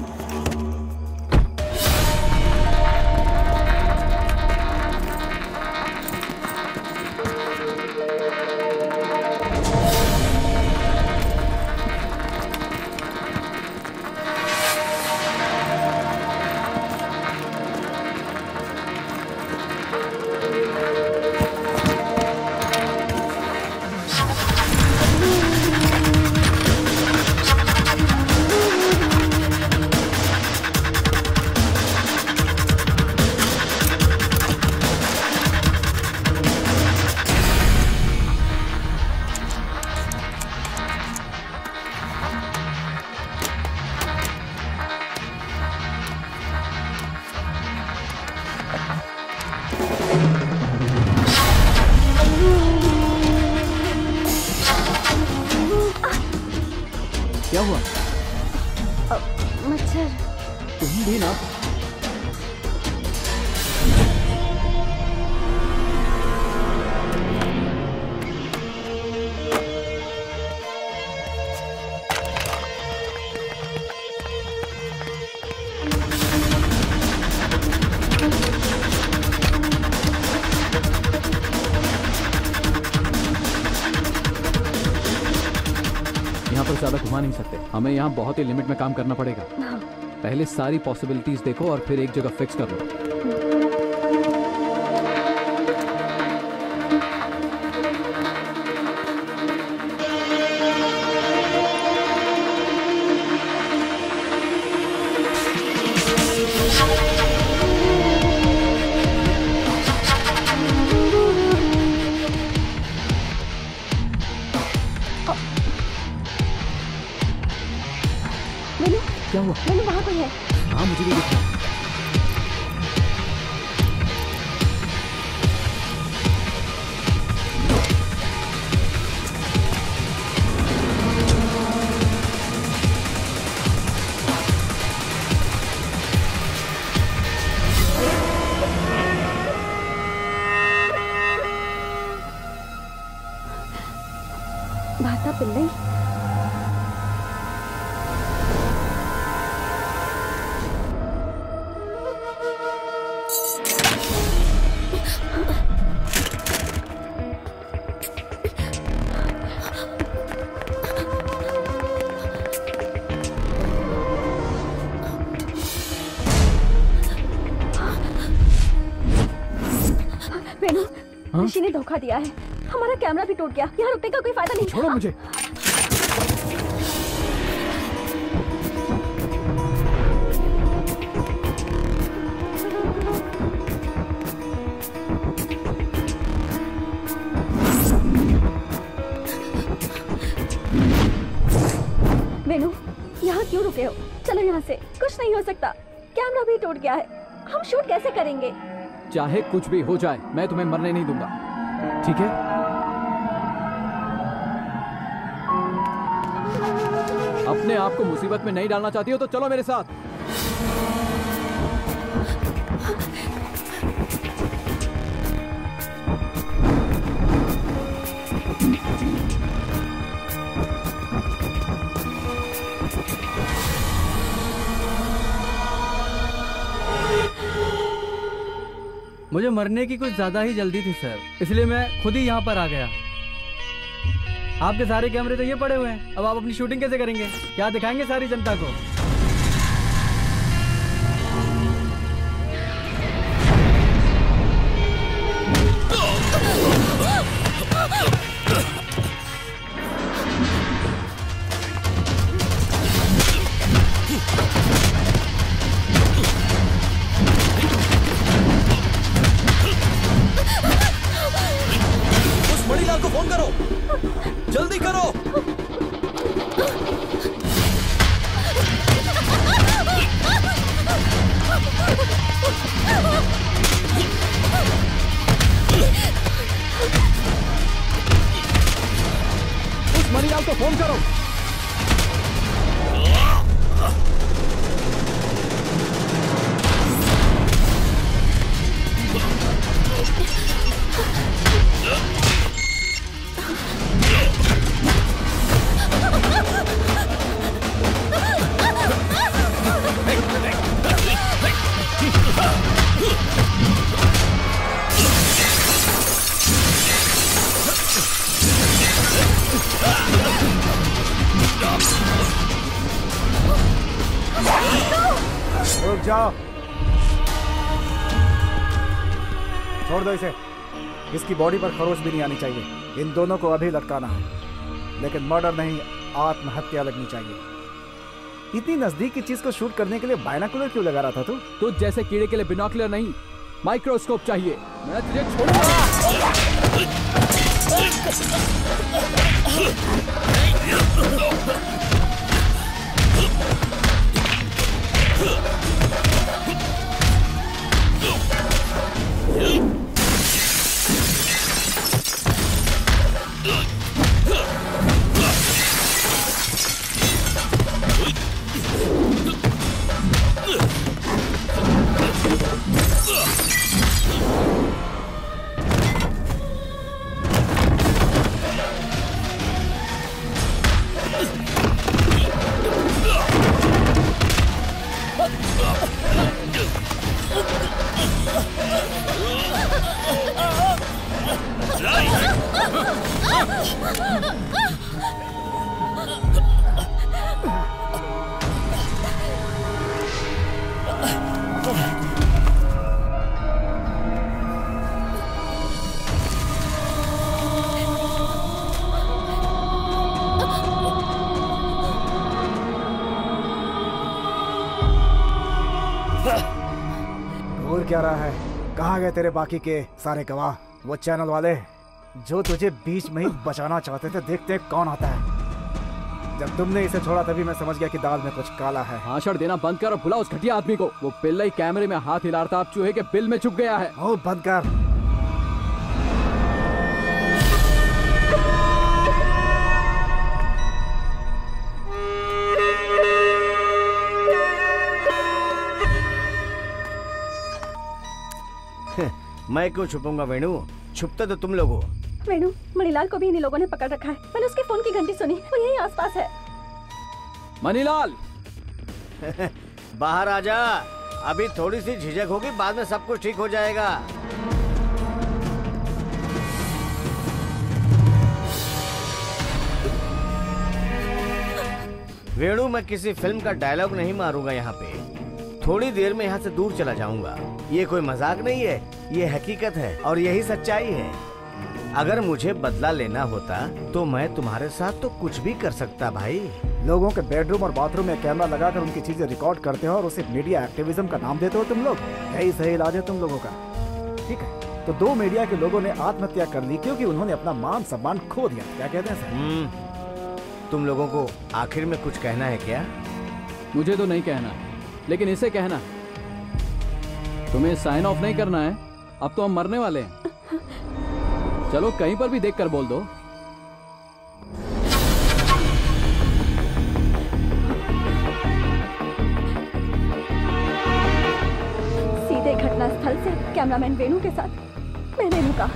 यहाँ बहुत ही लिमिट में काम करना पड़ेगा। पहले सारी पॉसिबिलिटीज देखो और फिर एक जगह फिक्स कर लो। धोखा दिया है। हमारा कैमरा भी टूट गया। यहाँ रुकने का कोई फ़ायदा नहीं। छोड़ो मुझे। यहाँ क्यों रुके हो? चलो यहाँ से। कुछ नहीं हो सकता। कैमरा भी टूट गया है। हम शूट कैसे करेंगे? चाहे कुछ भी हो जाए मैं तुम्हें मरने नहीं दूँगा। ठीक है? अपने आप को मुसीबत में नहीं डालना चाहती हो तो चलो मेरे साथ। मुझे मरने की कुछ ज़्यादा ही जल्दी थी, सर। इसलिए मैं खुद ही यहाँ पर आ गया। आपके सारे कैमरे तो ये पड़े हुए हैं। अब आप अपनी शूटिंग कैसे करेंगे? क्या दिखाएँगे सारी जनता को? बॉडी पर खरोच भी नहीं आनी चाहिए। इन दोनों को अभी लटकाना है। लेकिन मर्डर नहीं आत्महत्या लगनी चाहिए। इतनी नज़दीक की चीज़ को शूट करने के लिए बायनाकुलर क्यों लगा रहा था तू? तो जैसे कीड़े के लिए बिनोकुलर नहीं माइक्रोस्कोप चाहिए। मैं तुझे छोड़ूँगा। तेरे बाकी के सारे गवाह वो चैनल वाले जो तुझे बीच में ही बचाना चाहते थे देखते कौन आता है। जब तुमने इसे छोड़ा तभी मैं समझ गया कि दाल में कुछ काला है। भाषण देना बंद कर और बुला उस घटिया आदमी को। वो पिल्लई कैमरे में हाथ हिला आप था चूहे के बिल में चुप गया है। ओ बंद कर। मैं क्यों छुपूँगा वेणु? छुपते तो तुम लोग। हो वेणु मणिलाल को भी इन लोगों ने पकड़ रखा है। मैंने उसके फ़ोन की घंटी सुनी वो यही आसपास है। मनीलाल बाहर आ जा। अभी थोड़ी सी झिझक होगी बाद में सब कुछ ठीक हो जाएगा। वेणु मैं किसी फ़िल्म का डायलॉग नहीं मारूँगा यहाँ पे। थोड़ी देर में यहाँ से दूर चला जाऊँगा। ये कोई मज़ाक नहीं है ये हकीकत है और यही सच्चाई है। अगर मुझे बदला लेना होता तो मैं तुम्हारे साथ तो कुछ भी कर सकता भाई। लोगों के बेडरूम और बाथरूम में कैमरा लगाकर उनकी चीज़ें रिकॉर्ड करते हो और उसे मीडिया एक्टिविज्म का नाम देते हो तुम लोग? यही सही इलाज है तुम लोगों का। ठीक है तो दो मीडिया के लोगों ने आत्महत्या कर ली क्योंकि उन्होंने अपना मान सम्मान खो दिया। क्या कहते हैं सर? हम्म, तुम लोगों को आखिर में कुछ कहना है क्या? मुझे तो नहीं कहना लेकिन इसे कहना। तुम्हें साइन ऑफ़ नहीं करना है। अब तो हम मरने वाले हैं। चलो कहीं पर भी देख कर बोल दो। सीधे घटना स्थल से कैमरामैन वेणु के साथ। मैंने रुका।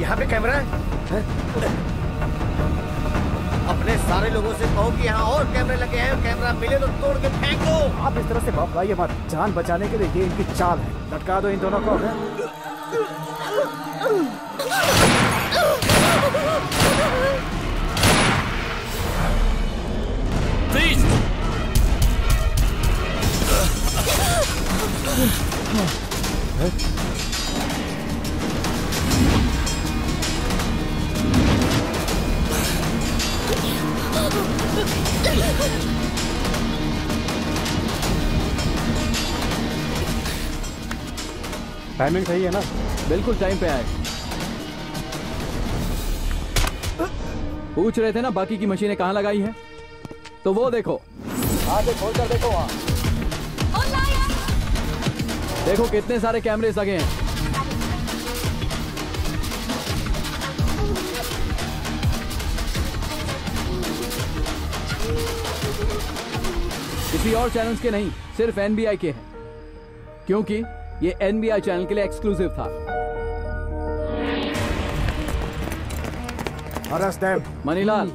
यहाँ पे कैमरा है? है? अपने सारे लोगों से कहो कि यहाँ और कैमरे लगे हैं कैमरा मिले तो तोड़ के फेंक। दो आप इस तरह से बौखलाइए मत। जान बचाने के लिए ये इनकी चाल है। लटका दो इन दोनों को प्लीज़ टाइमिंग सही है ना? बिल्कुल टाइम पे आए। पूछ रहे थे ना बाकी की मशीनें कहाँ लगाई हैं? तो वो देखो। आगे खोल कर देखो वहाँ। देखो कितने सारे कैमरे लगे हैं। किसी और चैनल के नहीं सिर्फ़ एनबीआई के हैं। क्योंकि ये एनबीआई चैनल के लिए एक्सक्लूसिव था। मनीलाल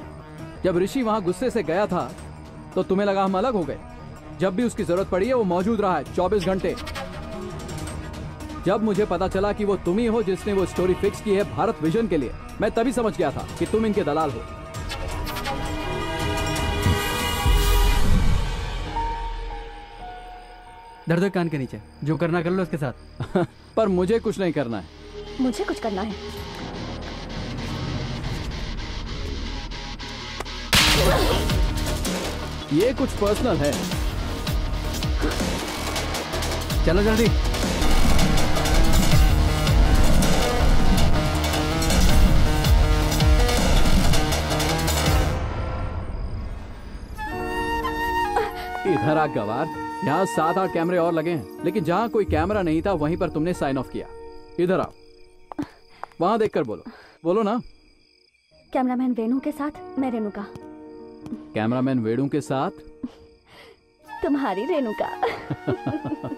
जब ऋषि वहाँ गुस्से से गया था तो तुम्हें लगा हम अलग हो गए। जब भी उसकी ज़रूरत पड़ी है वो मौजूद रहा है 24 घंटे। जब मुझे पता चला कि वो तुम ही हो जिसने वो स्टोरी फिक्स की है भारत विजन के लिए मैं तभी समझ गया था कि तुम इनके दलाल हो। दर्द है कान के नीचे। जो करना कर लो उसके साथ। पर मुझे कुछ नहीं करना है। मुझे कुछ करना है। ये कुछ पर्सनल है। चलो जल्दी। इधर आ गवार। यहाँ सात आठ कैमरे और लगे हैं लेकिन जहाँ कोई कैमरा नहीं था वहीं पर तुमने साइन ऑफ़ किया। इधर आओ। वहाँ देखकर बोलो। बोलो ना। कैमरामैन वेणु के साथ मैं रेणुका कैमरामैन वेणु के साथ? तुम्हारी रेणुका